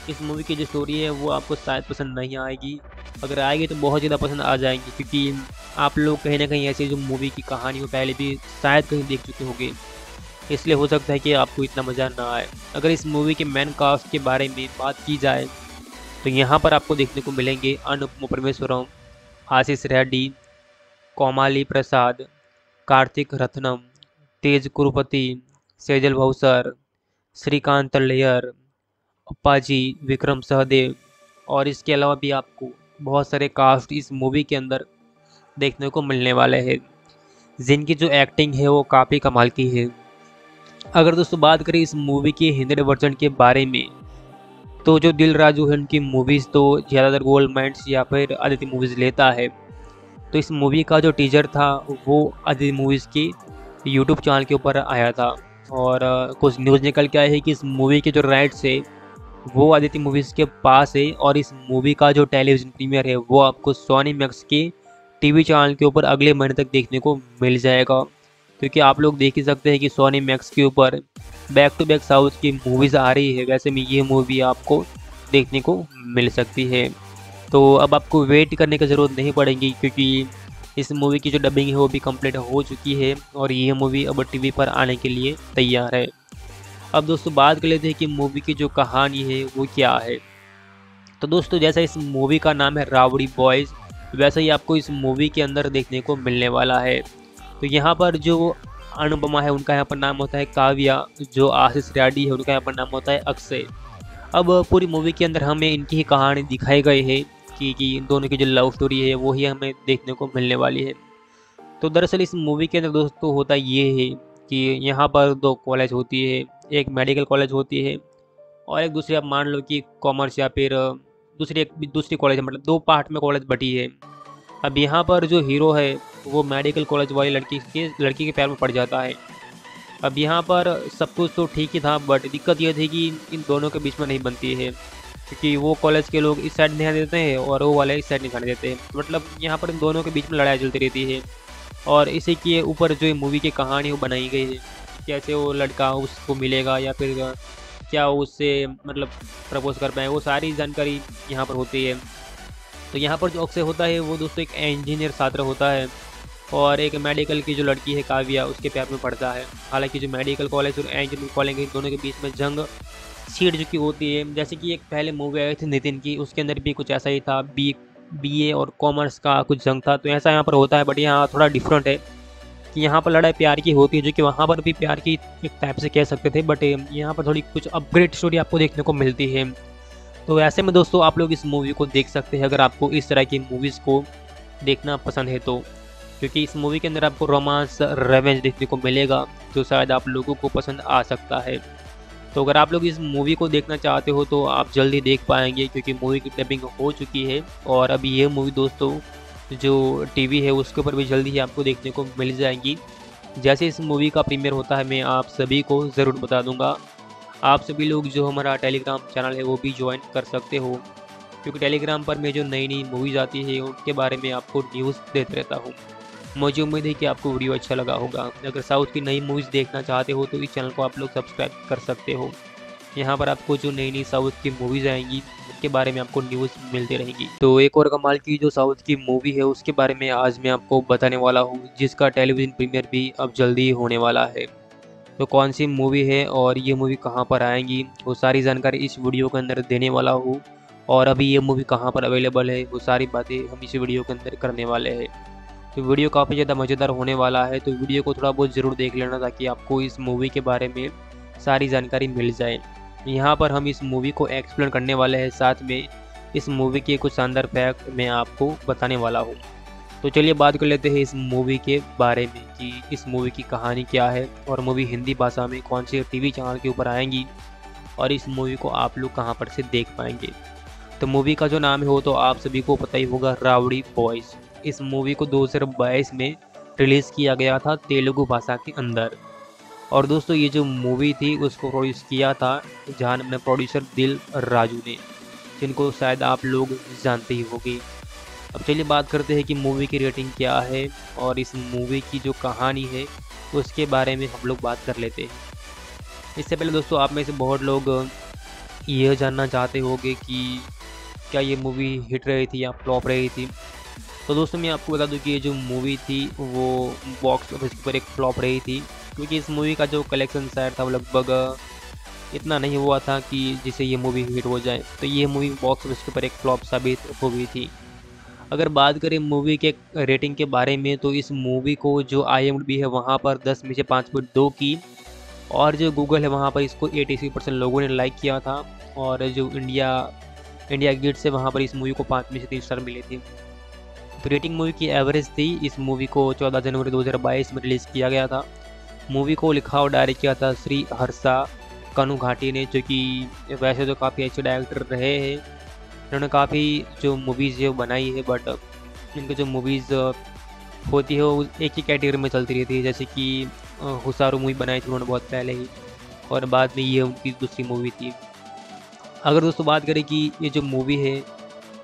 इस मूवी की जो स्टोरी है, वो आपको शायद पसंद नहीं आएगी। अगर आएगी तो बहुत ज़्यादा पसंद आ जाएँगी, क्योंकि आप लोग कहीं ना कहीं ऐसी जो मूवी की कहानी हो, पहले भी शायद कहीं देख चुके होंगे। इसलिए हो सकता है कि आपको इतना मज़ा ना आए। अगर इस मूवी के मैन कास्ट के बारे में बात की जाए तो यहाँ पर आपको देखने को मिलेंगे अनुपम परमेश्वरम आशीष रेड्डी, कोमाली प्रसाद, कार्तिक रत्नम, तेज कुरुपति, सेजल भौसर श्रीकांत लेयर, अप्पाजी, विक्रम सहदेव और इसके अलावा भी आपको बहुत सारे कास्ट इस मूवी के अंदर देखने को मिलने वाले हैं। जिनकी जो एक्टिंग है वो काफ़ी कमाल की है। अगर दोस्तों बात करें इस मूवी के हिंदी वर्जन के बारे में तो जो दिल राजू है उनकी मूवीज़ तो ज़्यादातर गोल्ड माइंड्स या फिर आदित्य मूवीज़ लेता है। तो इस मूवी का जो टीजर था, वो आदित्य मूवीज़ की यूट्यूब चैनल के ऊपर आया था। और कुछ न्यूज़ निकल के आई है कि इस मूवी के जो राइट्स है, वो आदित्य मूवीज़ के पास है। और इस मूवी का जो टेलीविज़न प्रीमियर है, वो आपको सोनी मैक्स के टीवी चैनल के ऊपर अगले महीने तक देखने को मिल जाएगा। क्योंकि आप लोग देख ही सकते हैं कि सोनी मैक्स के ऊपर बैक टू बैक साउथ की मूवीज़ आ रही है, वैसे में ये मूवी आपको देखने को मिल सकती है। तो अब आपको वेट करने की ज़रूरत नहीं पड़ेगी, क्योंकि इस मूवी की जो डबिंग है वो भी कंप्लीट हो चुकी है और ये मूवी अब टीवी पर आने के लिए तैयार है। अब दोस्तों, बात कर लेते हैं कि मूवी की जो कहानी है वो क्या है। तो दोस्तों, जैसा इस मूवी का नाम है रावड़ी बॉयज़ वैसा ही आपको इस मूवी के अंदर देखने को मिलने वाला है। तो यहाँ पर जो अनुपमा है, उनका यहाँ पर नाम होता है काव्या, जो आशीष रेड्डी है, उनका यहाँ पर नाम होता है अक्षय। अब पूरी मूवी के अंदर हमें इनकी ही कहानी दिखाई गई है कि कि इन दोनों की जो लव स्टोरी है वही हमें देखने को मिलने वाली है। तो दरअसल इस मूवी के अंदर दोस्तों होता ये है कि यहाँ पर दो कॉलेज होती है, एक मेडिकल कॉलेज होती है और एक दूसरी आप मान लो कि कॉमर्स या फिर दूसरी एक, दूसरी कॉलेज मतलब दो पार्ट में कॉलेज बटी है। अब यहाँ पर जो हीरो है वो मेडिकल कॉलेज वाली लड़की के लड़की के पैर में पड़ जाता है। अब यहाँ पर सब कुछ तो ठीक ही था बट दिक्कत यह थी कि इन दोनों के बीच में नहीं बनती है। क्योंकि वो कॉलेज के लोग इस साइड ध्यान देते हैं और वो वाले इस साइड नहीं ध्यान देते हैं। मतलब यहाँ पर इन दोनों के बीच में लड़ाई चलती रहती है। और इसी के ऊपर जो मूवी की कहानी वो बनाई गई है कैसे वो लड़का उसको मिलेगा या फिर क्या उससे मतलब प्रपोज कर पाए, वो सारी जानकारी यहाँ पर होती है। तो यहाँ पर जो अक्षय होता है वो दोस्तों एक इंजीनियर छात्र होता है। और एक मेडिकल की जो लड़की है काव्या, उसके प्यार में पड़ता है। हालाँकि जो मेडिकल कॉलेज और इंजीनियरिंग कॉलेज दोनों के बीच में जंग सीट जो चुकी होती है। जैसे कि एक पहले मूवी आई थी नितिन की, उसके अंदर भी कुछ ऐसा ही था। बी बी और कॉमर्स का कुछ जंग था। तो ऐसा यहाँ पर होता है बट यहाँ थोड़ा डिफरेंट है कि यहाँ पर लड़ाई प्यार की होती है, जो कि वहाँ पर भी प्यार की एक टाइप से कह सकते थे। बट यहाँ पर थोड़ी कुछ अपग्रेड स्टोरी आपको देखने को मिलती है। तो ऐसे में दोस्तों, आप लोग इस मूवी को देख सकते हैं, अगर आपको इस तरह की मूवीज़ को देखना पसंद है तो। क्योंकि इस मूवी के अंदर आपको रोमांस रेवेंज देखने को मिलेगा, जो शायद आप लोगों को पसंद आ सकता है। तो अगर आप लोग इस मूवी को देखना चाहते हो तो आप जल्दी देख पाएँगे, क्योंकि मूवी की डबिंग हो चुकी है। और अभी ये मूवी दोस्तों, जो टीवी है, उसके ऊपर भी जल्दी ही आपको देखने को मिल जाएँगी। जैसे इस मूवी का प्रीमियर होता है, मैं आप सभी को ज़रूर बता दूँगा। आप सभी लोग जो हमारा टेलीग्राम चैनल है, वो भी ज्वाइन कर सकते हो। क्योंकि टेलीग्राम पर मैं जो नई नई मूवीज़ आती है, उनके बारे में आपको न्यूज़ देते रहता हूँ। मुझे उम्मीद है कि आपको वीडियो अच्छा लगा होगा। अगर साउथ की नई मूवीज़ देखना चाहते हो तो इस चैनल को आप लोग सब्सक्राइब कर सकते हो। यहाँ पर आपको जो नई नई साउथ की मूवीज़ आएँगी उसके बारे में आपको न्यूज़ मिलती रहेगी। तो एक और कमाल की जो साउथ की मूवी है, उसके बारे में आज मैं आपको बताने वाला हूँ, जिसका टेलीविज़न प्रीमियर भी अब जल्दी होने वाला है। तो कौन सी मूवी है और ये मूवी कहाँ पर आएँगी, वो सारी जानकारी इस वीडियो के अंदर देने वाला हूँ। और अभी ये मूवी कहाँ पर अवेलेबल है, वो सारी बातें हम इस वीडियो के अंदर करने वाले हैं। तो वीडियो काफ़ी ज़्यादा मज़ेदार होने वाला है तो वीडियो को थोड़ा बहुत ज़रूर देख लेना ताकि आपको इस मूवी के बारे में सारी जानकारी मिल जाए। यहाँ पर हम इस मूवी को एक्सप्लेन करने वाले हैं, साथ में इस मूवी के कुछ शानदार फैक्ट मैं आपको बताने वाला हूँ। तो चलिए बात कर लेते हैं इस मूवी के बारे में कि इस मूवी की कहानी क्या है और मूवी हिंदी भाषा में कौन से टीवी चैनल के ऊपर आएँगी और इस मूवी को आप लोग कहाँ पर से देख पाएँगे। तो मूवी का जो नाम है वो तो आप सभी को पता ही होगा, रावड़ी बॉयज़ इस मूवी को 2022 में रिलीज़ किया गया था तेलुगु भाषा के अंदर। और दोस्तों, ये जो मूवी थी, उसको प्रोड्यूस किया था जहाँ अपने प्रोड्यूसर दिल राजू ने, जिनको शायद आप लोग जानते ही होंगे। अब चलिए बात करते हैं कि मूवी की रेटिंग क्या है और इस मूवी की जो कहानी है, उसके बारे में हम लोग बात कर लेते हैं। इससे पहले दोस्तों, आप में से बहुत लोग यह जानना चाहते होंगे कि क्या ये मूवी हिट रही थी या फ्लॉप रही थी। तो दोस्तों मैं आपको बता दूँ कि ये जो मूवी थी, वो बॉक्स ऑफ़िस पर एक फ्लॉप रही थी, क्योंकि इस मूवी का जो कलेक्शन शायद था वो लगभग, इतना नहीं हुआ था कि जिसे ये मूवी हिट हो जाए। तो ये मूवी बॉक्स ऑफ़िस के एक फ्लॉप साबित हो गई थी। अगर बात करें मूवी के रेटिंग के बारे में तो इस मूवी को जो आई है, वहाँ पर दस में से पाँच पॉइंट दो की, और जो गूगल है, वहाँ पर इसको एटी परसेंट लोगों ने लाइक किया था, और जो इंडिया इंडिया गेट से वहाँ पर इस मूवी को पाँच में से तीन स्टार मिले थे। तो रेटिंग मूवी की एवरेज थी। इस मूवी को 14 जनवरी 2022 में रिलीज़ किया गया था। मूवी को लिखा और डायरेक्ट किया था श्री हर्षा कनु घाटी ने, जो कि वैसे तो काफ़ी अच्छे डायरेक्टर रहे हैं। इन्होंने काफ़ी जो मूवीज़ वो बनाई है बट इनकी जो मूवीज़ होती है, वो एक ही कैटेगरी में चलती रहती है। जैसे कि हुसारू मूवी बनाई थी उन्होंने बहुत पहले ही, और बाद में ये उनकी दूसरी मूवी थी। अगर दोस्तों बात करें कि ये जो मूवी है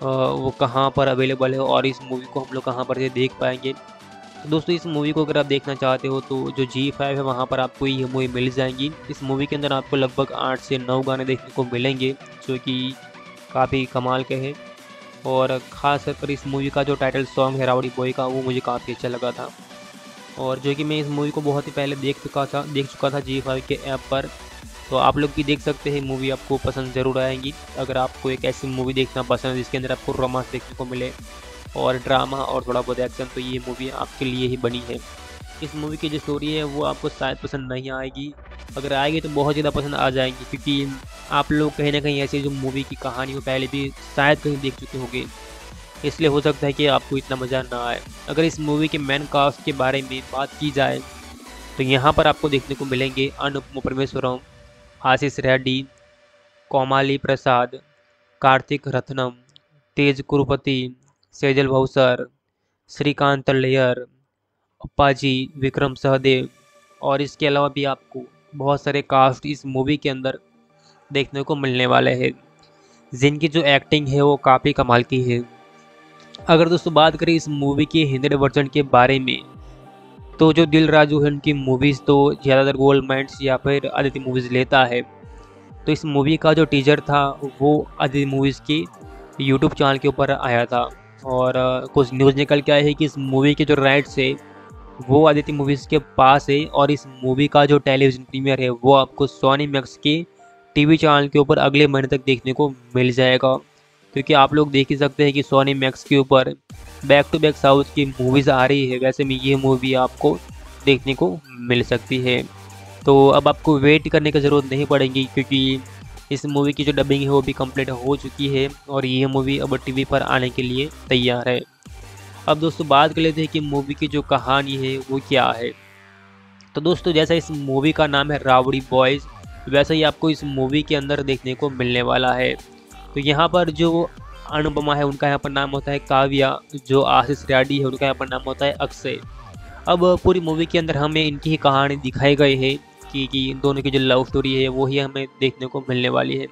वो कहाँ पर अवेलेबल है और इस मूवी को हम लोग कहाँ पर से देख पाएँगे। तो दोस्तों, इस मूवी को अगर आप देखना चाहते हो तो जो जी फाइव है, वहाँ पर आपको ये मूवी मिल जाएँगी। इस मूवी के अंदर आपको लगभग आठ से नौ गाने देखने को मिलेंगे, जो कि काफ़ी कमाल के हैं। और ख़ास कर इस मूवी का जो टाइटल सॉन्ग है रावड़ी बॉय का, वो मुझे काफ़ी अच्छा लगा था। और जो कि मैं इस मूवी को बहुत ही पहले देख चुका था, देख चुका था जी फाइव के ऐप पर तो आप लोग भी देख सकते हैं मूवी आपको पसंद ज़रूर आएँगी। अगर आपको एक ऐसी मूवी देखना पसंद है, जिसके अंदर आपको रोमांस देखने को मिले और ड्रामा और थोड़ा बहुत एक्शन तो ये मूवी आपके लिए ही बनी है। इस मूवी की जो स्टोरी है, वो आपको शायद पसंद नहीं आएगी। अगर आएगी तो बहुत ज़्यादा पसंद आ जाएगी, क्योंकि आप लोग कहीं ना कहीं ऐसी जो मूवी की कहानी वो पहले भी शायद कहीं देख चुके होंगे। इसलिए हो सकता है कि आपको इतना मज़ा ना आए। अगर इस मूवी के मैन कास्ट के बारे में बात की जाए तो यहाँ पर आपको देखने को मिलेंगे अनुपम परमेश्वरम आशीष रेड्डी, कोमाली प्रसाद, कार्तिक रत्नम, तेज कुरुपति, सेजल भौसर श्रीकांत लेयर, अप्पाजी, विक्रम सहदेव और इसके अलावा भी आपको बहुत सारे कास्ट इस मूवी के अंदर देखने को मिलने वाले हैं। जिनकी जो एक्टिंग है वो काफ़ी कमाल की है। अगर दोस्तों बात करें इस मूवी के हिंदी वर्जन के बारे में तो जो दिल राजू है उनकी मूवीज़ तो ज़्यादातर गोल्ड माइंड्स या फिर आदित्य मूवीज़ लेता है। तो इस मूवी का जो टीजर था, वो आदित्य मूवीज़ की यूट्यूब चैनल के ऊपर आया था। और कुछ न्यूज़ निकल के आई है कि इस मूवी के जो राइट्स है, वो आदित्य मूवीज़ के पास है। और इस मूवी का जो टेलीविज़न प्रीमियर है, वो आपको सोनी मैक्स के टीवी चैनल के ऊपर अगले महीने तक देखने को मिल जाएगा। क्योंकि आप लोग देख ही सकते हैं कि सोनी मैक्स के ऊपर बैक टू बैक साउथ की मूवीज़ आ रही है। वैसे में ये मूवी आपको देखने को मिल सकती है। तो अब आपको वेट करने की ज़रूरत नहीं पड़ेगी क्योंकि इस मूवी की जो डबिंग है वो भी कंप्लीट हो चुकी है और ये मूवी अब टीवी पर आने के लिए तैयार है। अब दोस्तों बात कर लेते हैं कि मूवी की जो कहानी है वो क्या है। तो दोस्तों जैसा इस मूवी का नाम है रावड़ी बॉयज़ वैसा ही आपको इस मूवी के अंदर देखने को मिलने वाला है। तो यहाँ पर जो अनुपमा है, उनका यहाँ पर नाम होता है काव्या। जो आशीष रेड्डी है, उनका यहाँ पर नाम होता है अक्षय। अब पूरी मूवी के अंदर हमें इनकी ही कहानी दिखाई गई है कि कि इन दोनों की जो लव स्टोरी है वही हमें देखने को मिलने वाली है।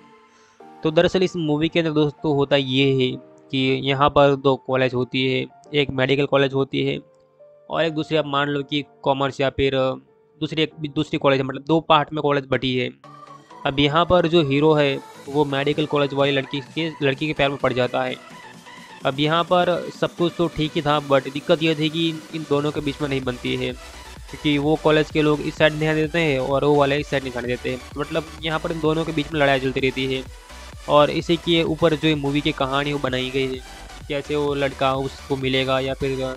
तो दरअसल इस मूवी के अंदर दोस्तों होता ये है कि यहाँ पर दो कॉलेज होती है, एक मेडिकल कॉलेज होती है और एक दूसरी आप मान लो कि कॉमर्स या फिर दूसरी एक, दूसरी कॉलेज मतलब दो पार्ट में कॉलेज बटी है। अब यहाँ पर जो हीरो है वो मेडिकल कॉलेज वाली लड़की के लड़की के पैर में पड़ जाता है। अब यहाँ पर सब कुछ तो ठीक ही था बट दिक्कत यह थी कि इन दोनों के बीच में नहीं बनती है। क्योंकि वो कॉलेज के लोग इस साइड ध्यान देते हैं और वो वाले इस साइड नहीं देते हैं। मतलब यहाँ पर इन दोनों के बीच में लड़ाई चलती रहती है। और इसी के ऊपर जो मूवी की कहानी वो बनाई गई है, कैसे वो लड़का उसको मिलेगा या फिर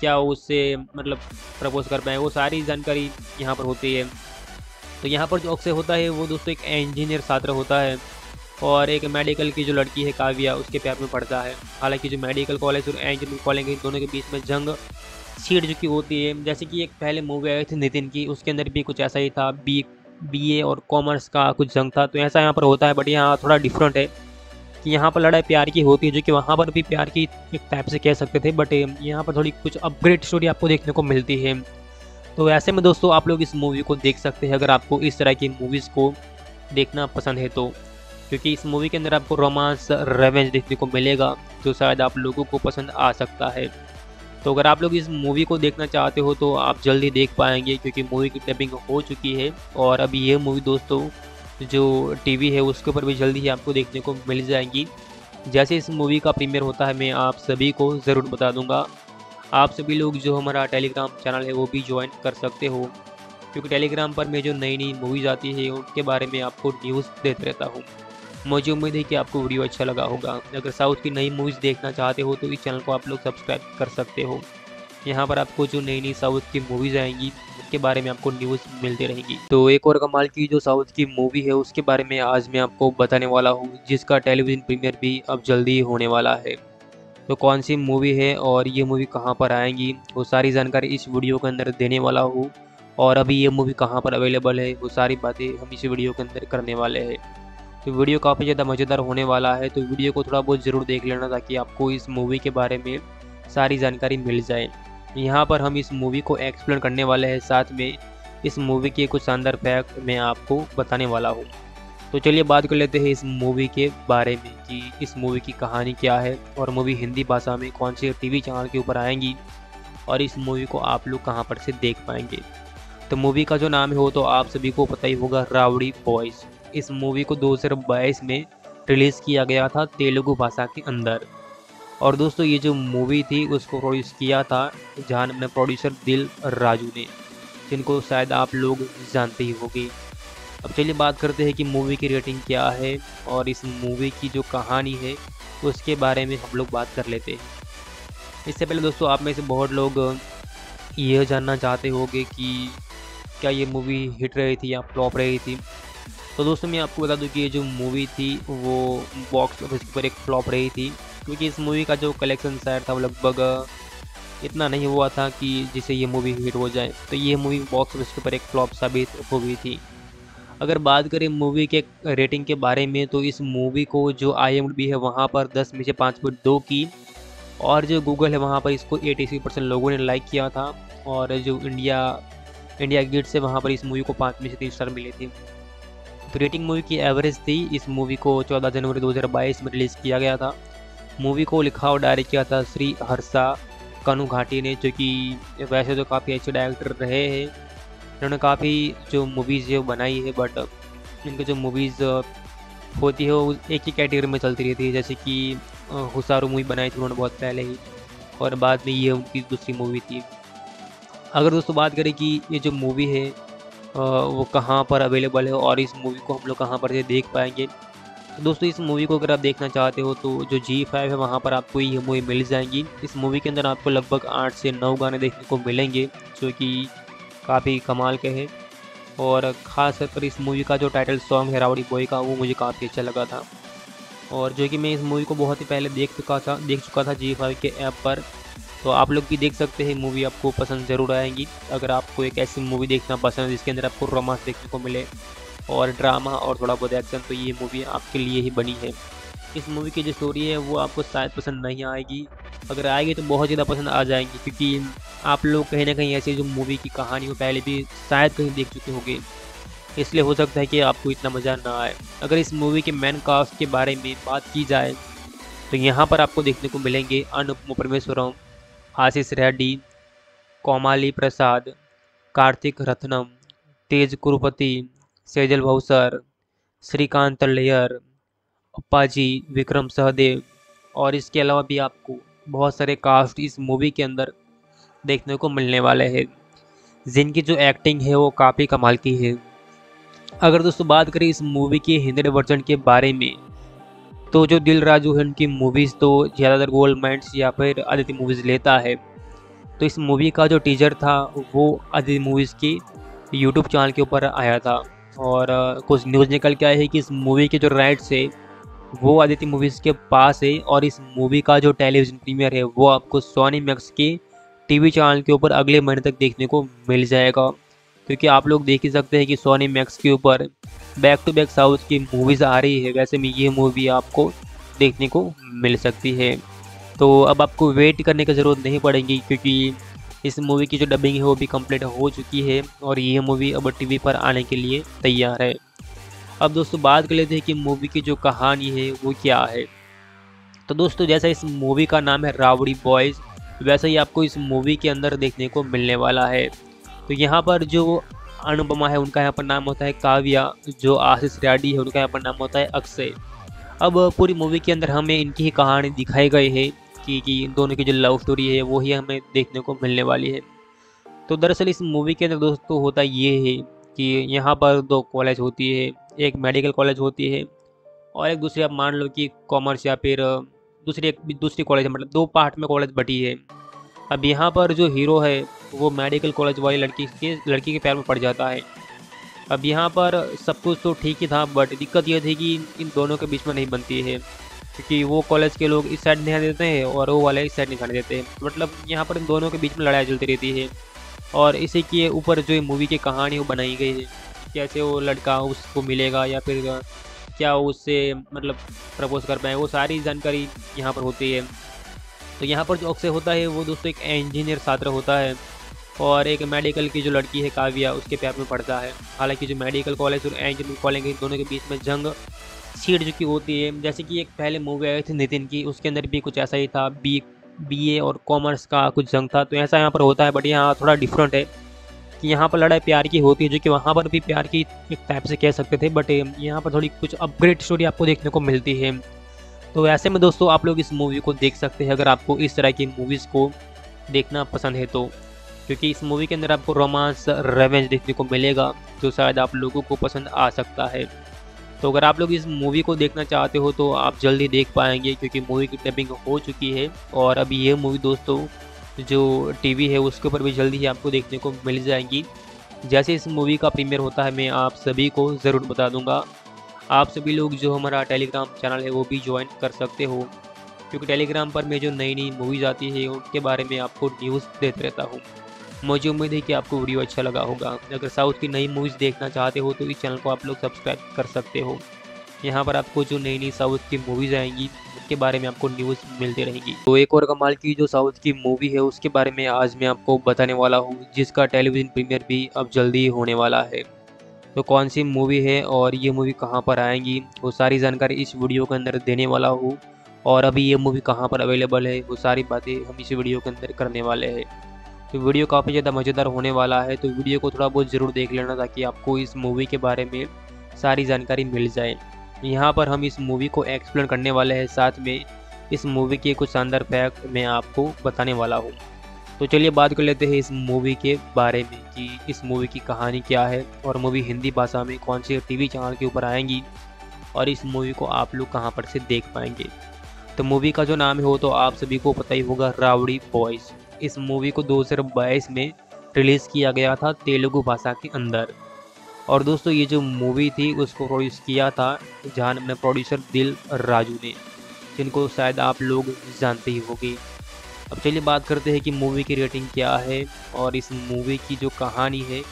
क्या उससे मतलब प्रपोज कर पाए, वो सारी जानकारी यहाँ पर होती है। तो यहाँ पर जो अक्सर होता है वो दोस्तों एक इंजीनियर छात्र होता है। और एक मेडिकल की जो लड़की है काव्या, उसके प्यार में पड़ता है। हालाँकि जो मेडिकल कॉलेज और इंजीनियरिंग कॉलेज दोनों के बीच में जंग सीट चुकी होती है। जैसे कि एक पहले मूवी आई थी नितिन की, उसके अंदर भी कुछ ऐसा ही था बी बी और कॉमर्स का कुछ जंग था। तो ऐसा यहाँ पर होता है बट यहाँ थोड़ा डिफरेंट है कि यहाँ पर लड़ाई प्यार की होती है, जो कि वहाँ पर भी प्यार की एक टाइप से कह सकते थे बट यहाँ पर थोड़ी कुछ अपग्रेड स्टोरी आपको देखने को मिलती है। तो ऐसे में दोस्तों, आप लोग इस मूवी को देख सकते हैं, अगर आपको इस तरह की मूवीज़ को देखना पसंद है तो। क्योंकि इस मूवी के अंदर आपको रोमांस रेवेंज देखने को मिलेगा, जो शायद आप लोगों को पसंद आ सकता है। तो अगर आप लोग इस मूवी को देखना चाहते हो तो आप जल्दी देख पाएँगे, क्योंकि मूवी की डबिंग हो चुकी है। और अभी ये मूवी दोस्तों, जो टीवी है, उसके ऊपर भी जल्दी ही आपको देखने को मिल जाएँगी। जैसे इस मूवी का प्रीमियर होता है, मैं आप सभी को ज़रूर बता दूँगा। आप सभी लोग जो हमारा टेलीग्राम चैनल है, वो भी ज्वाइन कर सकते हो। क्योंकि टेलीग्राम पर मैं जो नई नई मूवीज़ आती है, उनके बारे में आपको न्यूज़ देते रहता हूँ। मुझे उम्मीद है कि आपको वीडियो अच्छा लगा होगा। अगर साउथ की नई मूवीज़ देखना चाहते हो तो इस चैनल को आप लोग सब्सक्राइब कर सकते हो। यहाँ पर आपको जो नई नई साउथ की मूवीज़ आएँगी, उसके बारे में आपको न्यूज़ मिलती रहेगी। तो एक और कमाल की जो साउथ की मूवी है, उसके बारे में आज मैं आपको बताने वाला हूँ, जिसका टेलीविज़न प्रीमियर भी अब जल्दी होने वाला है। तो कौन सी मूवी है और ये मूवी कहाँ पर आएँगी, वो सारी जानकारी इस वीडियो के अंदर देने वाला हूँ। और अभी ये मूवी कहाँ पर अवेलेबल है, वो सारी बातें हम इस वीडियो के अंदर करने वाले हैं। तो वीडियो काफ़ी ज़्यादा मज़ेदार होने वाला है तो वीडियो को थोड़ा बहुत ज़रूर देख लेना ताकि आपको इस मूवी के बारे में सारी जानकारी मिल जाए। यहाँ पर हम इस मूवी को एक्सप्लेन करने वाले हैं, साथ में इस मूवी के कुछ शानदार फैक्ट मैं आपको बताने वाला हूँ। तो चलिए बात कर लेते हैं इस मूवी के बारे में कि इस मूवी की कहानी क्या है और मूवी हिंदी भाषा में कौन से टीवी चैनल के ऊपर आएँगी और इस मूवी को आप लोग कहाँ पर से देख पाएँगे। तो मूवी का जो नाम है वो तो आप सभी को पता ही होगा, रावड़ी बॉयज़ इस मूवी को 2022 में रिलीज़ किया गया था तेलुगु भाषा के अंदर। और दोस्तों, ये जो मूवी थी, उसको प्रोड्यूस किया था जहाँ में प्रोड्यूसर दिल राजू ने, जिनको शायद आप लोग जानते ही होगी। अब चलिए बात करते हैं कि मूवी की रेटिंग क्या है और इस मूवी की जो कहानी है, उसके बारे में हम लोग बात कर लेते हैं। इससे पहले दोस्तों, आप में से बहुत लोग यह जानना चाहते होंगे कि क्या ये मूवी हिट रही थी या फ्लॉप रही थी। तो दोस्तों मैं आपको बता दूँ कि ये जो मूवी थी, वो बॉक्स ऑफ़िस पर एक फ्लॉप रही थी, क्योंकि इस मूवी का जो कलेक्शन शायद था वो लगभग इतना नहीं हुआ था कि जिसे ये मूवी हिट हो जाए। तो ये मूवी बॉक्स ऑफ़िस के ऊपर एक फ्लॉप साबित हो गई थी। अगर बात करें मूवी के रेटिंग के बारे में तो इस मूवी को जो आई है, वहाँ पर दस में से पाँच पॉइंट दो की, और जो गूगल है, वहाँ पर इसको एटी परसेंट लोगों ने लाइक किया था, और जो इंडिया इंडिया गेट से वहाँ पर इस मूवी को पाँच में से तीन स्टार मिले थे। तो रेटिंग मूवी की एवरेज थी। इस मूवी को 14 जनवरी 2022 में रिलीज़ किया गया था। मूवी को लिखा और डायरेक्ट किया था श्री हर्षा कनु घाटी ने, जो कि वैसे तो काफ़ी अच्छे डायरेक्टर रहे हैं। इन्होंने काफ़ी जो मूवीज़ है बनाई है बट इनकी जो मूवीज़ होती है, वो एक ही कैटेगरी में चलती रहती है। जैसे कि हुसारू मूवी बनाई थी उन्होंने बहुत पहले ही, और बाद में ये उनकी दूसरी मूवी थी। अगर दोस्तों बात करें कि ये जो मूवी है वो कहाँ पर अवेलेबल है और इस मूवी को हम लोग कहाँ पर देख पाएँगे। तो दोस्तों, इस मूवी को अगर आप देखना चाहते हो तो जो जी फाइव है, वहाँ पर आपको ये मूवी मिल जाएँगी। इस मूवी के अंदर आपको लगभग आठ से नौ गाने देखने को मिलेंगे, जो कि काफ़ी कमाल के हैं। और ख़ास कर इस मूवी का जो टाइटल सॉन्ग है, रावड़ी बॉय का, वो मुझे काफ़ी अच्छा लगा था। और जो कि मैं इस मूवी को बहुत ही पहले देख चुका था, देख चुका था जी फाइव के ऐप पर। तो आप लोग भी देख सकते हैं मूवी आपको पसंद ज़रूर आएँगी। अगर आपको एक ऐसी मूवी देखना पसंद है, जिसके अंदर आपको रोमांस देखने को मिले और ड्रामा और थोड़ा बहुत एक्शन तो ये मूवी आपके लिए ही बनी है। इस मूवी की जो स्टोरी है, वो आपको शायद पसंद नहीं आएगी। अगर आएगी तो बहुत ज़्यादा पसंद आ जाएँगी, क्योंकि आप लोग कहीं ना कहीं ऐसी जो मूवी की कहानी हो, पहले भी शायद कहीं देख चुके होंगे। इसलिए हो सकता है कि आपको इतना मज़ा ना आए। अगर इस मूवी के मैन कास्ट के बारे में बात की जाए तो यहाँ पर आपको देखने को मिलेंगे अनुपम परमेश्वरम आशीष रेड्डी, कोमाली प्रसाद, कार्तिक रत्नम, तेज कुरुपति, सेजल भौसर श्रीकांत लेयर, अप्पाजी, विक्रम सहदेव और इसके अलावा भी आपको बहुत सारे कास्ट इस मूवी के अंदर देखने को मिलने वाले हैं। जिनकी जो एक्टिंग है वो काफ़ी कमाल की है। अगर दोस्तों बात करें इस मूवी के हिंदी वर्जन के बारे में तो जो दिल राजू है उनकी मूवीज़ तो ज़्यादातर गोल्ड माइंड्स या फिर आदित्य मूवीज़ लेता है। तो इस मूवी का जो टीजर था, वो आदित्य मूवीज़ की यूट्यूब चैनल के ऊपर आया था। और कुछ न्यूज़ निकल के आया है कि इस मूवी के जो राइट्स है, वो आदित्य मूवीज़ के पास है। और इस मूवी का जो टेलीविज़न प्रीमियर है, वो आपको सोनी मैक्स के टीवी चैनल के ऊपर अगले महीने तक देखने को मिल जाएगा। क्योंकि आप लोग देख ही सकते हैं कि सोनी मैक्स के ऊपर बैक टू बैक साउथ की मूवीज़ आ रही है, वैसे में ये मूवी आपको देखने को मिल सकती है। तो अब आपको वेट करने की ज़रूरत नहीं पड़ेगी, क्योंकि इस मूवी की जो डबिंग है वो भी कंप्लीट हो चुकी है, और ये मूवी अब टीवी पर आने के लिए तैयार है। अब दोस्तों, बात कर लेते हैं कि मूवी की जो कहानी है वो क्या है। तो दोस्तों, जैसा इस मूवी का नाम है रावड़ी बॉयज़ वैसा ही आपको इस मूवी के अंदर देखने को मिलने वाला है। तो यहाँ पर जो अनुपमा है, उनका यहाँ पर नाम होता है काव्या, जो आशीष रेड्डी है, उनका यहाँ पर नाम होता है अक्षय। अब पूरी मूवी के अंदर हमें इनकी ही कहानी दिखाई गई है कि कि इन दोनों की जो लव स्टोरी है, वो ही हमें देखने को मिलने वाली है। तो दरअसल इस मूवी के अंदर दोस्तों होता ये है कि यहाँ पर दो कॉलेज होती है, एक मेडिकल कॉलेज होती है और एक दूसरी आप मान लो कि कॉमर्स या फिर दूसरी एक, दूसरी कॉलेज मतलब दो पार्ट में कॉलेज बटी है। अब यहाँ पर जो हीरो है वो मेडिकल कॉलेज वाली लड़की के लड़की के पैर में पड़ जाता है। अब यहाँ पर सब कुछ तो ठीक ही था बट दिक्कत यह थी कि इन दोनों के बीच में नहीं बनती है। क्योंकि वो कॉलेज के लोग इस साइड नहीं देते हैं और वो वाले इस साइड नहीं देते। हैं मतलब यहाँ पर इन दोनों के बीच में लड़ाई चलती रहती है। और इसी के ऊपर जो मूवी की कहानी वो बनाई गई है कैसे वो लड़का उसको मिलेगा या फिर क्या उससे मतलब प्रपोज कर पाए, वो सारी जानकारी यहाँ पर होती है। तो यहाँ पर जो अक्सर होता है, वो दोस्तों एक इंजीनियर छात्र होता है। और एक मेडिकल की जो लड़की है काव्या, उसके प्यार में पड़ता है। हालाँकि जो मेडिकल कॉलेज और इंजीनियरिंग कॉलेज है, दोनों के बीच में जंग सीट जो चुकी होती है। जैसे कि एक पहले मूवी आई थी नितिन की, उसके अंदर भी कुछ ऐसा ही था बी बी और कॉमर्स का कुछ जंग था। तो ऐसा यहाँ पर होता है बट यहाँ थोड़ा डिफरेंट है कि यहाँ पर लड़ाई प्यार की होती है, जो कि वहाँ पर भी प्यार की एक टाइप से कह सकते थे बट यहाँ पर थोड़ी कुछ अपग्रेड स्टोरी आपको देखने को मिलती है। तो ऐसे में दोस्तों, आप लोग इस मूवी को देख सकते हैं, अगर आपको इस तरह की मूवीज़ को देखना पसंद है तो। क्योंकि इस मूवी के अंदर आपको रोमांस रेवेंज देखने को मिलेगा, जो शायद आप लोगों को पसंद आ सकता है। तो अगर आप लोग इस मूवी को देखना चाहते हो तो आप जल्दी देख पाएँगे, क्योंकि मूवी की टैपिंग हो चुकी है। और अभी ये मूवी दोस्तों, जो टीवी है, उसके ऊपर भी जल्दी ही आपको देखने को मिल जाएँगी। जैसे इस मूवी का प्रीमियर होता है, मैं आप सभी को ज़रूर बता दूँगा। आप सभी लोग जो हमारा टेलीग्राम चैनल है, वो भी ज्वाइन कर सकते हो। क्योंकि टेलीग्राम पर मैं जो नई नई मूवीज़ आती है, उनके बारे में आपको न्यूज़ देते रहता हूँ। मुझे उम्मीद है कि आपको वीडियो अच्छा लगा होगा। अगर साउथ की नई मूवीज़ देखना चाहते हो तो इस चैनल को आप लोग सब्सक्राइब कर सकते हो। यहाँ पर आपको जो नई नई साउथ की मूवीज़ आएँगी उसके बारे में आपको न्यूज़ मिलती रहेंगी। तो एक और कमाल की जो साउथ की मूवी है, उसके बारे में आज मैं आपको बताने वाला हूँ, जिसका टेलीविज़न प्रीमियर भी अब जल्दी होने वाला है। तो कौन सी मूवी है और ये मूवी कहाँ पर आएँगी, वो सारी जानकारी इस वीडियो के अंदर देने वाला हूँ। और अभी ये मूवी कहाँ पर अवेलेबल है, वो सारी बातें हम इस वीडियो के अंदर करने वाले हैं। तो वीडियो काफ़ी ज़्यादा मज़ेदार होने वाला है तो वीडियो को थोड़ा बहुत ज़रूर देख लेना ताकि आपको इस मूवी के बारे में सारी जानकारी मिल जाए। यहाँ पर हम इस मूवी को एक्सप्लेन करने वाले हैं, साथ में इस मूवी के कुछ शानदार फैक्ट मैं आपको बताने वाला हूँ। तो चलिए बात कर लेते हैं इस मूवी के बारे में कि इस मूवी की कहानी क्या है और मूवी हिंदी भाषा में कौन से टीवी चैनल के ऊपर आएँगी और इस मूवी को आप लोग कहाँ पर से देख पाएँगे। तो मूवी का जो नाम है तो आप सभी को पता ही होगा, रावड़ी बॉयज़ इस मूवी को दो हज़ार बाईस में रिलीज़ किया गया था तेलुगु भाषा के अंदर। और दोस्तों, ये जो मूवी थी, उसको प्रोड्यूस किया था जहाँ अपने प्रोड्यूसर दिल राजू ने, जिनको शायद आप लोग जानते ही होगी। अब चलिए बात करते हैं कि मूवी की रेटिंग क्या है और इस मूवी की जो कहानी है,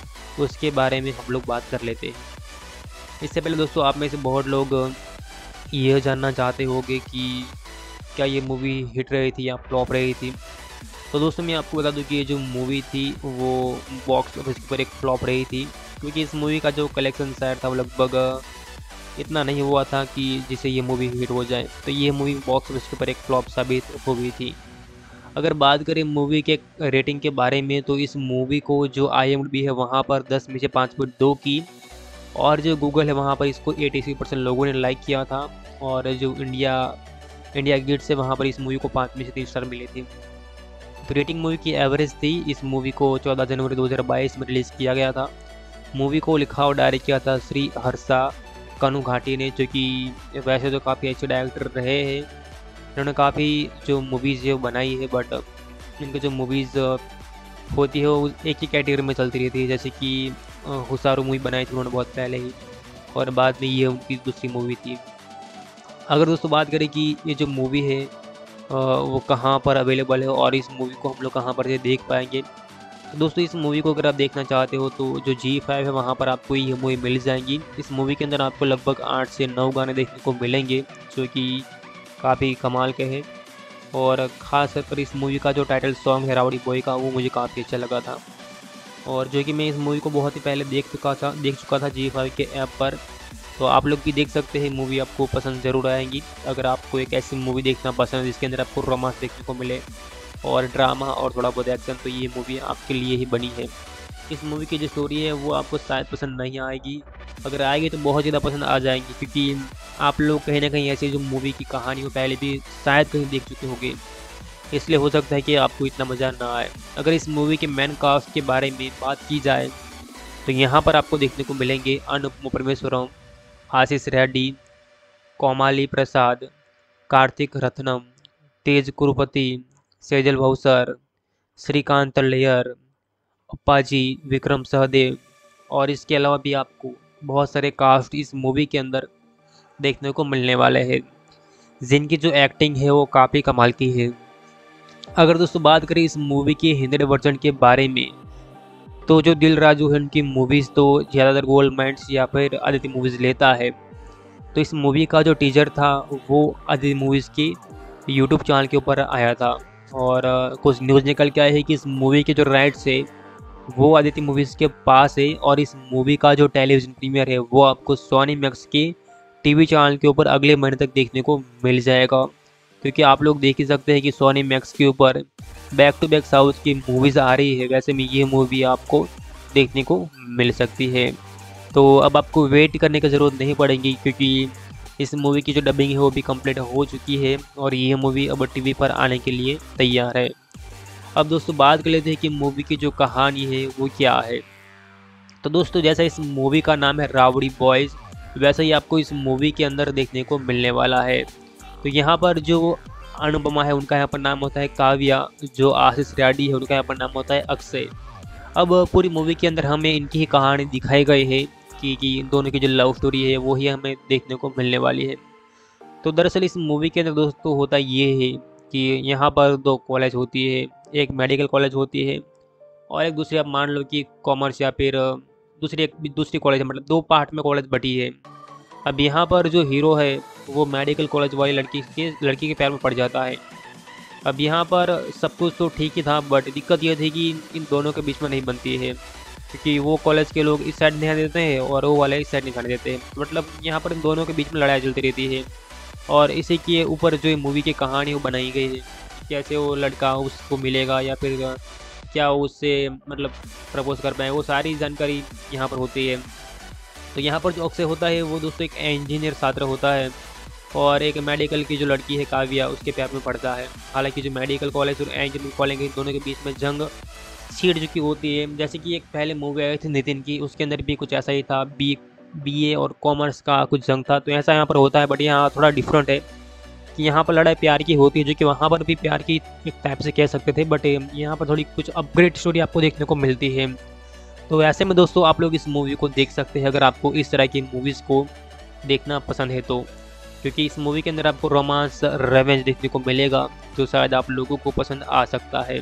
उसके बारे में हम लोग बात कर लेते हैं। इससे पहले दोस्तों, आप में से बहुत लोग यह जानना चाहते होंगे कि क्या ये मूवी हिट रही थी या फ्लॉप रही थी। तो दोस्तों मैं आपको बता दूँ कि ये जो मूवी थी, वो बॉक्स ऑफ़िस पर एक फ्लॉप रही थी, क्योंकि इस मूवी का जो कलेक्शन शायद था वो लगभग, इतना नहीं हुआ था कि जिसे ये मूवी हिट हो जाए। तो ये मूवी बॉक्स ऑफ़िस के ऊपर एक फ्लॉप साबित हो गई थी। अगर बात करें मूवी के रेटिंग के बारे में तो इस मूवी को जो आई है, वहाँ पर 10 में से पाँच पॉइंट दो की, और जो गूगल है, वहाँ पर इसको एटी परसेंट लोगों ने लाइक किया था, और जो इंडिया इंडिया गेट से वहाँ पर इस मूवी को पाँच में से तीन स्टार मिले थे। तो रेटिंग मूवी की एवरेज थी। इस मूवी को 14 जनवरी 2022 में रिलीज़ किया गया था। मूवी को लिखा और डायरेक्ट किया था श्री हर्षा कनु घाटी ने, जो कि वैसे तो काफ़ी अच्छे डायरेक्टर रहे हैं। इन्होंने काफ़ी जो मूवीज़ है बनाई है बट इनकी जो मूवीज़ होती है, वो एक ही कैटेगरी में चलती रहती है। जैसे कि हुसारू मूवी बनाई थी उन्होंने बहुत पहले ही, और बाद में ये उनकी दूसरी मूवी थी। अगर दोस्तों बात करें कि ये जो मूवी है वो कहाँ पर अवेलेबल है और इस मूवी को हम लोग कहाँ पर से देख पाएँगे। तो दोस्तों, इस मूवी को अगर आप देखना चाहते हो तो जो जी फाइव है, वहाँ पर आपको ये मूवी मिल जाएँगी। इस मूवी के अंदर आपको लगभग आठ से नौ गाने देखने को मिलेंगे, जो कि काफ़ी कमाल के हैं। और ख़ास पर इस मूवी का जो टाइटल सॉन्ग है, रावड़ी बॉय का, वो मुझे काफ़ी अच्छा लगा था। और जो कि मैं इस मूवी को बहुत ही पहले देख चुका था, देख चुका था जी फाइव के ऐप पर। तो आप लोग भी देख सकते हैं मूवी आपको पसंद ज़रूर आएँगी। अगर आपको एक ऐसी मूवी देखना पसंद है, जिसके अंदर आपको रोमांस देखने को मिले और ड्रामा और थोड़ा बहुत एक्शन तो ये मूवी आपके लिए ही बनी है। इस मूवी की जो स्टोरी है, वो आपको शायद पसंद नहीं आएगी। अगर आएगी तो बहुत ज़्यादा पसंद आ जाएँगी, क्योंकि आप लोग कहीं ना कहीं ऐसी जो मूवी की कहानी हो, पहले भी शायद कहीं देख चुके होंगे। इसलिए हो सकता है कि आपको इतना मज़ा ना आए। अगर इस मूवी के मैन कास्ट के बारे में बात की जाए तो यहाँ पर आपको देखने को मिलेंगे अनुपम परमेश्वरम आशीष रेड्डी, कोमाली प्रसाद, कार्तिक रत्नम, तेज कुरुपति, सेजल भावसर श्रीकांत तल्लेयर अप्पाजी, विक्रम सहदेव और इसके अलावा भी आपको बहुत सारे कास्ट इस मूवी के अंदर देखने को मिलने वाले हैं। जिनकी जो एक्टिंग है वो काफ़ी कमाल की है। अगर दोस्तों बात करें इस मूवी के हिंदी वर्जन के बारे में तो जो दिल राजू है, उनकी मूवीज़ तो ज़्यादातर गोल्ड माइंड्स या फिर आदित्य मूवीज़ लेता है। तो इस मूवी का जो टीजर था, वो आदित्य मूवीज़ की यूट्यूब चैनल के ऊपर आया था। और कुछ न्यूज़ निकल के आई है कि इस मूवी के जो राइट्स है, वो आदित्य मूवीज़ के पास है। और इस मूवी का जो टेलीविज़न प्रीमियर है, वो आपको सोनी मैक्स के टीवी चैनल के ऊपर अगले महीने तक देखने को मिल जाएगा। क्योंकि आप लोग देख ही सकते हैं कि सोनी मैक्स के ऊपर बैक टू बैक साउथ की मूवीज़ आ रही है। वैसे में ये मूवी आपको देखने को मिल सकती है। तो अब आपको वेट करने की ज़रूरत नहीं पड़ेगी क्योंकि इस मूवी की जो डबिंग है वो भी कंप्लीट हो चुकी है और ये मूवी अब टीवी पर आने के लिए तैयार है। अब दोस्तों बात कर लेते हैं कि मूवी की जो कहानी है वो क्या है। तो दोस्तों जैसा इस मूवी का नाम है रावड़ी बॉयज़ वैसा ही आपको इस मूवी के अंदर देखने को मिलने वाला है। तो यहाँ पर जो अनुपमा है, उनका यहाँ पर नाम होता है काव्या, जो आशीष रेड्डी है, उनका यहाँ पर नाम होता है अक्षय। अब पूरी मूवी के अंदर हमें इनकी ही कहानी दिखाई गई है कि कि दोनों की जो लव स्टोरी है, वो ही हमें देखने को मिलने वाली है। तो दरअसल इस मूवी के अंदर दोस्तों होता ये है कि यहाँ पर दो कॉलेज होती है, एक मेडिकल कॉलेज होती है और एक दूसरी आप मान लो कि कॉमर्स या फिर दूसरी एक, दूसरी कॉलेज मतलब दो पार्ट में कॉलेज बटी है। अब यहाँ पर जो हीरो है वो मेडिकल कॉलेज वाली लड़की के लड़की के पैर में पड़ जाता है। अब यहाँ पर सब कुछ तो ठीक ही था बट दिक्कत यह थी कि इन दोनों के बीच में नहीं बनती है। क्योंकि वो कॉलेज के लोग इस साइड ध्यान देते हैं और वो वाले इस साइड नहीं खाने देते हैं। मतलब यहाँ पर इन दोनों के बीच में लड़ाई चलती रहती है। और इसी के ऊपर जो मूवी की कहानी वो बनाई गई है कैसे वो लड़का उसको मिलेगा या फिर क्या उससे मतलब प्रपोज कर पाए, वो सारी जानकारी यहाँ पर होती है। तो यहाँ पर जो अक्सर होता है वो दोस्तों एक इंजीनियर छात्र होता है। और एक मेडिकल की जो लड़की है काव्या, उसके प्यार में पड़ता है। हालाँकि जो मेडिकल कॉलेज और इंजीनियरिंग कॉलेज दोनों के बीच में जंग सीट जो चुकी होती है, जैसे कि एक पहले मूवी आई थी नितिन की, उसके अंदर भी कुछ ऐसा ही था बी बी ए और कॉमर्स का कुछ जंग था तो ऐसा यहाँ पर होता है बट यहाँ थोड़ा डिफरेंट है कि यहाँ पर लड़ाई प्यार की होती है, जो कि वहाँ पर भी प्यार की एक टाइप से कह सकते थे बट यहाँ पर थोड़ी कुछ अपग्रेड स्टोरी आपको देखने को मिलती है। तो ऐसे में दोस्तों, आप लोग इस मूवी को देख सकते हैं, अगर आपको इस तरह की मूवीज़ को देखना पसंद है तो। क्योंकि इस मूवी के अंदर आपको रोमांस रेवेंज देखने को मिलेगा, जो शायद आप लोगों को पसंद आ सकता है।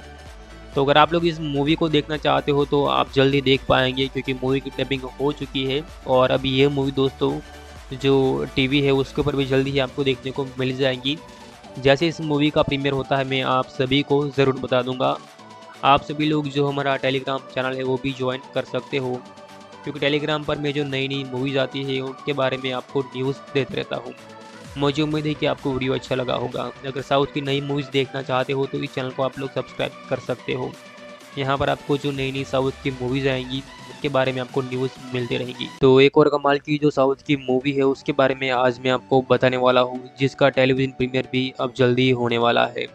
तो अगर आप लोग इस मूवी को देखना चाहते हो तो आप जल्दी देख पाएँगे, क्योंकि मूवी की डबिंग हो चुकी है। और अभी ये मूवी दोस्तों, जो टीवी है, उसके ऊपर भी जल्दी ही आपको देखने को मिल जाएँगी। जैसे इस मूवी का प्रीमियर होता है, मैं आप सभी को ज़रूर बता दूँगा। आप सभी लोग जो हमारा टेलीग्राम चैनल है, वो भी ज्वाइन कर सकते हो। क्योंकि टेलीग्राम पर मैं जो नई नई मूवीज़ आती है, उनके बारे में आपको न्यूज़ देते रहता हूँ। मुझे उम्मीद है कि आपको वीडियो अच्छा लगा होगा। अगर साउथ की नई मूवीज़ देखना चाहते हो तो इस चैनल को आप लोग सब्सक्राइब कर सकते हो। यहाँ पर आपको जो नई नई साउथ की मूवीज़ आएँगी उसके बारे में आपको न्यूज़ मिलती रहेगी। तो एक और कमाल की जो साउथ की मूवी है, उसके बारे में आज मैं आपको बताने वाला हूँ, जिसका टेलीविज़न प्रीमियर भी अब जल्दी होने वाला है।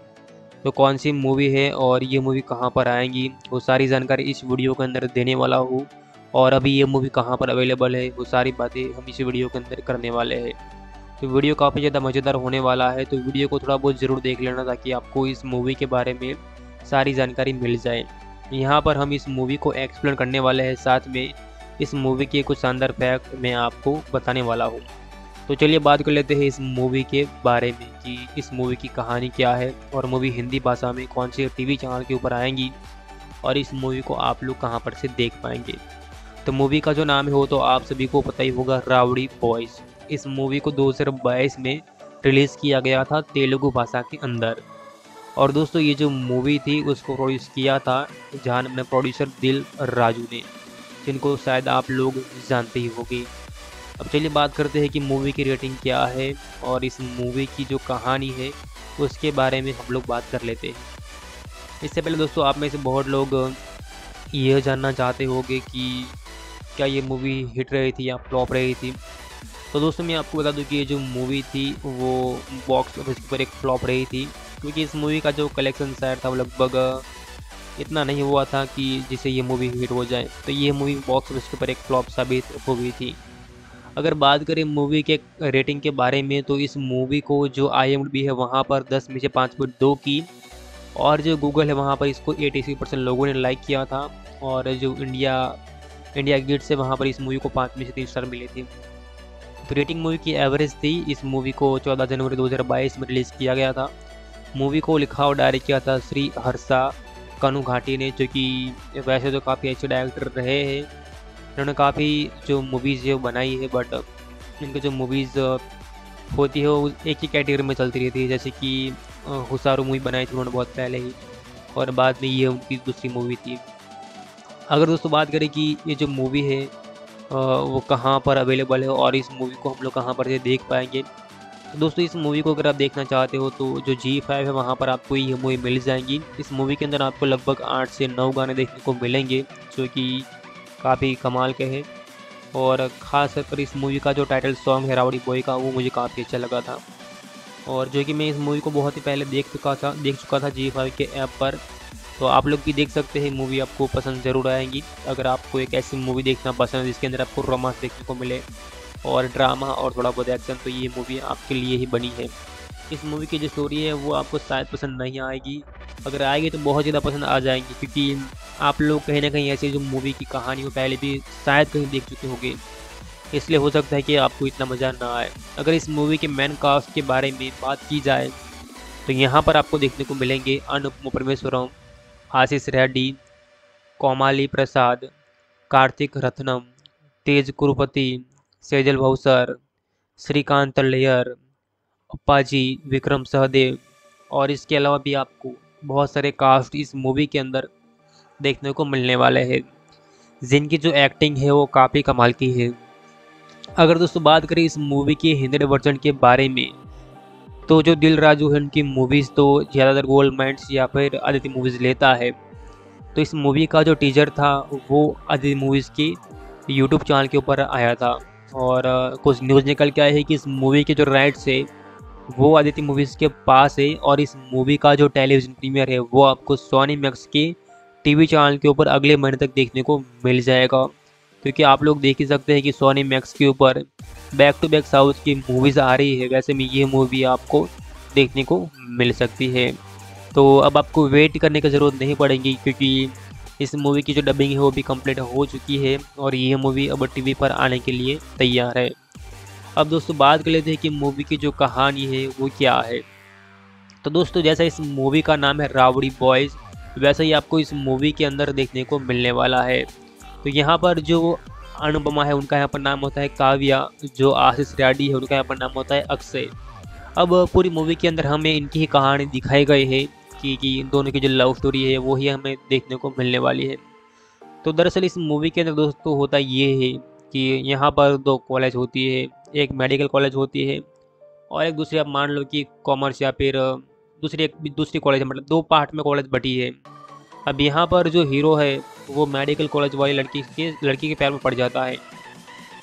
तो कौन सी मूवी है और ये मूवी कहाँ पर आएँगी, वो सारी जानकारी इस वीडियो के अंदर देने वाला हूँ। और अभी ये मूवी कहाँ पर अवेलेबल है, वो सारी बातें हम इस वीडियो के अंदर करने वाले हैं। तो वीडियो काफ़ी ज़्यादा मज़ेदार होने वाला है तो वीडियो को थोड़ा बहुत ज़रूर देख लेना ताकि आपको इस मूवी के बारे में सारी जानकारी मिल जाए। यहाँ पर हम इस मूवी को एक्सप्लेन करने वाले हैं, साथ में इस मूवी के कुछ शानदार फैक्ट मैं आपको बताने वाला हूँ। तो चलिए बात कर लेते हैं इस मूवी के बारे में कि इस मूवी की कहानी क्या है और मूवी हिंदी भाषा में कौन से टीवी चैनल के ऊपर आएँगी और इस मूवी को आप लोग कहाँ पर से देख पाएँगे। तो मूवी का जो नाम है वो तो आप सभी को पता ही होगा, रावड़ी बॉयज़ इस मूवी को 2022 में रिलीज़ किया गया था तेलुगु भाषा के अंदर। और दोस्तों, ये जो मूवी थी, उसको प्रोड्यूस किया था जहाँ अपने प्रोड्यूसर दिल राजू ने, जिनको शायद आप लोग जानते ही होंगे। अब चलिए बात करते हैं कि मूवी की रेटिंग क्या है और इस मूवी की जो कहानी है, उसके बारे में हम लोग बात कर लेते हैं। इससे पहले दोस्तों, आप में से बहुत लोग यह जानना चाहते होंगे कि क्या ये मूवी हिट रही थी या फ्लॉप रही थी। तो दोस्तों मैं आपको बता दूँ कि ये जो मूवी थी, वो बॉक्स ऑफ़िस पर एक फ्लॉप रही थी, क्योंकि इस मूवी का जो कलेक्शन शायद था वो लगभग इतना नहीं हुआ था कि जिसे ये मूवी हिट हो जाए। तो ये मूवी बॉक्स ऑफ़िस के ऊपर एक फ्लॉप साबित हो गई थी। अगर बात करें मूवी के रेटिंग के बारे में तो इस मूवी को जो आई है, वहाँ पर दस में से पाँच पॉइंट दो की, और जो गूगल है, वहाँ पर इसको एटी परसेंट लोगों ने लाइक किया था, और जो इंडिया इंडिया गेट से वहाँ पर इस मूवी को पाँच में से तीन स्टार मिले थे। तो रेटिंग मूवी की एवरेज थी। इस मूवी को 14 जनवरी 2022 में रिलीज़ किया गया था। मूवी को लिखा और डायरेक्ट किया था श्री हर्षा कनु घाटी ने, जो कि वैसे तो काफ़ी अच्छे डायरेक्टर रहे हैं। इन्होंने काफ़ी जो मूवीज़ है बनाई है बट इनकी जो मूवीज़ होती है वो एक ही कैटेगरी में चलती रहती है। जैसे कि हुसारू मूवी बनाई थी उन्होंने बहुत पहले ही, और बाद में ये उनकी दूसरी मूवी थी। अगर दोस्तों बात करें कि ये जो मूवी है वो कहाँ पर अवेलेबल है और इस मूवी को हम लोग कहाँ पर देख पाएँगे। तो दोस्तों, इस मूवी को अगर आप देखना चाहते हो तो जो जी फाइव है, वहाँ पर आपको ये मूवी मिल जाएँगी। इस मूवी के अंदर आपको लगभग आठ से नौ गाने देखने को मिलेंगे, जो कि काफ़ी कमाल के हैं। और ख़ास कर इस मूवी का जो टाइटल सॉन्ग है, रावड़ी बॉय का, वो मुझे काफ़ी अच्छा लगा था। और जो कि मैं इस मूवी को बहुत ही पहले देख चुका था, देख चुका था जी फाइव के ऐप पर। तो आप लोग भी देख सकते हैं मूवी आपको पसंद ज़रूर आएँगी। अगर आपको एक ऐसी मूवी देखना पसंद है, जिसके अंदर आपको रोमांस देखने को मिले और ड्रामा और थोड़ा बहुत एक्शन तो ये मूवी आपके लिए ही बनी है। इस मूवी की जो स्टोरी है, वो आपको शायद पसंद नहीं आएगी। अगर आएगी तो बहुत ज़्यादा पसंद आ जाएँगी, क्योंकि आप लोग कहीं ना कहीं ऐसी जो मूवी की कहानी हो, पहले भी शायद कहीं देख चुके होंगे। इसलिए हो सकता है कि आपको इतना मज़ा ना आए। अगर इस मूवी के मैन कास्ट के बारे में बात की जाए तो यहाँ पर आपको देखने को मिलेंगे अनुपम परमेश्वरम आशीष रेड्डी, कोमाली प्रसाद, कार्तिक रत्नम, तेज कुरुपति, सेजल भौसर श्रीकांत लेयर, अप्पाजी, विक्रम सहदेव और इसके अलावा भी आपको बहुत सारे कास्ट इस मूवी के अंदर देखने को मिलने वाले हैं। जिनकी जो एक्टिंग है वो काफ़ी कमाल की है। अगर दोस्तों बात करें इस मूवी के हिंदी वर्जन के बारे में तो जो दिल राजू है उनकी मूवीज़ तो ज़्यादातर गोल्ड माइंड्स या फिर आदित्य मूवीज़ लेता है। तो इस मूवी का जो टीजर था, वो आदित्य मूवीज़ की यूट्यूब चैनल के ऊपर आया था। और कुछ न्यूज़ निकल के आई है कि इस मूवी के जो राइट्स है, वो आदित्य मूवीज़ के पास है। और इस मूवी का जो टेलीविज़न प्रीमियर है, वो आपको सोनी मैक्स के टीवी चैनल के ऊपर अगले महीने तक देखने को मिल जाएगा। क्योंकि आप लोग देख ही सकते हैं कि सोनी मैक्स के ऊपर बैक टू बैक साउथ की मूवीज़ आ रही है। वैसे में ये मूवी आपको देखने को मिल सकती है। तो अब आपको वेट करने की ज़रूरत नहीं पड़ेगी क्योंकि इस मूवी की जो डबिंग है वो भी कंप्लीट हो चुकी है और ये मूवी अब टीवी पर आने के लिए तैयार है। अब दोस्तों बात कर लेते हैं कि मूवी की जो कहानी है वो क्या है। तो दोस्तों जैसा इस मूवी का नाम है रावड़ी बॉयज़ वैसा ही आपको इस मूवी के अंदर देखने को मिलने वाला है। तो यहाँ पर जो अनुपमा है, उनका यहाँ पर नाम होता है काव्या। जो आशीष रेड्डी है, उनका यहाँ पर नाम होता है अक्षय। अब पूरी मूवी के अंदर हमें इनकी ही कहानी दिखाई गई है कि कि इन दोनों की जो लव स्टोरी है वही हमें देखने को मिलने वाली है। तो दरअसल इस मूवी के अंदर दोस्तों होता ये है कि यहाँ पर दो कॉलेज होती है, एक मेडिकल कॉलेज होती है और एक दूसरी आप मान लो कि कॉमर्स या फिर दूसरी एक, दूसरी कॉलेज मतलब दो पार्ट में कॉलेज बटी है। अब यहाँ पर जो हीरो है वो मेडिकल कॉलेज वाली लड़की के लड़की के पैर में पड़ जाता है।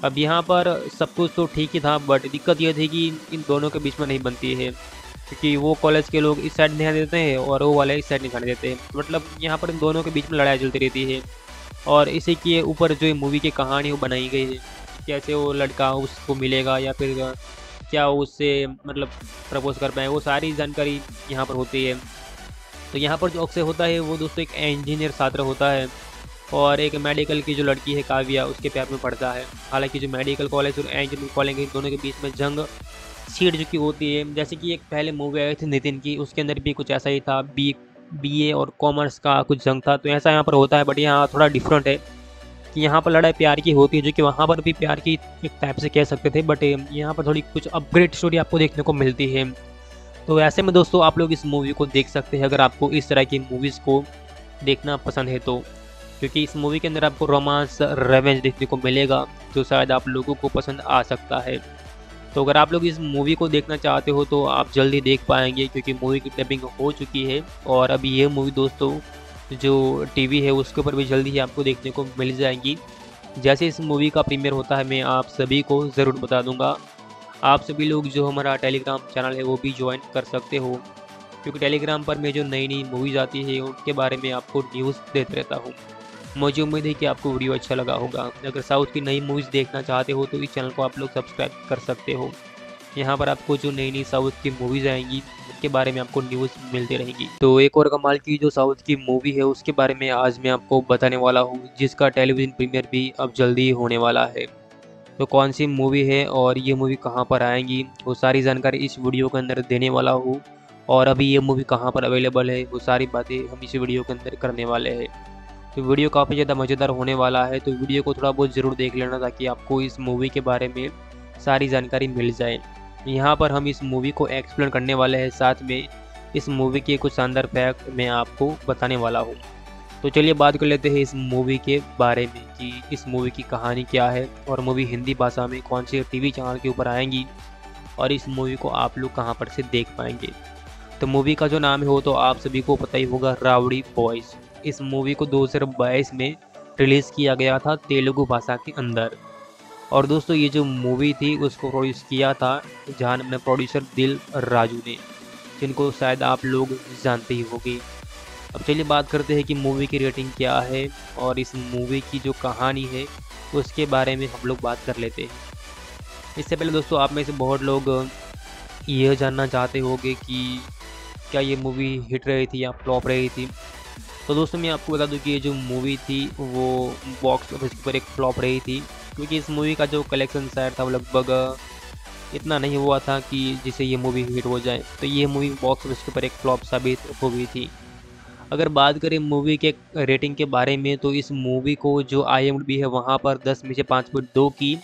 अब यहाँ पर सब कुछ तो ठीक ही था बट दिक्कत यह थी कि इन दोनों के बीच में नहीं बनती है। क्योंकि वो कॉलेज के लोग इस साइड ध्यान देते हैं और वो वाले इस साइड नहीं ध्यान देते हैं। मतलब यहाँ पर इन दोनों के बीच में लड़ाई चलती रहती है। और इसी के ऊपर जो मूवी की कहानी वो बनाई गई है कैसे वो लड़का उसको मिलेगा या फिर क्या उससे मतलब प्रपोज कर पाए, वो सारी जानकारी यहाँ पर होती है। तो यहाँ पर जो अक्सर होता है वो दोस्तों एक इंजीनियर छात्र होता है। और एक मेडिकल की जो लड़की है काव्या, उसके प्यार में पड़ता है। हालाँकि जो मेडिकल कॉलेज और इंजीनियरिंग कॉलेज दोनों के बीच में जंग सीट जो चुकी होती है। जैसे कि एक पहले मूवी आई थी नितिन की, उसके अंदर भी कुछ ऐसा ही था। बी बी और कॉमर्स का कुछ जंग था। तो ऐसा यहाँ पर होता है बट यहाँ थोड़ा डिफरेंट है कि यहाँ पर लड़ाई प्यार की होती है, जो कि वहाँ पर भी प्यार की एक टाइप से कह सकते थे। बट यहाँ पर थोड़ी कुछ अपग्रेड स्टोरी आपको देखने को मिलती है। तो ऐसे में दोस्तों, आप लोग इस मूवी को देख सकते हैं, अगर आपको इस तरह की मूवीज़ को देखना पसंद है तो। क्योंकि इस मूवी के अंदर आपको रोमांस रेवेंज देखने को मिलेगा, जो शायद आप लोगों को पसंद आ सकता है। तो अगर आप लोग इस मूवी को देखना चाहते हो तो आप जल्दी देख पाएँगे, क्योंकि मूवी की डबिंग हो चुकी है। और अभी ये मूवी दोस्तों, जो टीवी है, उसके ऊपर भी जल्दी ही आपको देखने को मिल जाएँगी। जैसे इस मूवी का प्रीमियर होता है, मैं आप सभी को ज़रूर बता दूँगा। आप सभी लोग जो हमारा टेलीग्राम चैनल है, वो भी ज्वाइन कर सकते हो। क्योंकि टेलीग्राम पर मैं जो नई नई मूवीज़ आती है, उनके बारे में आपको न्यूज़ देते रहता हूँ। मुझे उम्मीद है कि आपको वीडियो अच्छा लगा होगा। अगर साउथ की नई मूवीज़ देखना चाहते हो तो इस चैनल को आप लोग सब्सक्राइब कर सकते हो। यहाँ पर आपको जो नई नई साउथ की मूवीज़ आएँगी, उनके बारे में आपको न्यूज़ मिलती रहेगी। तो एक और कमाल की जो साउथ की मूवी है, उसके बारे में आज मैं आपको बताने वाला हूँ, जिसका टेलीविज़न प्रीमियर भी अब जल्दी ही होने वाला है। तो कौन सी मूवी है और ये मूवी कहाँ पर आएँगी, वो सारी जानकारी इस वीडियो के अंदर देने वाला हूँ। और अभी ये मूवी कहाँ पर अवेलेबल है, वो सारी बातें हम इस वीडियो के अंदर करने वाले हैं। तो वीडियो काफ़ी ज़्यादा मज़ेदार होने वाला है तो वीडियो को थोड़ा बहुत ज़रूर देख लेना ताकि आपको इस मूवी के बारे में सारी जानकारी मिल जाए। यहाँ पर हम इस मूवी को एक्सप्लेन करने वाले हैं, साथ में इस मूवी के कुछ शानदार फैक्ट मैं आपको बताने वाला हूँ। तो चलिए बात कर लेते हैं इस मूवी के बारे में कि इस मूवी की कहानी क्या है और मूवी हिंदी भाषा में कौन से टीवी चैनल के ऊपर आएँगी और इस मूवी को आप लोग कहाँ पर से देख पाएँगे। तो मूवी का जो नाम है वो तो आप सभी को पता ही होगा, रावड़ी बॉयज़ इस मूवी को 2022 में रिलीज़ किया गया था तेलुगु भाषा के अंदर। और दोस्तों, ये जो मूवी थी, उसको प्रोड्यूस किया था जहाँ अपने प्रोड्यूसर दिल राजू ने, जिनको शायद आप लोग जानते ही होंगे। अब चलिए बात करते हैं कि मूवी की रेटिंग क्या है और इस मूवी की जो कहानी है, उसके बारे में हम लोग बात कर लेते हैं। इससे पहले दोस्तों, आप में से बहुत लोग यह जानना चाहते होंगे कि क्या ये मूवी हिट रही थी या फ्लॉप रही थी। तो दोस्तों मैं आपको बता दूँ कि ये जो मूवी थी, वो बॉक्स ऑफ़िस पर एक फ्लॉप रही थी, क्योंकि इस मूवी का जो कलेक्शन शायद था वो लगभग, इतना नहीं हुआ था कि जिसे ये मूवी हिट हो जाए। तो ये मूवी बॉक्स ऑफ़िस के ऊपर एक फ्लॉप साबित हो गई थी। अगर बात करें मूवी के रेटिंग के बारे में तो इस मूवी को जो आई है, वहाँ पर 10 में से पाँच पॉइंट दो की,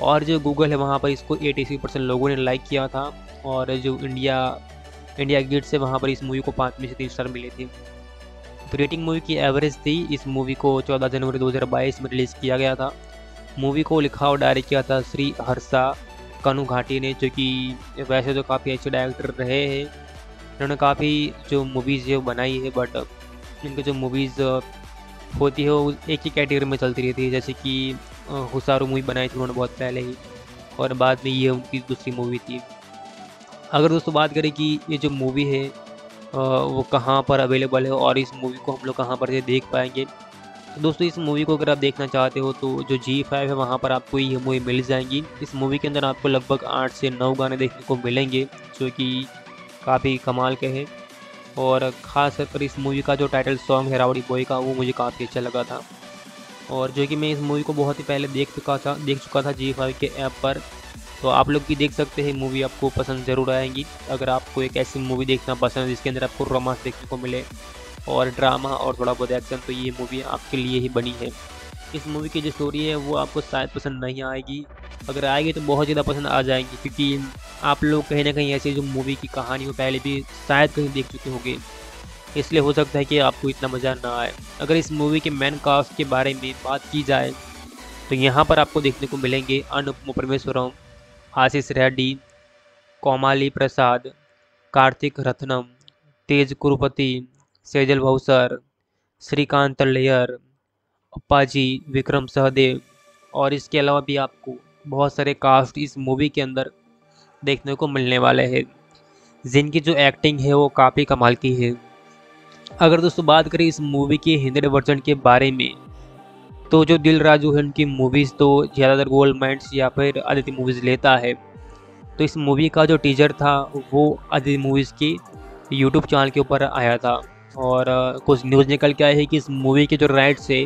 और जो गूगल है, वहाँ पर इसको एटी परसेंट लोगों ने लाइक किया था, और जो इंडिया इंडिया गेट से वहाँ पर इस मूवी को पाँच में से तीन स्टार मिले थे। तो रेटिंग मूवी की एवरेज थी। इस मूवी को 14 जनवरी 2022 में रिलीज़ किया गया था। मूवी को लिखा और डायरेक्ट किया था श्री हर्षा कनु घाटी ने, जो कि वैसे तो काफ़ी अच्छे डायरेक्टर रहे हैं। इन्होंने काफ़ी जो मूवीज़ वो बनाई है बट इनकी जो मूवीज़ होती है, वो एक ही कैटेगरी में चलती रहती है। जैसे कि हुसारू मूवी बनाई थी उन्होंने बहुत पहले ही, और बाद में ये उनकी दूसरी मूवी थी। अगर दोस्तों बात करें कि ये जो मूवी है वो कहाँ पर अवेलेबल है और इस मूवी को हम लोग कहाँ पर देख पाएँगे। तो दोस्तों, इस मूवी को अगर आप देखना चाहते हो तो जो जी फाइव है, वहाँ पर आपको ये मूवी मिल जाएँगी। इस मूवी के अंदर आपको लगभग आठ से नौ गाने देखने को मिलेंगे, जो कि काफ़ी कमाल के हैं। और ख़ास कर इस मूवी का जो टाइटल सॉन्ग है रावड़ी बॉय का, वो मुझे काफ़ी अच्छा लगा था। और जो कि मैं इस मूवी को बहुत ही पहले देख चुका था, देख चुका था जी फाइव के ऐप पर। तो आप लोग भी देख सकते हैं मूवी आपको पसंद ज़रूर आएँगी। अगर आपको एक ऐसी मूवी देखना पसंद है, जिसके अंदर आपको रोमांस देखने को मिले और ड्रामा और थोड़ा बहुत एक्शन तो ये मूवी आपके लिए ही बनी है। इस मूवी की जो स्टोरी है, वो आपको शायद पसंद नहीं आएगी। अगर आएगी तो बहुत ज़्यादा पसंद आ जाएँगी, क्योंकि आप लोग कहीं ना कहीं ऐसी जो मूवी की कहानी हो, पहले भी शायद कहीं देख चुके होंगे। इसलिए हो सकता है कि आपको इतना मज़ा ना आए। अगर इस मूवी के मैन कास्ट के बारे में बात की जाए तो यहाँ पर आपको देखने को मिलेंगे अनुपम परमेश्वरम आशीष रेड्डी, कोमाली प्रसाद, कार्तिक रत्नम, तेज कुरुपति, सेजल भावसर, श्रीकांत लेयर, अप्पाजी, विक्रम सहदेव और इसके अलावा भी आपको बहुत सारे कास्ट इस मूवी के अंदर देखने को मिलने वाले हैं। जिनकी जो एक्टिंग है वो काफ़ी कमाल की है। अगर दोस्तों बात करें इस मूवी के हिंदी वर्जन के बारे में तो जो दिल राजू है उनकी मूवीज़ तो ज़्यादातर गोल्ड माइंड्स या फिर आदित्य मूवीज़ लेता है। तो इस मूवी का जो टीजर था, वो आदित्य मूवीज़ की यूट्यूब चैनल के ऊपर आया था। और कुछ न्यूज़ निकल के आई है कि इस मूवी के जो राइट्स है,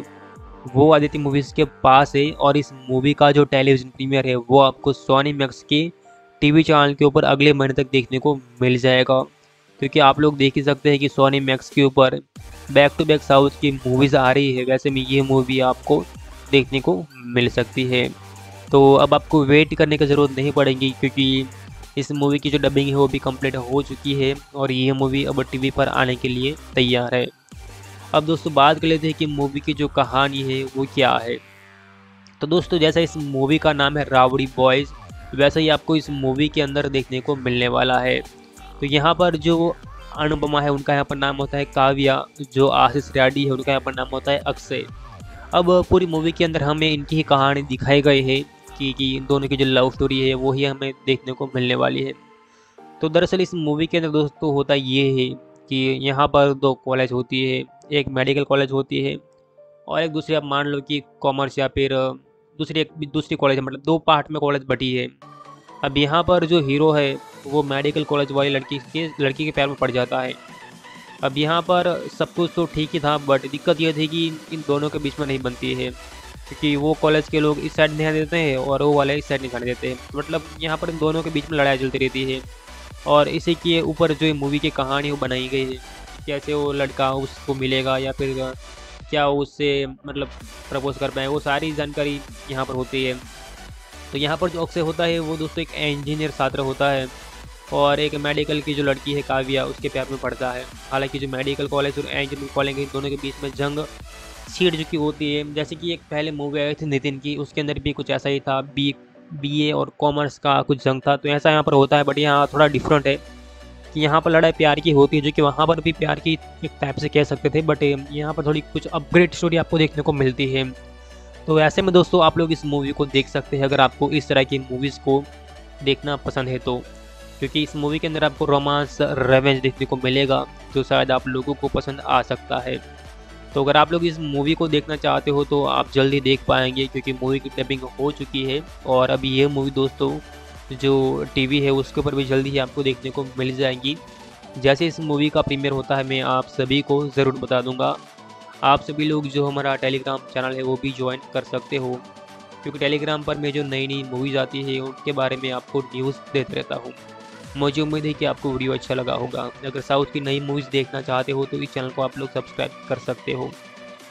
वो आदित्य मूवीज़ के पास है और इस मूवी का जो टेलीविज़न प्रीमियर है, वो आपको सोनी मैक्स के टीवी चैनल के ऊपर अगले महीने तक देखने को मिल जाएगा। क्योंकि आप लोग देख ही सकते हैं कि सोनी मैक्स के ऊपर बैक टू बैक साउथ की मूवीज़ आ रही है। वैसे में ये मूवी आपको देखने को मिल सकती है। तो अब आपको वेट करने की ज़रूरत नहीं पड़ेगी क्योंकि इस मूवी की जो डबिंग है वो भी कंप्लीट हो चुकी है और ये मूवी अब टीवी पर आने के लिए तैयार है। अब दोस्तों बात कर लेते हैं कि मूवी की जो कहानी है वो क्या है। तो दोस्तों जैसा इस मूवी का नाम है रावड़ी बॉयज़ वैसा ही आपको इस मूवी के अंदर देखने को मिलने वाला है। तो यहाँ पर जो अनुपमा है, उनका यहाँ पर नाम होता है काव्या। जो आशीष रेड्डी है, उनका यहाँ पर नाम होता है अक्षय। अब पूरी मूवी के अंदर हमें इनकी ही कहानी दिखाई गई है कि कि इन दोनों की जो लव स्टोरी है वही हमें देखने को मिलने वाली है। तो दरअसल इस मूवी के अंदर दोस्तों होता ये है कि यहाँ पर दो कॉलेज होती है, एक मेडिकल कॉलेज होती है और एक दूसरी आप मान लो कि कॉमर्स या फिर दूसरी एक, दूसरी कॉलेज मतलब दो पार्ट में कॉलेज बटी है। अब यहाँ पर जो हीरो है वो मेडिकल कॉलेज वाली लड़की के लड़की के पैर में पड़ जाता है। अब यहाँ पर सब कुछ तो ठीक ही था बट दिक्कत ये थी कि इन दोनों के बीच में नहीं बनती है। क्योंकि वो कॉलेज के लोग इस साइड ध्यान देते हैं और वो वाले इस साइड नहीं ध्यान देते हैं। मतलब यहाँ पर इन दोनों के बीच में लड़ाई चलती रहती है। और इसी के ऊपर जो मूवी की कहानी वो बनाई गई है, कैसे वो लड़का उसको मिलेगा या फिर क्या उससे मतलब प्रपोज कर पाए, वो सारी जानकारी यहाँ पर होती है। तो यहाँ पर जो अक्सर होता है वो दोस्तों एक इंजीनियर छात्र होता है। और एक मेडिकल की जो लड़की है काव्या, उसके प्यार में पढ़ता है। हालाँकि जो मेडिकल कॉलेज और इंजीनियरिंग कॉलेज है दोनों के बीच में जंग सीट चुकी होती है। जैसे कि एक पहले मूवी आई थी नितिन की, उसके अंदर भी कुछ ऐसा ही था बी बी और कॉमर्स का कुछ जंग था। तो ऐसा यहाँ पर होता है बट यहाँ थोड़ा डिफरेंट है कि यहाँ पर लड़ाई प्यार की होती है, जो कि वहाँ पर भी प्यार की एक टाइप से कह सकते थे बट यहाँ पर थोड़ी कुछ अपग्रेड स्टोरी आपको देखने को मिलती है। तो ऐसे में दोस्तों, आप लोग इस मूवी को देख सकते हैं, अगर आपको इस तरह की मूवीज़ को देखना पसंद है तो। क्योंकि इस मूवी के अंदर आपको रोमांस रेवेंज देखने को मिलेगा, जो शायद आप लोगों को पसंद आ सकता है। तो अगर आप लोग इस मूवी को देखना चाहते हो तो आप जल्दी देख पाएँगे, क्योंकि मूवी की टैपिंग हो चुकी है। और अभी ये मूवी दोस्तों, जो टीवी है, उसके ऊपर भी जल्दी ही आपको देखने को मिल जाएँगी। जैसे इस मूवी का प्रीमियर होता है, मैं आप सभी को ज़रूर बता दूँगा। आप सभी लोग जो हमारा टेलीग्राम चैनल है, वो भी ज्वाइन कर सकते हो। क्योंकि टेलीग्राम पर मैं जो नई नई मूवीज़ आती है, उनके बारे में आपको न्यूज़ देते रहता हूँ। मुझे उम्मीद है कि आपको वीडियो अच्छा लगा होगा। अगर साउथ की नई मूवीज़ देखना चाहते हो तो इस चैनल को आप लोग सब्सक्राइब कर सकते हो।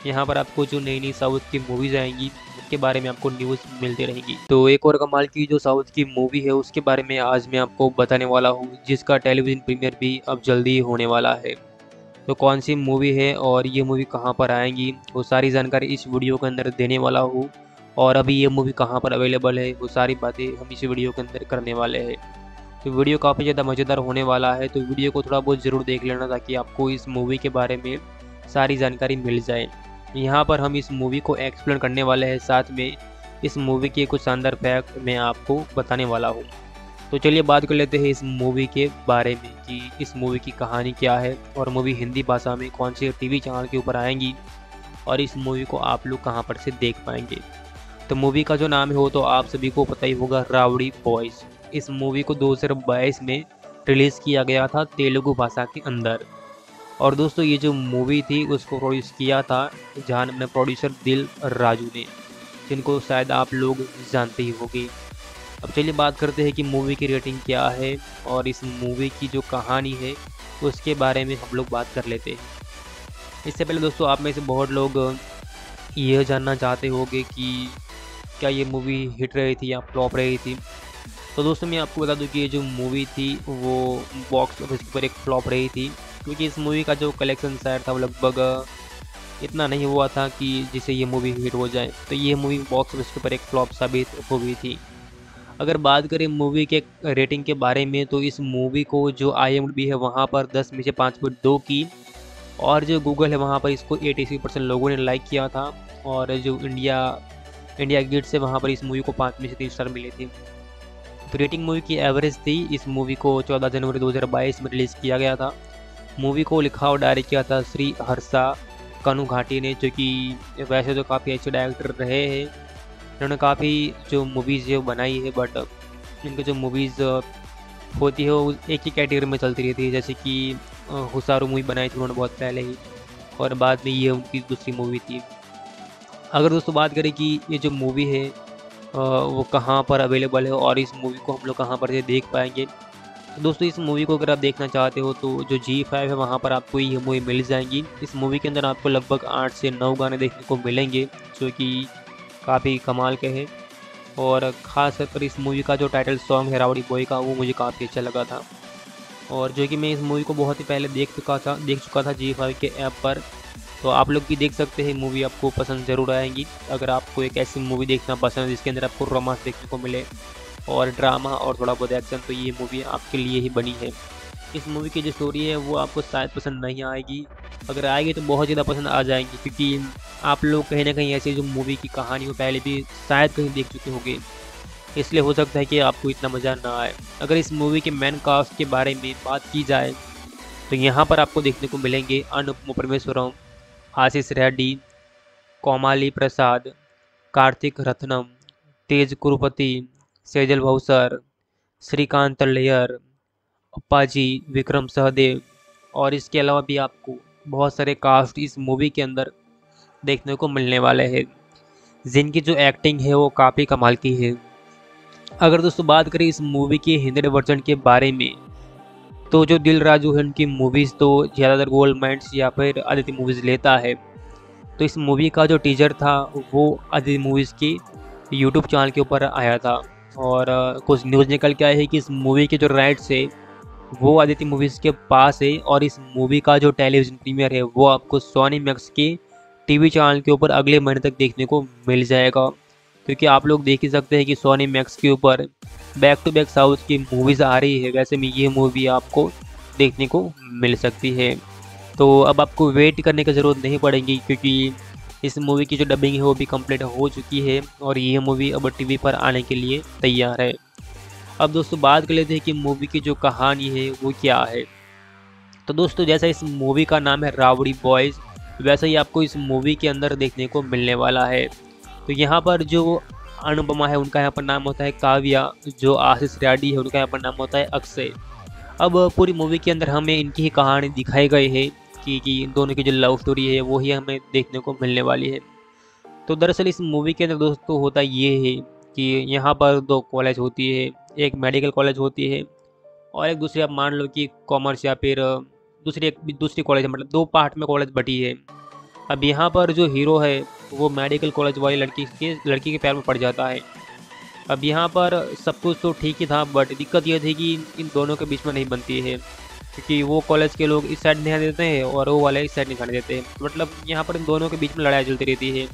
यहाँ पर आपको जो नई नई साउथ की मूवीज़ आएँगी, उसके बारे में आपको न्यूज़ मिलती रहेगी। तो एक और कमाल की जो साउथ की मूवी है, उसके बारे में आज मैं आपको बताने वाला हूँ, जिसका टेलीविज़न प्रीमियर भी अब जल्दी होने वाला है। तो कौन सी मूवी है और ये मूवी कहाँ पर आएँगी, वो सारी जानकारी इस वीडियो के अंदर देने वाला हूँ। और अभी ये मूवी कहाँ पर अवेलेबल है, वो सारी बातें हम इस वीडियो के अंदर करने वाले हैं। तो वीडियो काफ़ी ज़्यादा मज़ेदार होने वाला है तो वीडियो को थोड़ा बहुत ज़रूर देख लेना ताकि आपको इस मूवी के बारे में सारी जानकारी मिल जाए। यहाँ पर हम इस मूवी को एक्सप्लेन करने वाले हैं, साथ में इस मूवी के कुछ शानदार फैक्ट मैं आपको बताने वाला हूँ। तो चलिए बात कर लेते हैं इस मूवी के बारे में कि इस मूवी की कहानी क्या है और मूवी हिंदी भाषा में कौन से टीवी चैनल के ऊपर आएँगी और इस मूवी को आप लोग कहाँ पर से देख पाएँगे। तो मूवी का जो नाम है वो तो आप सभी को पता ही होगा, रावड़ी बॉयज़ इस मूवी को 2022 में रिलीज़ किया गया था तेलुगु भाषा के अंदर। और दोस्तों, ये जो मूवी थी, उसको प्रोड्यूस किया था जहाँ में प्रोड्यूसर दिल राजू ने, जिनको शायद आप लोग जानते ही होंगे। अब चलिए बात करते हैं कि मूवी की रेटिंग क्या है और इस मूवी की जो कहानी है, उसके बारे में हम लोग बात कर लेते हैं। इससे पहले दोस्तों, आप में से बहुत लोग यह जानना चाहते होंगे कि क्या ये मूवी हिट रही थी या फ्लॉप रही थी। तो दोस्तों मैं आपको बता दूँ कि ये जो मूवी थी, वो बॉक्स ऑफ़िस पर एक फ्लॉप रही थी, क्योंकि इस मूवी का जो कलेक्शन शायद था वो लगभग इतना नहीं हुआ था कि जिससे ये मूवी हिट हो जाए। तो ये मूवी बॉक्स ऑफ़िस के ऊपर एक फ्लॉप साबित हो गई थी। अगर बात करें मूवी के रेटिंग के बारे में तो इस मूवी को जो आई है, वहाँ पर दस में से पाँच पॉइंट दो की, और जो गूगल है, वहाँ पर इसको एटी परसेंट लोगों ने लाइक किया था, और जो इंडिया इंडिया गेट से वहाँ पर इस मूवी को पाँच में से तीन स्टार मिले थे। तो रेटिंग मूवी की एवरेज थी। इस मूवी को 14 जनवरी 2022 में रिलीज़ किया गया था। मूवी को लिखा और डायरेक्ट किया था श्री हर्षा कनु घाटी ने, जो कि वैसे तो काफ़ी अच्छे डायरेक्टर रहे हैं। इन्होंने काफ़ी जो मूवीज़ है बनाई है बट इनकी जो मूवीज़ होती है, वो एक ही कैटेगरी में चलती रहती है। जैसे कि हुसारू मूवी बनाई थी उन्होंने बहुत पहले ही, और बाद में ये उनकी दूसरी मूवी थी। अगर दोस्तों बात करें कि ये जो मूवी है वो कहाँ पर अवेलेबल है और इस मूवी को हम लोग कहाँ पर देख पाएँगे। तो दोस्तों, इस मूवी को अगर आप देखना चाहते हो तो जो जी फाइव है, वहाँ पर आपको ये मूवी मिल जाएँगी। इस मूवी के अंदर आपको लगभग आठ से नौ गाने देखने को मिलेंगे, जो कि काफ़ी कमाल के हैं। और ख़ास कर इस मूवी का जो टाइटल सॉन्ग है, रावड़ी बॉय का, वो मुझे काफ़ी अच्छा लगा था। और जो कि मैं इस मूवी को बहुत ही पहले देख चुका था, देख चुका था जी फाइव के ऐप पर। तो आप लोग भी देख सकते हैं मूवी आपको पसंद ज़रूर आएँगी। अगर आपको एक ऐसी मूवी देखना पसंद है, जिसके अंदर आपको रोमांस देखने को मिले और ड्रामा और थोड़ा बहुत एक्शन तो ये मूवी आपके लिए ही बनी है। इस मूवी की जो स्टोरी है, वो आपको शायद पसंद नहीं आएगी। अगर आएगी तो बहुत ज़्यादा पसंद आ जाएँगी, क्योंकि आप लोग कहीं ना कहीं ऐसी जो मूवी की कहानी हो, पहले भी शायद कहीं देख चुके होंगे। इसलिए हो सकता है कि आपको इतना मज़ा ना आए। अगर इस मूवी के मैन कास्ट के बारे में बात की जाए तो यहाँ पर आपको देखने को मिलेंगे अनुपम परमेश्वरम आशीष रेड्डी, कोमाली प्रसाद, कार्तिक रत्नम, तेज कुरुपति, सेजल भौसर श्रीकांत लेयर, अप्पाजी, विक्रम सहदेव और इसके अलावा भी आपको बहुत सारे कास्ट इस मूवी के अंदर देखने को मिलने वाले हैं। जिनकी जो एक्टिंग है वो काफ़ी कमाल की है। अगर दोस्तों बात करें इस मूवी के हिंदी वर्जन के बारे में तो जो दिल राजू है उनकी मूवीज़ तो ज़्यादातर गोल्ड माइंड्स या फिर आदित्य मूवीज़ लेता है। तो इस मूवी का जो टीजर था, वो आदित्य मूवीज़ की यूट्यूब चैनल के ऊपर आया था। और कुछ न्यूज़ निकल के आया है कि इस मूवी के जो राइट्स है, वो आदित्य मूवीज़ के पास है। और इस मूवी का जो टेलीविज़न प्रीमियर है, वो आपको सोनी मैक्स के टीवी चैनल के ऊपर अगले महीने तक देखने को मिल जाएगा। क्योंकि आप लोग देख ही सकते हैं कि सोनी मैक्स के ऊपर बैक टू बैक साउथ की मूवीज़ आ रही है। वैसे में ये मूवी आपको देखने को मिल सकती है। तो अब आपको वेट करने की ज़रूरत नहीं पड़ेगी क्योंकि इस मूवी की जो डबिंग है वो भी कंप्लीट हो चुकी है और ये मूवी अब टीवी पर आने के लिए तैयार है। अब दोस्तों बात कर लेते हैं कि मूवी की जो कहानी है वो क्या है। तो दोस्तों जैसा इस मूवी का नाम है रावड़ी बॉयज़ वैसा ही आपको इस मूवी के अंदर देखने को मिलने वाला है। तो यहाँ पर जो अनुपमा है, उनका यहाँ पर नाम होता है काव्या, जो आशीष रेड्डी है, उनका यहाँ पर नाम होता है अक्षय। अब पूरी मूवी के अंदर हमें इनकी ही कहानी दिखाई गई है कि कि इन दोनों की जो लव स्टोरी है, वो ही हमें देखने को मिलने वाली है। तो दरअसल इस मूवी के अंदर दोस्तों होता ये है कि यहाँ पर दो कॉलेज होती है, एक मेडिकल कॉलेज होती है और एक दूसरी आप मान लो कि कॉमर्स या फिर दूसरी एक, दूसरी कॉलेज मतलब दो पार्ट में कॉलेज बटी है। अब यहाँ पर जो हीरो है वो मेडिकल कॉलेज वाली लड़की के लड़की के पैर में पड़ जाता है। अब यहाँ पर सब कुछ तो ठीक ही था बट दिक्कत यह थी कि इन दोनों के बीच में नहीं बनती है। क्योंकि वो कॉलेज के लोग इस साइड नहीं देते हैं और वो वाले इस साइड नहीं देते हैं। मतलब यहाँ पर इन दोनों के बीच में लड़ाई चलती रहती है।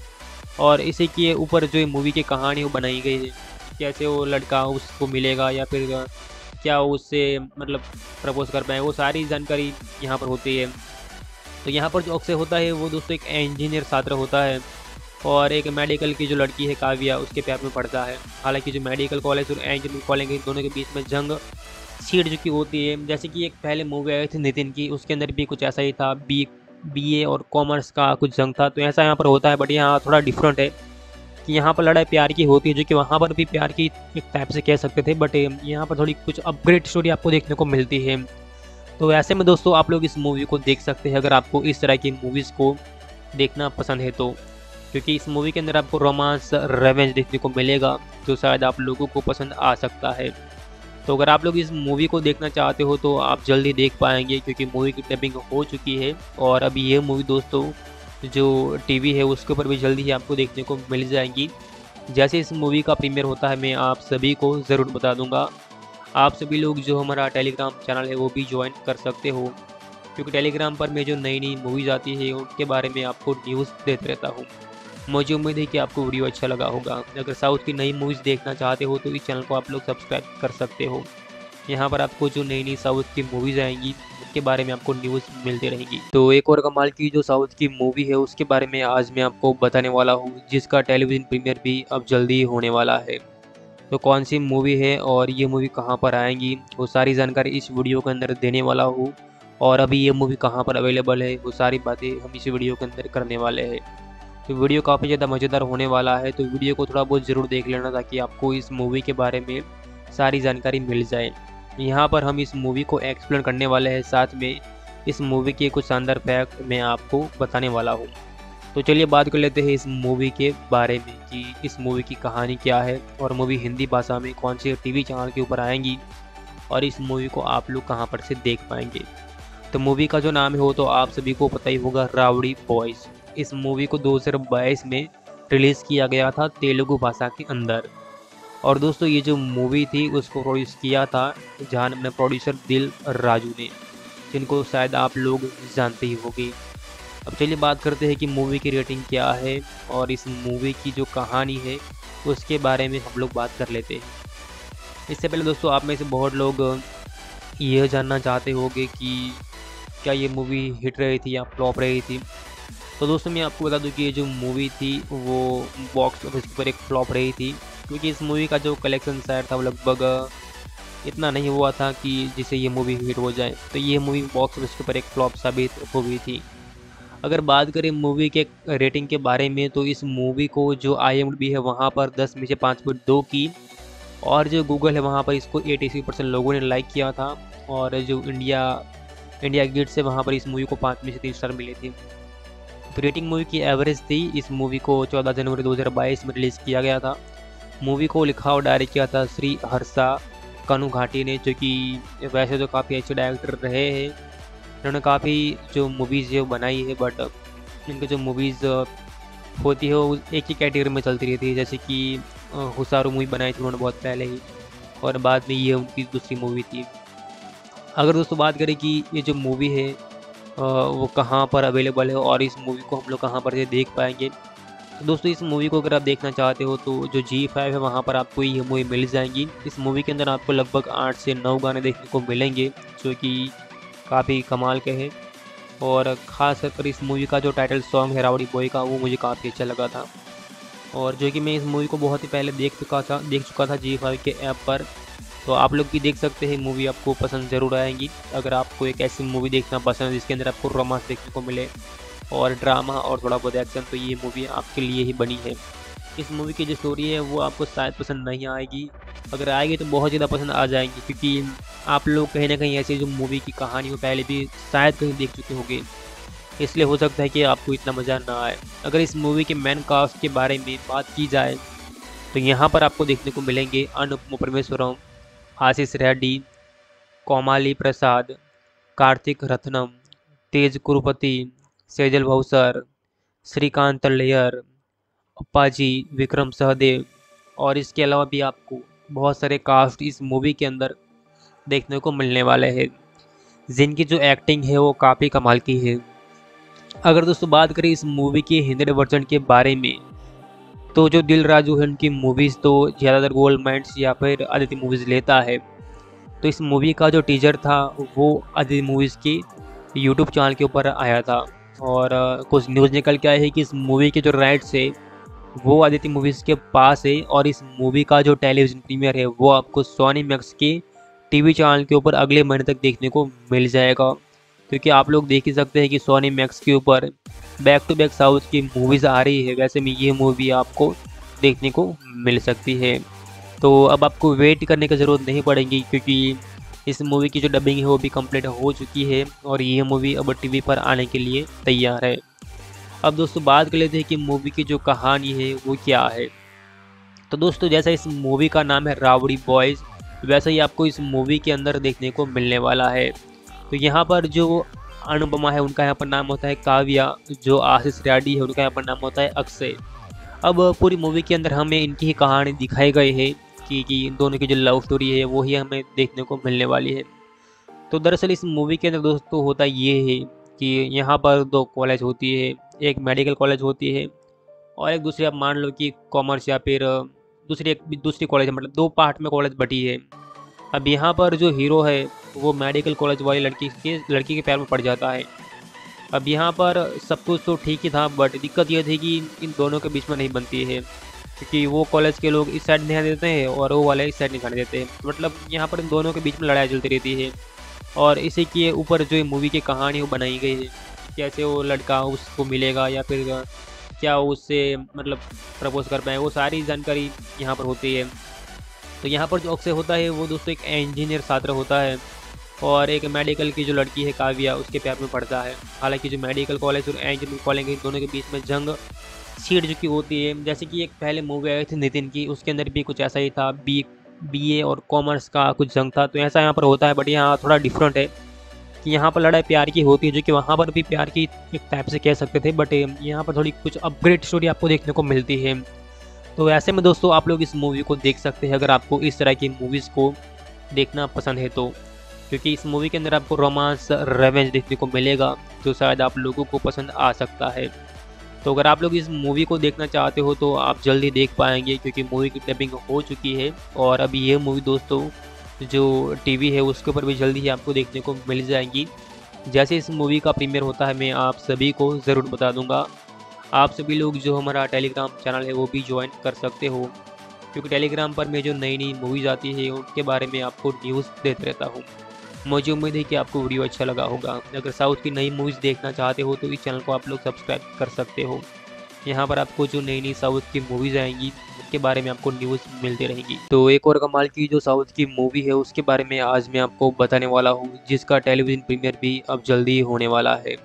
और इसी के ऊपर जो मूवी की कहानी वो बनाई गई है, कैसे वो लड़का उसको मिलेगा या फिर क्या उससे मतलब प्रपोज कर पाए, वो सारी जानकारी यहाँ पर होती है। तो यहाँ पर जो अक्सर होता है वो दोस्तों एक इंजीनियर छात्र होता है। और एक मेडिकल की जो लड़की है काव्या, उसके प्यार में पड़ता है। हालाँकि जो मेडिकल कॉलेज और इंजीनियरिंग कॉलेज दोनों के बीच में जंग सीट जो चुकी होती है। जैसे कि एक पहले मूवी आई थी नितिन की, उसके अंदर भी कुछ ऐसा ही था बी बी और कॉमर्स का कुछ जंग था। तो ऐसा यहाँ पर होता है बट यहाँ थोड़ा डिफरेंट है कि यहाँ पर लड़ाई प्यार की होती है, जो कि वहाँ पर भी प्यार की एक टाइप से कह सकते थे बट यहाँ पर थोड़ी कुछ अपग्रेड स्टोरी आपको देखने को मिलती है। तो ऐसे में दोस्तों, आप लोग इस मूवी को देख सकते हैं, अगर आपको इस तरह की मूवीज़ को देखना पसंद है तो। क्योंकि इस मूवी के अंदर आपको रोमांस रेवेंज देखने को मिलेगा, जो शायद आप लोगों को पसंद आ सकता है। तो अगर आप लोग इस मूवी को देखना चाहते हो तो आप जल्दी देख पाएँगे, क्योंकि मूवी की डबिंग हो चुकी है। और अभी ये मूवी दोस्तों, जो टीवी है, उसके ऊपर भी जल्दी ही आपको देखने को मिल जाएँगी। जैसे इस मूवी का प्रीमियर होता है, मैं आप सभी को ज़रूर बता दूँगा। आप सभी लोग जो हमारा टेलीग्राम चैनल है, वो भी ज्वाइन कर सकते हो। क्योंकि टेलीग्राम पर मैं जो नई नई मूवीज़ आती है, उनके बारे में आपको न्यूज़ देते रहता हूँ। मुझे उम्मीद है कि आपको वीडियो अच्छा लगा होगा। अगर साउथ की नई मूवीज़ देखना चाहते हो तो इस चैनल को आप लोग सब्सक्राइब कर सकते हो। यहाँ पर आपको जो नई नई साउथ की मूवीज़ आएँगी, उनके बारे में आपको न्यूज़ मिलती रहेंगी। तो एक और कमाल की जो साउथ की मूवी है, उसके बारे में आज मैं आपको बताने वाला हूँ, जिसका टेलीविज़न प्रीमियर भी अब जल्दी होने वाला है। तो कौन सी मूवी है और ये मूवी कहाँ पर आएँगी, वो सारी जानकारी इस वीडियो के अंदर देने वाला हूँ। और अभी ये मूवी कहाँ पर अवेलेबल है, वो सारी बातें हम इस वीडियो के अंदर करने वाले हैं। तो वीडियो काफ़ी ज़्यादा मज़ेदार होने वाला है तो वीडियो को थोड़ा बहुत ज़रूर देख लेना ताकि आपको इस मूवी के बारे में सारी जानकारी मिल जाए। यहाँ पर हम इस मूवी को एक्सप्लेन करने वाले हैं, साथ में इस मूवी के कुछ शानदार फैक्ट मैं आपको बताने वाला हूँ। तो चलिए बात कर लेते हैं इस मूवी के बारे में कि इस मूवी की कहानी क्या है और मूवी हिंदी भाषा में कौन से टीवी चैनल के ऊपर आएँगी और इस मूवी को आप लोग कहाँ पर से देख पाएँगे। तो मूवी का जो नाम है तो आप सभी को पता ही होगा, रावड़ी बॉयज़ इस मूवी को 2022 में रिलीज़ किया गया था तेलुगु भाषा के अंदर। और दोस्तों, ये जो मूवी थी, उसको प्रोड्यूस किया था जहाँ अपने प्रोड्यूसर दिल राजू ने, जिनको शायद आप लोग जानते ही होगी। अब चलिए बात करते हैं कि मूवी की रेटिंग क्या है और इस मूवी की जो कहानी है, उसके बारे में हम लोग बात कर लेते हैं। इससे पहले दोस्तों, आप में से बहुत लोग यह जानना चाहते होंगे कि क्या ये मूवी हिट रही थी या फ्लॉप रही थी। तो दोस्तों मैं आपको बता दूँ कि ये जो मूवी थी, वो बॉक्स ऑफ़िस पर एक फ्लॉप रही थी, क्योंकि इस मूवी का जो कलेक्शन शायद था वो लगभग इतना नहीं हुआ था कि जिसे ये मूवी हिट हो जाए। तो ये मूवी बॉक्स ऑफ़िस के ऊपर एक फ्लॉप साबित हो गई थी। अगर बात करें मूवी के रेटिंग के बारे में तो इस मूवी को जो आई है, वहाँ पर दस में से पाँच पॉइंट दो की, और जो गूगल है, वहाँ पर इसको एटी परसेंट लोगों ने लाइक किया था, और जो इंडिया इंडिया गेट से वहाँ पर इस मूवी को पाँच में से तीन स्टार मिले थे। तो रेटिंग मूवी की एवरेज थी। इस मूवी को 14 जनवरी 2022 में रिलीज़ किया गया था। मूवी को लिखा और डायरेक्ट किया था श्री हर्षा कनु घाटी ने, जो कि वैसे तो काफ़ी अच्छे डायरेक्टर रहे हैं। उन्होंने काफ़ी जो मूवीज़ है बनाई है बट इनकी जो मूवीज़ होती है, वो एक ही कैटेगरी में चलती रहती है। जैसे कि हुसारू मूवी बनाई थी उन्होंने बहुत पहले ही, और बाद में ये उनकी दूसरी मूवी थी। अगर दोस्तों बात करें कि ये जो मूवी है वो कहाँ पर अवेलेबल है और इस मूवी को हम लोग कहाँ पर से देख पाएँगे। तो दोस्तों, इस मूवी को अगर आप देखना चाहते हो तो जो जी फाइव है, वहाँ पर आपको ये मूवी मिल जाएँगी। इस मूवी के अंदर आपको लगभग आठ से नौ गाने देखने को मिलेंगे, जो कि काफ़ी कमाल के हैं। और ख़ास कर इस मूवी का जो टाइटल सॉन्ग है, रावड़ी बॉय का, वो मुझे काफ़ी अच्छा लगा था। और जो कि मैं इस मूवी को बहुत ही पहले देख चुका था, देख चुका था जी फाइव के ऐप पर। तो आप लोग भी देख सकते हैं मूवी आपको पसंद ज़रूर आएँगी। अगर आपको एक ऐसी मूवी देखना पसंद है, जिसके अंदर आपको रोमांस देखने को मिले और ड्रामा और थोड़ा बहुत एक्शन तो ये मूवी आपके लिए ही बनी है। इस मूवी की जो स्टोरी है, वो आपको शायद पसंद नहीं आएगी। अगर आएगी तो बहुत ज़्यादा पसंद आ जाएँगी, क्योंकि आप लोग कहीं ना कहीं ऐसी जो मूवी की कहानी हो, पहले भी शायद कहीं देख चुके होंगे। इसलिए हो सकता है कि आपको इतना मज़ा ना आए। अगर इस मूवी के मैन कास्ट के बारे में बात की जाए तो यहाँ पर आपको देखने को मिलेंगे अनुपम परमेश्वरम आशीष रेड्डी, कोमाली प्रसाद, कार्तिक रत्नम, तेज कुरुपति, सेजल भौसर श्रीकांत लेयर अप्पाजी विक्रम सहदेव और इसके अलावा भी आपको बहुत सारे कास्ट इस मूवी के अंदर देखने को मिलने वाले हैं। जिनकी जो एक्टिंग है वो काफ़ी कमाल की है। अगर दोस्तों बात करें इस मूवी के हिंदी वर्जन के बारे में तो जो दिल राजू है, उनकी मूवीज़ तो ज़्यादातर गोल्ड माइंड्स या फिर आदित्य मूवीज़ लेता है। तो इस मूवी का जो टीजर था, वो आदित्य मूवीज़ की यूट्यूब चैनल के ऊपर आया था। और कुछ न्यूज़ निकल के आई है कि इस मूवी के जो राइट्स है, वो आदित्य मूवीज़ के पास है। और इस मूवी का जो टेलीविज़न प्रीमियर है, वो आपको सोनी मैक्स के टीवी चैनल के ऊपर अगले महीने तक देखने को मिल जाएगा। क्योंकि आप लोग देख ही सकते हैं कि सोनी मैक्स के ऊपर बैक टू बैक साउथ की मूवीज़ आ रही है। वैसे में ये मूवी आपको देखने को मिल सकती है। तो अब आपको वेट करने की ज़रूरत नहीं पड़ेगी क्योंकि इस मूवी की जो डबिंग है वो भी कंप्लीट हो चुकी है और ये मूवी अब टीवी पर आने के लिए तैयार है। अब दोस्तों बात कर लेते हैं कि मूवी की जो कहानी है वो क्या है। तो दोस्तों जैसा इस मूवी का नाम है रावड़ी बॉयज़ वैसा ही आपको इस मूवी के अंदर देखने को मिलने वाला है। तो यहाँ पर जो अनुपमा है, उनका यहाँ पर नाम होता है काव्या, जो आशीष रेड्डी है, उनका यहाँ पर नाम होता है अक्षय। अब पूरी मूवी के अंदर हमें इनकी ही कहानी दिखाई गई है कि कि इन दोनों की जो लव स्टोरी है, वो ही हमें देखने को मिलने वाली है। तो दरअसल इस मूवी के अंदर दोस्तों होता ये है कि यहाँ पर दो कॉलेज होती है, एक मेडिकल कॉलेज होती है और एक दूसरी आप मान लो कि कॉमर्स या फिर दूसरी एक, दूसरी कॉलेज मतलब दो पार्ट में कॉलेज बटी है। अब यहाँ पर जो हीरो है वो मेडिकल कॉलेज वाली लड़की के लड़की के पैर में पड़ जाता है। अब यहाँ पर सब कुछ तो ठीक ही था बट दिक्कत यह थी कि इन दोनों के बीच में नहीं बनती है। क्योंकि वो कॉलेज के लोग इस साइड नहीं देते हैं और वो वाले इस साइड नहीं आने देते हैं। मतलब यहाँ पर इन दोनों के बीच में लड़ाई चलती रहती है। और इसी के ऊपर जो मूवी की कहानी वो बनाई गई है कैसे वो लड़का उसको मिलेगा या फिर क्या उससे मतलब प्रपोज कर पाए, वो सारी जानकारी यहाँ पर होती है। तो यहाँ पर जो अक्सर होता है वो दोस्तों एक इंजीनियर छात्र होता है। और एक मेडिकल की जो लड़की है काव्या, उसके प्यार में पड़ता है। हालाँकि जो मेडिकल कॉलेज और इंजीनियरिंग कॉलेज दोनों के बीच में जंग सीट जो चुकी होती है। जैसे कि एक पहले मूवी आई थी नितिन की, उसके अंदर भी कुछ ऐसा ही था बी बी और कॉमर्स का कुछ जंग था। तो ऐसा यहाँ पर होता है बट यहाँ थोड़ा डिफरेंट है कि यहाँ पर लड़ाई प्यार की होती है, जो कि वहाँ पर भी प्यार की एक टाइप से कह सकते थे बट यहाँ पर थोड़ी कुछ अपग्रेड स्टोरी आपको देखने को मिलती है। तो ऐसे में दोस्तों, आप लोग इस मूवी को देख सकते हैं, अगर आपको इस तरह की मूवीज़ को देखना पसंद है तो। क्योंकि इस मूवी के अंदर आपको रोमांस रेवेंज देखने को मिलेगा, जो शायद आप लोगों को पसंद आ सकता है। तो अगर आप लोग इस मूवी को देखना चाहते हो तो आप जल्दी देख पाएँगे, क्योंकि मूवी की डबिंग हो चुकी है। और अभी ये मूवी दोस्तों, जो टीवी है, उसके ऊपर भी जल्दी ही आपको देखने को मिल जाएँगी। जैसे इस मूवी का प्रीमियर होता है, मैं आप सभी को ज़रूर बता दूँगा। आप सभी लोग जो हमारा टेलीग्राम चैनल है, वो भी ज्वाइन कर सकते हो। क्योंकि टेलीग्राम पर मैं जो नई नई मूवीज़ आती है, उनके बारे में आपको न्यूज़ देते रहता हूँ। मुझे उम्मीद है कि आपको वीडियो अच्छा लगा होगा। अगर साउथ की नई मूवीज़ देखना चाहते हो तो इस चैनल को आप लोग सब्सक्राइब कर सकते हो। यहाँ पर आपको जो नई नई साउथ की मूवीज़ आएँगी उसके बारे में आपको न्यूज़ मिलती रहेगी। तो एक और कमाल की जो साउथ की मूवी है, उसके बारे में आज मैं आपको बताने वाला हूँ, जिसका टेलीविज़न प्रीमियर भी अब जल्दी होने वाला है।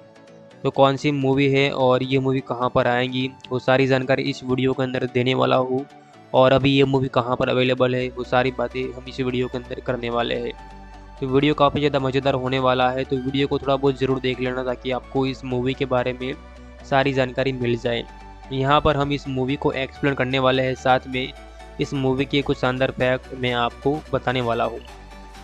तो कौन सी मूवी है और ये मूवी कहाँ पर आएँगी, वो सारी जानकारी इस वीडियो के अंदर देने वाला हूँ। और अभी ये मूवी कहाँ पर अवेलेबल है, वो सारी बातें हम इस वीडियो के अंदर करने वाले हैं। तो वीडियो काफ़ी ज़्यादा मज़ेदार होने वाला है तो वीडियो को थोड़ा बहुत ज़रूर देख लेना ताकि आपको इस मूवी के बारे में सारी जानकारी मिल जाए। यहाँ पर हम इस मूवी को एक्सप्लेन करने वाले हैं, साथ में इस मूवी के कुछ शानदार फैक्ट मैं आपको बताने वाला हूँ।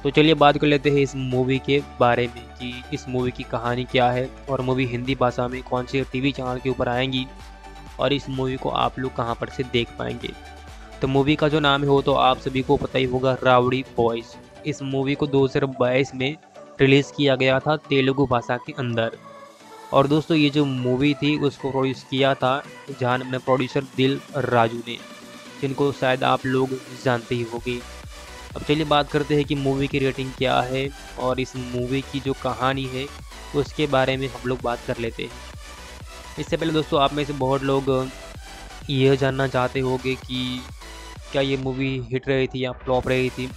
तो चलिए बात कर लेते हैं इस मूवी के बारे में कि इस मूवी की कहानी क्या है और मूवी हिंदी भाषा में कौन से टीवी चैनल के ऊपर आएँगी और इस मूवी को आप लोग कहाँ पर से देख पाएँगे। तो मूवी का जो नाम है वो तो आप सभी को पता ही होगा, रावड़ी बॉयज़ इस मूवी को 2022 में रिलीज़ किया गया था तेलुगु भाषा के अंदर। और दोस्तों, ये जो मूवी थी, उसको प्रोड्यूस किया था जहाँ अपने प्रोड्यूसर दिल राजू ने, जिनको शायद आप लोग जानते ही होंगे। अब चलिए बात करते हैं कि मूवी की रेटिंग क्या है और इस मूवी की जो कहानी है, उसके बारे में हम लोग बात कर लेते हैं। इससे पहले दोस्तों, आप में से बहुत लोग यह जानना चाहते होंगे कि क्या ये मूवी हिट रही थी या फ्लॉप रही थी।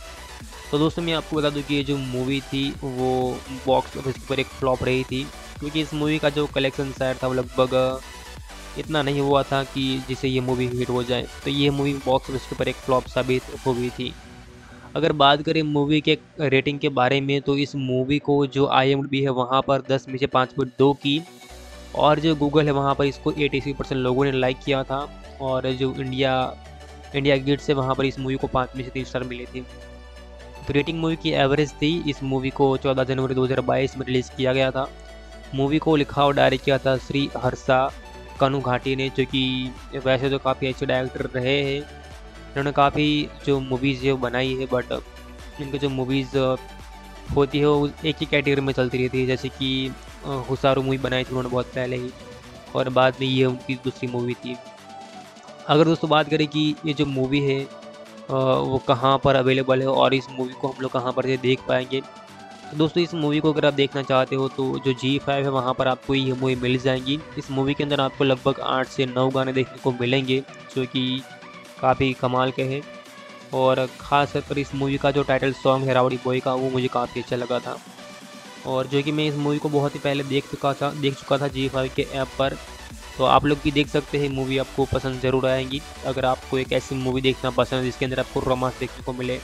तो दोस्तों मैं आपको बता दूँ कि ये जो मूवी थी, वो बॉक्स ऑफ़िस के ऊपर एक फ्लॉप रही थी, क्योंकि इस मूवी का जो कलेक्शन शायद था वो लगभग इतना नहीं हुआ था कि जिससे ये मूवी हिट हो जाए। तो ये मूवी बॉक्स ऑफ़िस के ऊपर एक फ्लॉप साबित हो गई थी। अगर बात करें मूवी के रेटिंग के बारे में तो इस मूवी को जो आई है, वहाँ पर दस में से पाँच पॉइंट दो की, और जो गूगल है, वहाँ पर इसको एटी परसेंट लोगों ने लाइक किया था, और जो इंडिया इंडिया गेट से वहाँ पर इस मूवी को पाँच में से तीन स्टार मिली थे। तो रेटिंग मूवी की एवरेज थी। इस मूवी को 14 जनवरी 2022 में रिलीज़ किया गया था। मूवी को लिखा और डायरेक्ट किया था श्री हर्षा कनु घाटी ने, जो कि वैसे तो काफ़ी अच्छे डायरेक्टर रहे हैं। इन्होंने काफ़ी जो मूवीज़ है बनाई है बट इनकी जो मूवीज़ होती है वो एक ही कैटेगरी में चलती रहती है। जैसे कि हुसारू मूवी बनाई थी उन्होंने बहुत पहले ही, और बाद में ये उनकी दूसरी मूवी थी। अगर दोस्तों बात करें कि ये जो मूवी है वो कहाँ पर अवेलेबल है और इस मूवी को हम लोग कहाँ पर से देख पाएँगे। तो दोस्तों, इस मूवी को अगर आप देखना चाहते हो तो जो जी फाइव है, वहाँ पर आपको ये मूवी मिल जाएँगी। इस मूवी के अंदर आपको लगभग आठ से नौ गाने देखने को मिलेंगे, जो कि काफ़ी कमाल के हैं। और ख़ास कर इस मूवी का जो टाइटल सॉन्ग है, रावड़ी बॉय का, वो मुझे काफ़ी अच्छा लगा था। और जो कि मैं इस मूवी को बहुत ही पहले देख चुका था, देख चुका था जी फाइव के ऐप पर तो आप लोग भी देख सकते हैं मूवी आपको पसंद ज़रूर आएँगी। अगर आपको एक ऐसी मूवी देखना पसंद है, जिसके अंदर आपको रोमांस देखने को मिले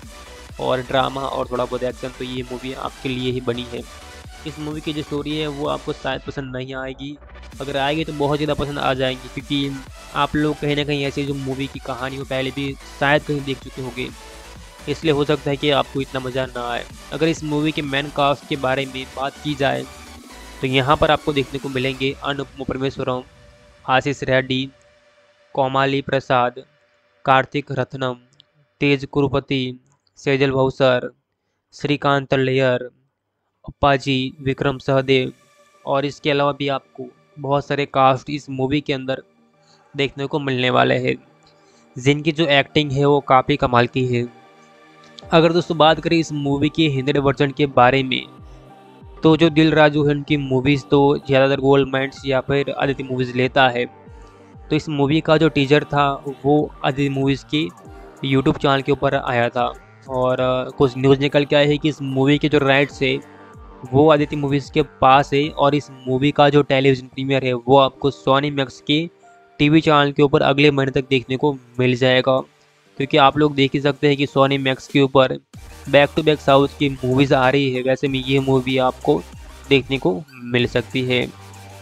और ड्रामा और थोड़ा बहुत एक्शन तो ये मूवी आपके लिए ही बनी है। इस मूवी की जो स्टोरी है, वो आपको शायद पसंद नहीं आएगी। अगर आएगी तो बहुत ज़्यादा पसंद आ जाएँगी, क्योंकि आप लोग कहीं ना कहीं ऐसी जो मूवी की कहानी वो पहले भी शायद कहीं देख चुके होंगे। इसलिए हो सकता है कि आपको इतना मज़ा ना आए। अगर इस मूवी के मैन कास्ट के बारे में बात की जाए तो यहाँ पर आपको देखने को मिलेंगे अनुपम परमेश्वरम आशीष रेड्डी, कोमाली प्रसाद, कार्तिक रत्नम, तेज कुरुपति, सेजल भौसर श्रीकांत लेयर, अप्पाजी, विक्रम सहदेव और इसके अलावा भी आपको बहुत सारे कास्ट इस मूवी के अंदर देखने को मिलने वाले हैं। जिनकी जो एक्टिंग है वो काफ़ी कमाल की है। अगर दोस्तों बात करें इस मूवी के हिंदी वर्जन के बारे में तो जो दिल राजू है, उनकी मूवीज़ तो ज़्यादातर गोल्ड माइंड्स या फिर आदित्य मूवीज़ लेता है। तो इस मूवी का जो टीजर था, वो आदित्य मूवीज़ की यूट्यूब चैनल के ऊपर आया था। और कुछ न्यूज़ निकल के आई है कि इस मूवी के जो राइट्स है, वो आदित्य मूवीज़ के पास है। और इस मूवी का जो टेलीविज़न प्रीमियर है, वो आपको सोनी मैक्स के टीवी चैनल के ऊपर अगले महीने तक देखने को मिल जाएगा। क्योंकि आप लोग देख ही सकते हैं कि सोनी मैक्स के ऊपर बैक टू बैक साउथ की मूवीज़ आ रही है। वैसे में ये मूवी आपको देखने को मिल सकती है।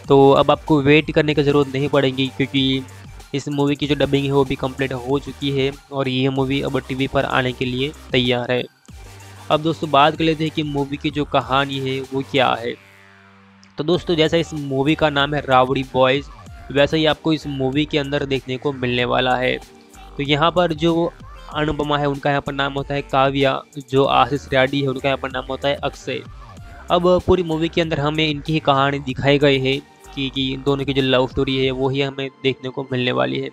तो अब आपको वेट करने की ज़रूरत नहीं पड़ेगी क्योंकि इस मूवी की जो डबिंग है वो भी कंप्लीट हो चुकी है और ये मूवी अब टीवी पर आने के लिए तैयार है। अब दोस्तों बात कर लेते हैं कि मूवी की जो कहानी है वो क्या है। तो दोस्तों जैसा इस मूवी का नाम है रावड़ी बॉयज़ वैसा ही आपको इस मूवी के अंदर देखने को मिलने वाला है। तो यहाँ पर जो अनुपमा है, उनका यहाँ पर नाम होता है काव्या। जो आशीष रेड्डी है, उनका यहाँ पर नाम होता है अक्षय। अब पूरी मूवी के अंदर हमें इनकी ही कहानी दिखाई गई है कि कि दोनों की जो लव स्टोरी है वही हमें देखने को मिलने वाली है।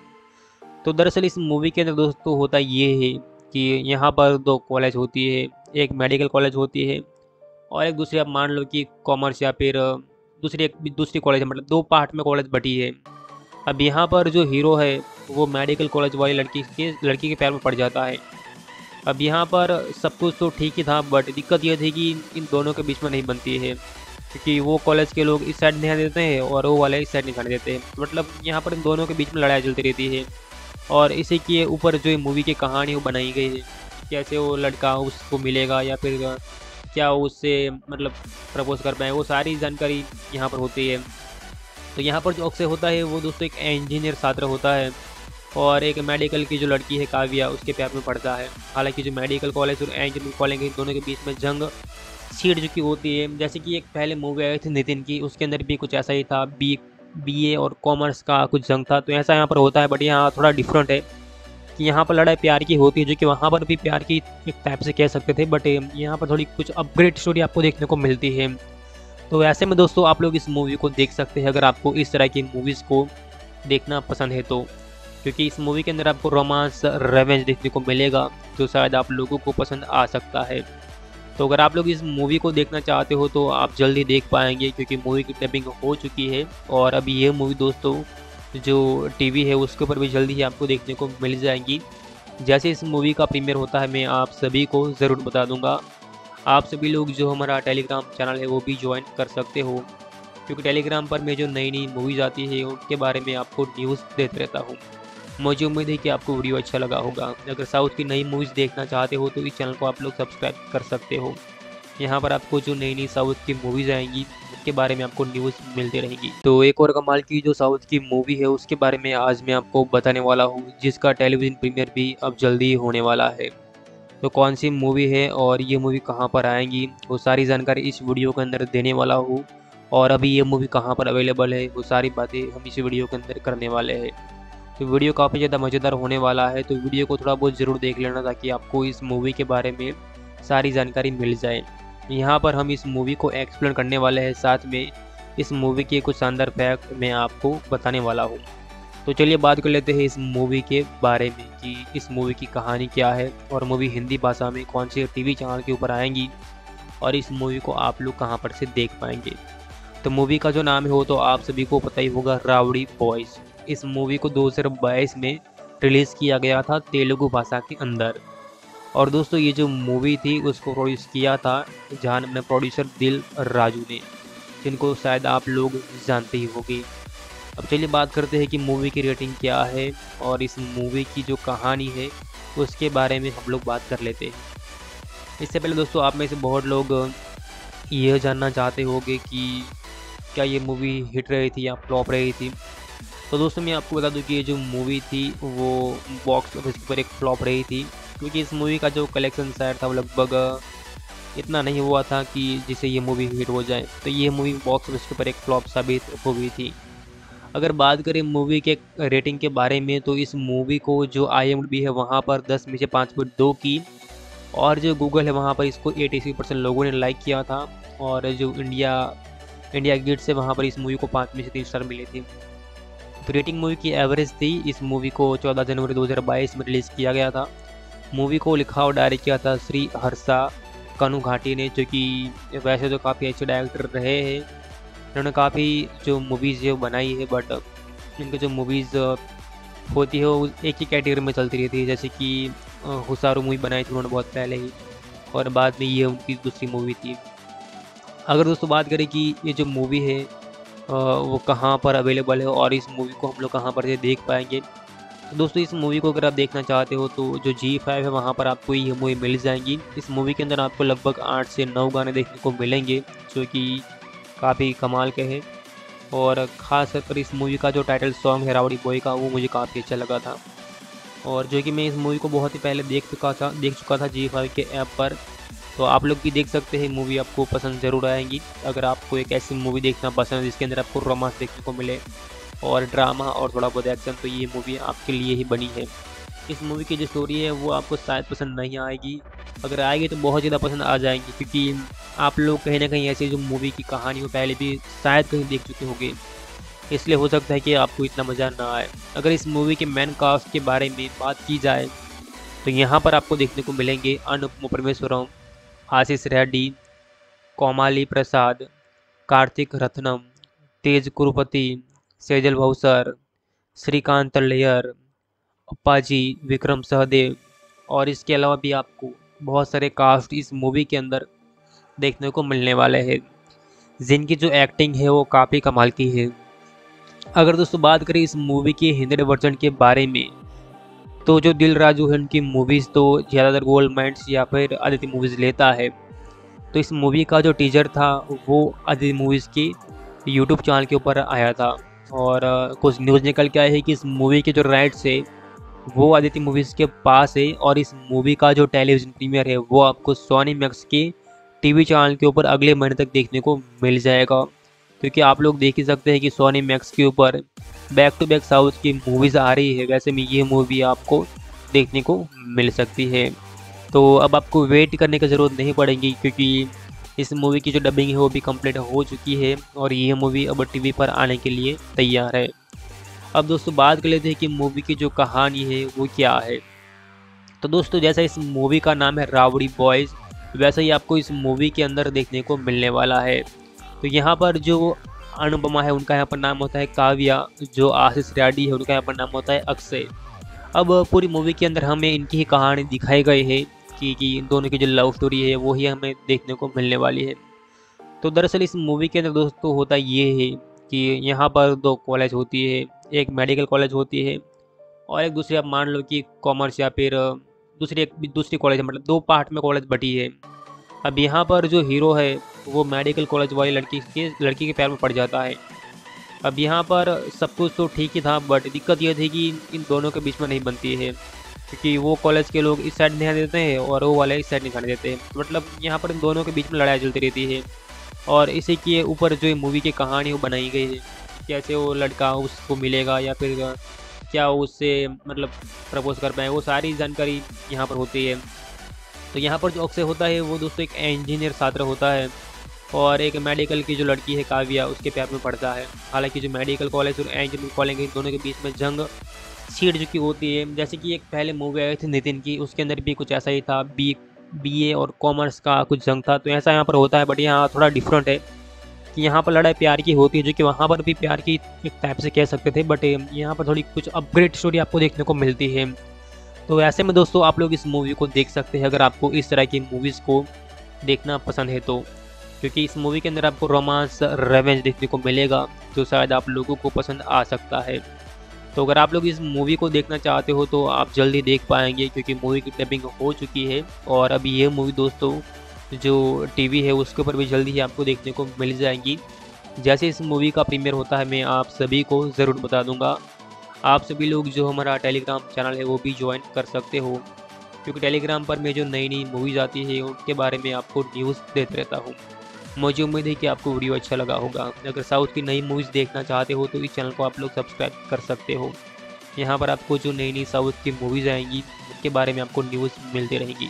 तो दरअसल इस मूवी के अंदर दोस्तों होता ये है कि यहाँ पर दो कॉलेज होती है, एक मेडिकल कॉलेज होती है और एक दूसरी आप मान लो कि कॉमर्स या फिर दूसरी एक, दूसरी कॉलेज है मतलब दो पार्ट में कॉलेज बटी है। अब यहाँ पर जो हीरो है वो मेडिकल कॉलेज वाली लड़की के लड़की के पैर में पड़ जाता है। अब यहाँ पर सब कुछ तो ठीक ही था बट दिक्कत यह थी कि इन दोनों के बीच में नहीं बनती है। क्योंकि वो कॉलेज के लोग इस साइड ध्यान देते हैं और वो वाले इस साइड नहीं ध्यान देते हैं। मतलब यहाँ पर इन दोनों के बीच में लड़ाई चलती रहती है। और इसी के ऊपर जो मूवी की कहानी वो बनाई गई है कैसे वो लड़का उसको मिलेगा या फिर क्या उससे मतलब प्रपोज कर पाए, वो सारी जानकारी यहाँ पर होती है। तो यहाँ पर जो अक्षय होता है वो दोस्तों एक इंजीनियर छात्र होता है। और एक मेडिकल की जो लड़की है काव्या, उसके प्यार में पड़ता है। हालाँकि जो मेडिकल कॉलेज और इंजीनियरिंग कॉलेज दोनों के बीच में जंग सीट जो चुकी होती है। जैसे कि एक पहले मूवी आई थी नितिन की, उसके अंदर भी कुछ ऐसा ही था। बी बी और कॉमर्स का कुछ जंग था। तो ऐसा यहाँ पर होता है बट यहाँ थोड़ा डिफरेंट है कि यहाँ पर लड़ाई प्यार की होती है, जो कि वहाँ पर भी प्यार की एक टाइप से कह सकते थे। बट यहाँ पर थोड़ी कुछ अपग्रेड स्टोरी आपको देखने को मिलती है। तो ऐसे में दोस्तों, आप लोग इस मूवी को देख सकते हैं, अगर आपको इस तरह की मूवीज़ को देखना पसंद है तो। क्योंकि इस मूवी के अंदर आपको रोमांस रेवेंज देखने को मिलेगा, जो शायद आप लोगों को पसंद आ सकता है। तो अगर आप लोग इस मूवी को देखना चाहते हो तो आप जल्दी देख पाएँगे, क्योंकि मूवी की डबिंग हो चुकी है। और अभी ये मूवी दोस्तों, जो टीवी है, उसके ऊपर भी जल्दी ही आपको देखने को मिल जाएँगी। जैसे इस मूवी का प्रीमियर होता है, मैं आप सभी को ज़रूर बता दूँगा। आप सभी लोग जो हमारा टेलीग्राम चैनल है, वो भी ज्वाइन कर सकते हो। क्योंकि टेलीग्राम पर मैं जो नई नई मूवीज़ आती है, उनके बारे में आपको न्यूज़ देते रहता हूँ। मुझे उम्मीद है कि आपको वीडियो अच्छा लगा होगा। अगर साउथ की नई मूवीज़ देखना चाहते हो तो इस चैनल को आप लोग सब्सक्राइब कर सकते हो। यहाँ पर आपको जो नई नई साउथ की मूवीज़ आएँगी के बारे में आपको न्यूज़ मिलती रहेंगी। तो एक और कमाल की जो साउथ की मूवी है, उसके बारे में आज मैं आपको बताने वाला हूँ, जिसका टेलीविज़न प्रीमियर भी अब जल्दी होने वाला है। तो कौन सी मूवी है और ये मूवी कहाँ पर आएँगी, वो सारी जानकारी इस वीडियो के अंदर देने वाला हूँ। और अभी ये मूवी कहाँ पर अवेलेबल है, वो सारी बातें हम इस वीडियो के अंदर करने वाले हैं। तो वीडियो काफ़ी ज़्यादा मज़ेदार होने वाला है तो वीडियो को थोड़ा बहुत ज़रूर देख लेना ताकि आपको इस मूवी के बारे में सारी जानकारी मिल जाए। यहाँ पर हम इस मूवी को एक्सप्लेन करने वाले हैं, साथ में इस मूवी के कुछ शानदार फैक्ट मैं आपको बताने वाला हूँ। तो चलिए बात कर लेते हैं इस मूवी के बारे में कि इस मूवी की कहानी क्या है और मूवी हिंदी भाषा में कौन से टीवी चैनल के ऊपर आएँगी और इस मूवी को आप लोग कहाँ पर से देख पाएँगे। तो मूवी का जो नाम है वो तो आप सभी को पता ही होगा, रावड़ी बॉयज़ इस मूवी को 2022 में रिलीज़ किया गया था तेलुगु भाषा के अंदर। और दोस्तों, ये जो मूवी थी, उसको प्रोड्यूस किया था जहाँ में प्रोड्यूसर दिल राजू ने, जिनको शायद आप लोग जानते ही होंगे। अब चलिए बात करते हैं कि मूवी की रेटिंग क्या है और इस मूवी की जो कहानी है, उसके बारे में हम लोग बात कर लेते हैं। इससे पहले दोस्तों, आप में से बहुत लोग यह जानना चाहते होंगे कि क्या ये मूवी हिट रही थी या फ्लॉप रही थी। तो दोस्तों मैं आपको बता दूँ कि ये जो मूवी थी, वो बॉक्स ऑफ़िस पर एक फ्लॉप रही थी, क्योंकि इस मूवी का जो कलेक्शन शायद था वो लगभग, इतना नहीं हुआ था कि जिसे ये मूवी हिट हो जाए। तो ये मूवी बॉक्स ऑफ़िस के ऊपर एक फ्लॉप साबित हो गई थी। अगर बात करें मूवी के रेटिंग के बारे में तो इस मूवी को जो आई है, वहाँ पर दस में से पाँच पॉइंट दो की, और जो गूगल है, वहाँ पर इसको एटी परसेंट लोगों ने लाइक किया था, और जो इंडिया इंडिया गेट से वहाँ पर इस मूवी को पाँच में से तीन स्टार मिले थे। तो रेटिंग मूवी की एवरेज थी। इस मूवी को 14 जनवरी 2022 में रिलीज़ किया गया था। मूवी को लिखा और डायरेक्ट किया था श्री हर्षा कनु घाटी ने, जो कि वैसे तो काफ़ी अच्छे डायरेक्टर रहे हैं। इन्होंने काफ़ी जो मूवीज़ वो बनाई है बट इनकी जो मूवीज़ होती है, वो एक ही कैटेगरी में चलती रहती है। जैसे कि हुसारू मूवी बनाई थी उन्होंने बहुत पहले ही, और बाद में ये उनकी दूसरी मूवी थी। अगर दोस्तों बात करें कि ये जो मूवी है वो कहाँ पर अवेलेबल है और इस मूवी को हम लोग कहाँ पर देख पाएँगे। तो दोस्तों, इस मूवी को अगर आप देखना चाहते हो तो जो जी फाइव है, वहाँ पर आपको ये मूवी मिल जाएँगी। इस मूवी के अंदर आपको लगभग आठ से नौ गाने देखने को मिलेंगे, जो कि काफ़ी कमाल के हैं। और ख़ास कर इस मूवी का जो टाइटल सॉन्ग है रावड़ी बॉय का, वो मुझे काफ़ी अच्छा लगा था। और जो कि मैं इस मूवी को बहुत ही पहले देख चुका था, देख चुका था जी फाइव के ऐप पर। तो आप लोग भी देख सकते हैं मूवी आपको पसंद ज़रूर आएँगी। अगर आपको एक ऐसी मूवी देखना पसंद है जिसके अंदर आपको रोमांस देखने को मिले और ड्रामा और थोड़ा बहुत एक्शन तो ये मूवी आपके लिए ही बनी है। इस मूवी की जो स्टोरी है, वो आपको शायद पसंद नहीं आएगी। अगर आएगी तो बहुत ज़्यादा पसंद आ जाएँगी, क्योंकि आप लोग कहीं ना कहीं ऐसी जो मूवी की कहानी वो पहले भी शायद कहीं देख चुके होंगे। इसलिए हो सकता है कि आपको इतना मज़ा ना आए। अगर इस मूवी के मैन कास्ट के बारे में बात की जाए तो यहाँ पर आपको देखने को मिलेंगे अनुपम परमेश्वरम आशीष रेड्डी, कोमाली प्रसाद, कार्तिक रत्नम, तेज कुरुपति, सेजल भौसर श्रीकांत लेयर, अप्पाजी, विक्रम सहदेव और इसके अलावा भी आपको बहुत सारे कास्ट इस मूवी के अंदर देखने को मिलने वाले हैं। जिनकी जो एक्टिंग है वो काफ़ी कमाल की है। अगर दोस्तों बात करें इस मूवी के हिंदी वर्जन के बारे में तो जो दिल राजू है उनकी मूवीज़ तो ज़्यादातर गोल्ड माइंड्स या फिर आदित्य मूवीज़ लेता है। तो इस मूवी का जो टीजर था, वो आदित्य मूवीज़ की यूट्यूब चैनल के ऊपर आया था। और कुछ न्यूज़ निकल के आई है कि इस मूवी के जो राइट्स है, वो आदित्य मूवीज़ के पास है और इस मूवी का जो टेलीविज़न प्रीमियर है, वो आपको सोनी मैक्स के टीवी चैनल के ऊपर अगले महीने तक देखने को मिल जाएगा। क्योंकि आप लोग देख ही सकते हैं कि सोनी मैक्स के ऊपर बैक टू बैक साउथ की मूवीज़ आ रही है। वैसे में ये मूवी आपको देखने को मिल सकती है। तो अब आपको वेट करने की ज़रूरत नहीं पड़ेगी क्योंकि इस मूवी की जो डबिंग है वो भी कंप्लीट हो चुकी है और ये मूवी अब टीवी पर आने के लिए तैयार है। अब दोस्तों बात कर लेते हैं कि मूवी की जो कहानी है वो क्या है। तो दोस्तों जैसा इस मूवी का नाम है रावड़ी बॉयज़ वैसा ही आपको इस मूवी के अंदर देखने को मिलने वाला है। तो यहाँ पर जो अनुपमा है, उनका यहाँ पर नाम होता है काव्या। जो आशीष रेड्डी है, उनका यहाँ पर नाम होता है अक्षय। अब पूरी मूवी के अंदर हमें इनकी ही कहानी दिखाई गई है कि कि इन दोनों की जो लव स्टोरी है वही हमें देखने को मिलने वाली है। तो दरअसल इस मूवी के अंदर दोस्तों होता ये है कि यहाँ पर दो कॉलेज होती है, एक मेडिकल कॉलेज होती है और एक दूसरी आप मान लो कि कॉमर्स या फिर दूसरी एक, दूसरी कॉलेज मतलब दो पार्ट में कॉलेज बटी है। अब यहाँ पर जो हीरो है वो मेडिकल कॉलेज वाली लड़की के लड़की के पैर में पड़ जाता है। अब यहाँ पर सब कुछ तो ठीक ही था बट दिक्कत यह थी कि इन दोनों के बीच में नहीं बनती है। क्योंकि वो कॉलेज के लोग इस साइड ध्यान देते हैं और वो वाले इस साइड नहीं देते हैं। मतलब यहाँ पर इन दोनों के बीच में लड़ाई चलती रहती है। और इसी के ऊपर जो मूवी की कहानी वो बनाई गई है, कैसे वो लड़का उसको मिलेगा या फिर क्या उससे मतलब प्रपोज कर पाए, वो सारी जानकारी यहाँ पर होती है। तो यहाँ पर जो अक्सर होता है वो दोस्तों एक इंजीनियर छात्र होता है। और एक मेडिकल की जो लड़की है काव्या, उसके पैर में पड़ता है। हालाँकि जो मेडिकल कॉलेज और इंजीनियरिंग कॉलेज है दोनों के बीच में जंग सीट चुकी होती है। जैसे कि एक पहले मूवी आई थी नितिन की, उसके अंदर भी कुछ ऐसा ही था बी बी और कॉमर्स का कुछ जंग था। तो ऐसा यहाँ पर होता है बट यहाँ थोड़ा डिफरेंट है कि यहाँ पर लड़ाई प्यार की होती है, जो कि वहाँ पर भी प्यार की एक टाइप से कह सकते थे बट यहाँ पर थोड़ी कुछ अपग्रेड स्टोरी आपको देखने को मिलती है। तो ऐसे में दोस्तों, आप लोग इस मूवी को देख सकते हैं, अगर आपको इस तरह की मूवीज़ को देखना पसंद है तो। क्योंकि इस मूवी के अंदर आपको रोमांस रेवेंज देखने को मिलेगा, जो शायद आप लोगों को पसंद आ सकता है। तो अगर आप लोग इस मूवी को देखना चाहते हो तो आप जल्दी देख पाएँगे, क्योंकि मूवी की डबिंग हो चुकी है। और अभी ये मूवी दोस्तों, जो टीवी है, उसके ऊपर भी जल्दी ही आपको देखने को मिल जाएँगी। जैसे इस मूवी का प्रीमियर होता है, मैं आप सभी को ज़रूर बता दूँगा। आप सभी लोग जो हमारा टेलीग्राम चैनल है, वो भी ज्वाइन कर सकते हो। क्योंकि टेलीग्राम पर मैं जो नई नई मूवीज़ आती है, उनके बारे में आपको न्यूज़ देते रहता हूँ। मुझे उम्मीद है कि आपको वीडियो अच्छा लगा होगा। अगर साउथ की नई मूवीज़ देखना चाहते हो तो इस चैनल को आप लोग सब्सक्राइब कर सकते हो। यहाँ पर आपको जो नई नई साउथ की मूवीज़ आएँगी, उनके बारे में आपको न्यूज़ मिलती रहेंगी।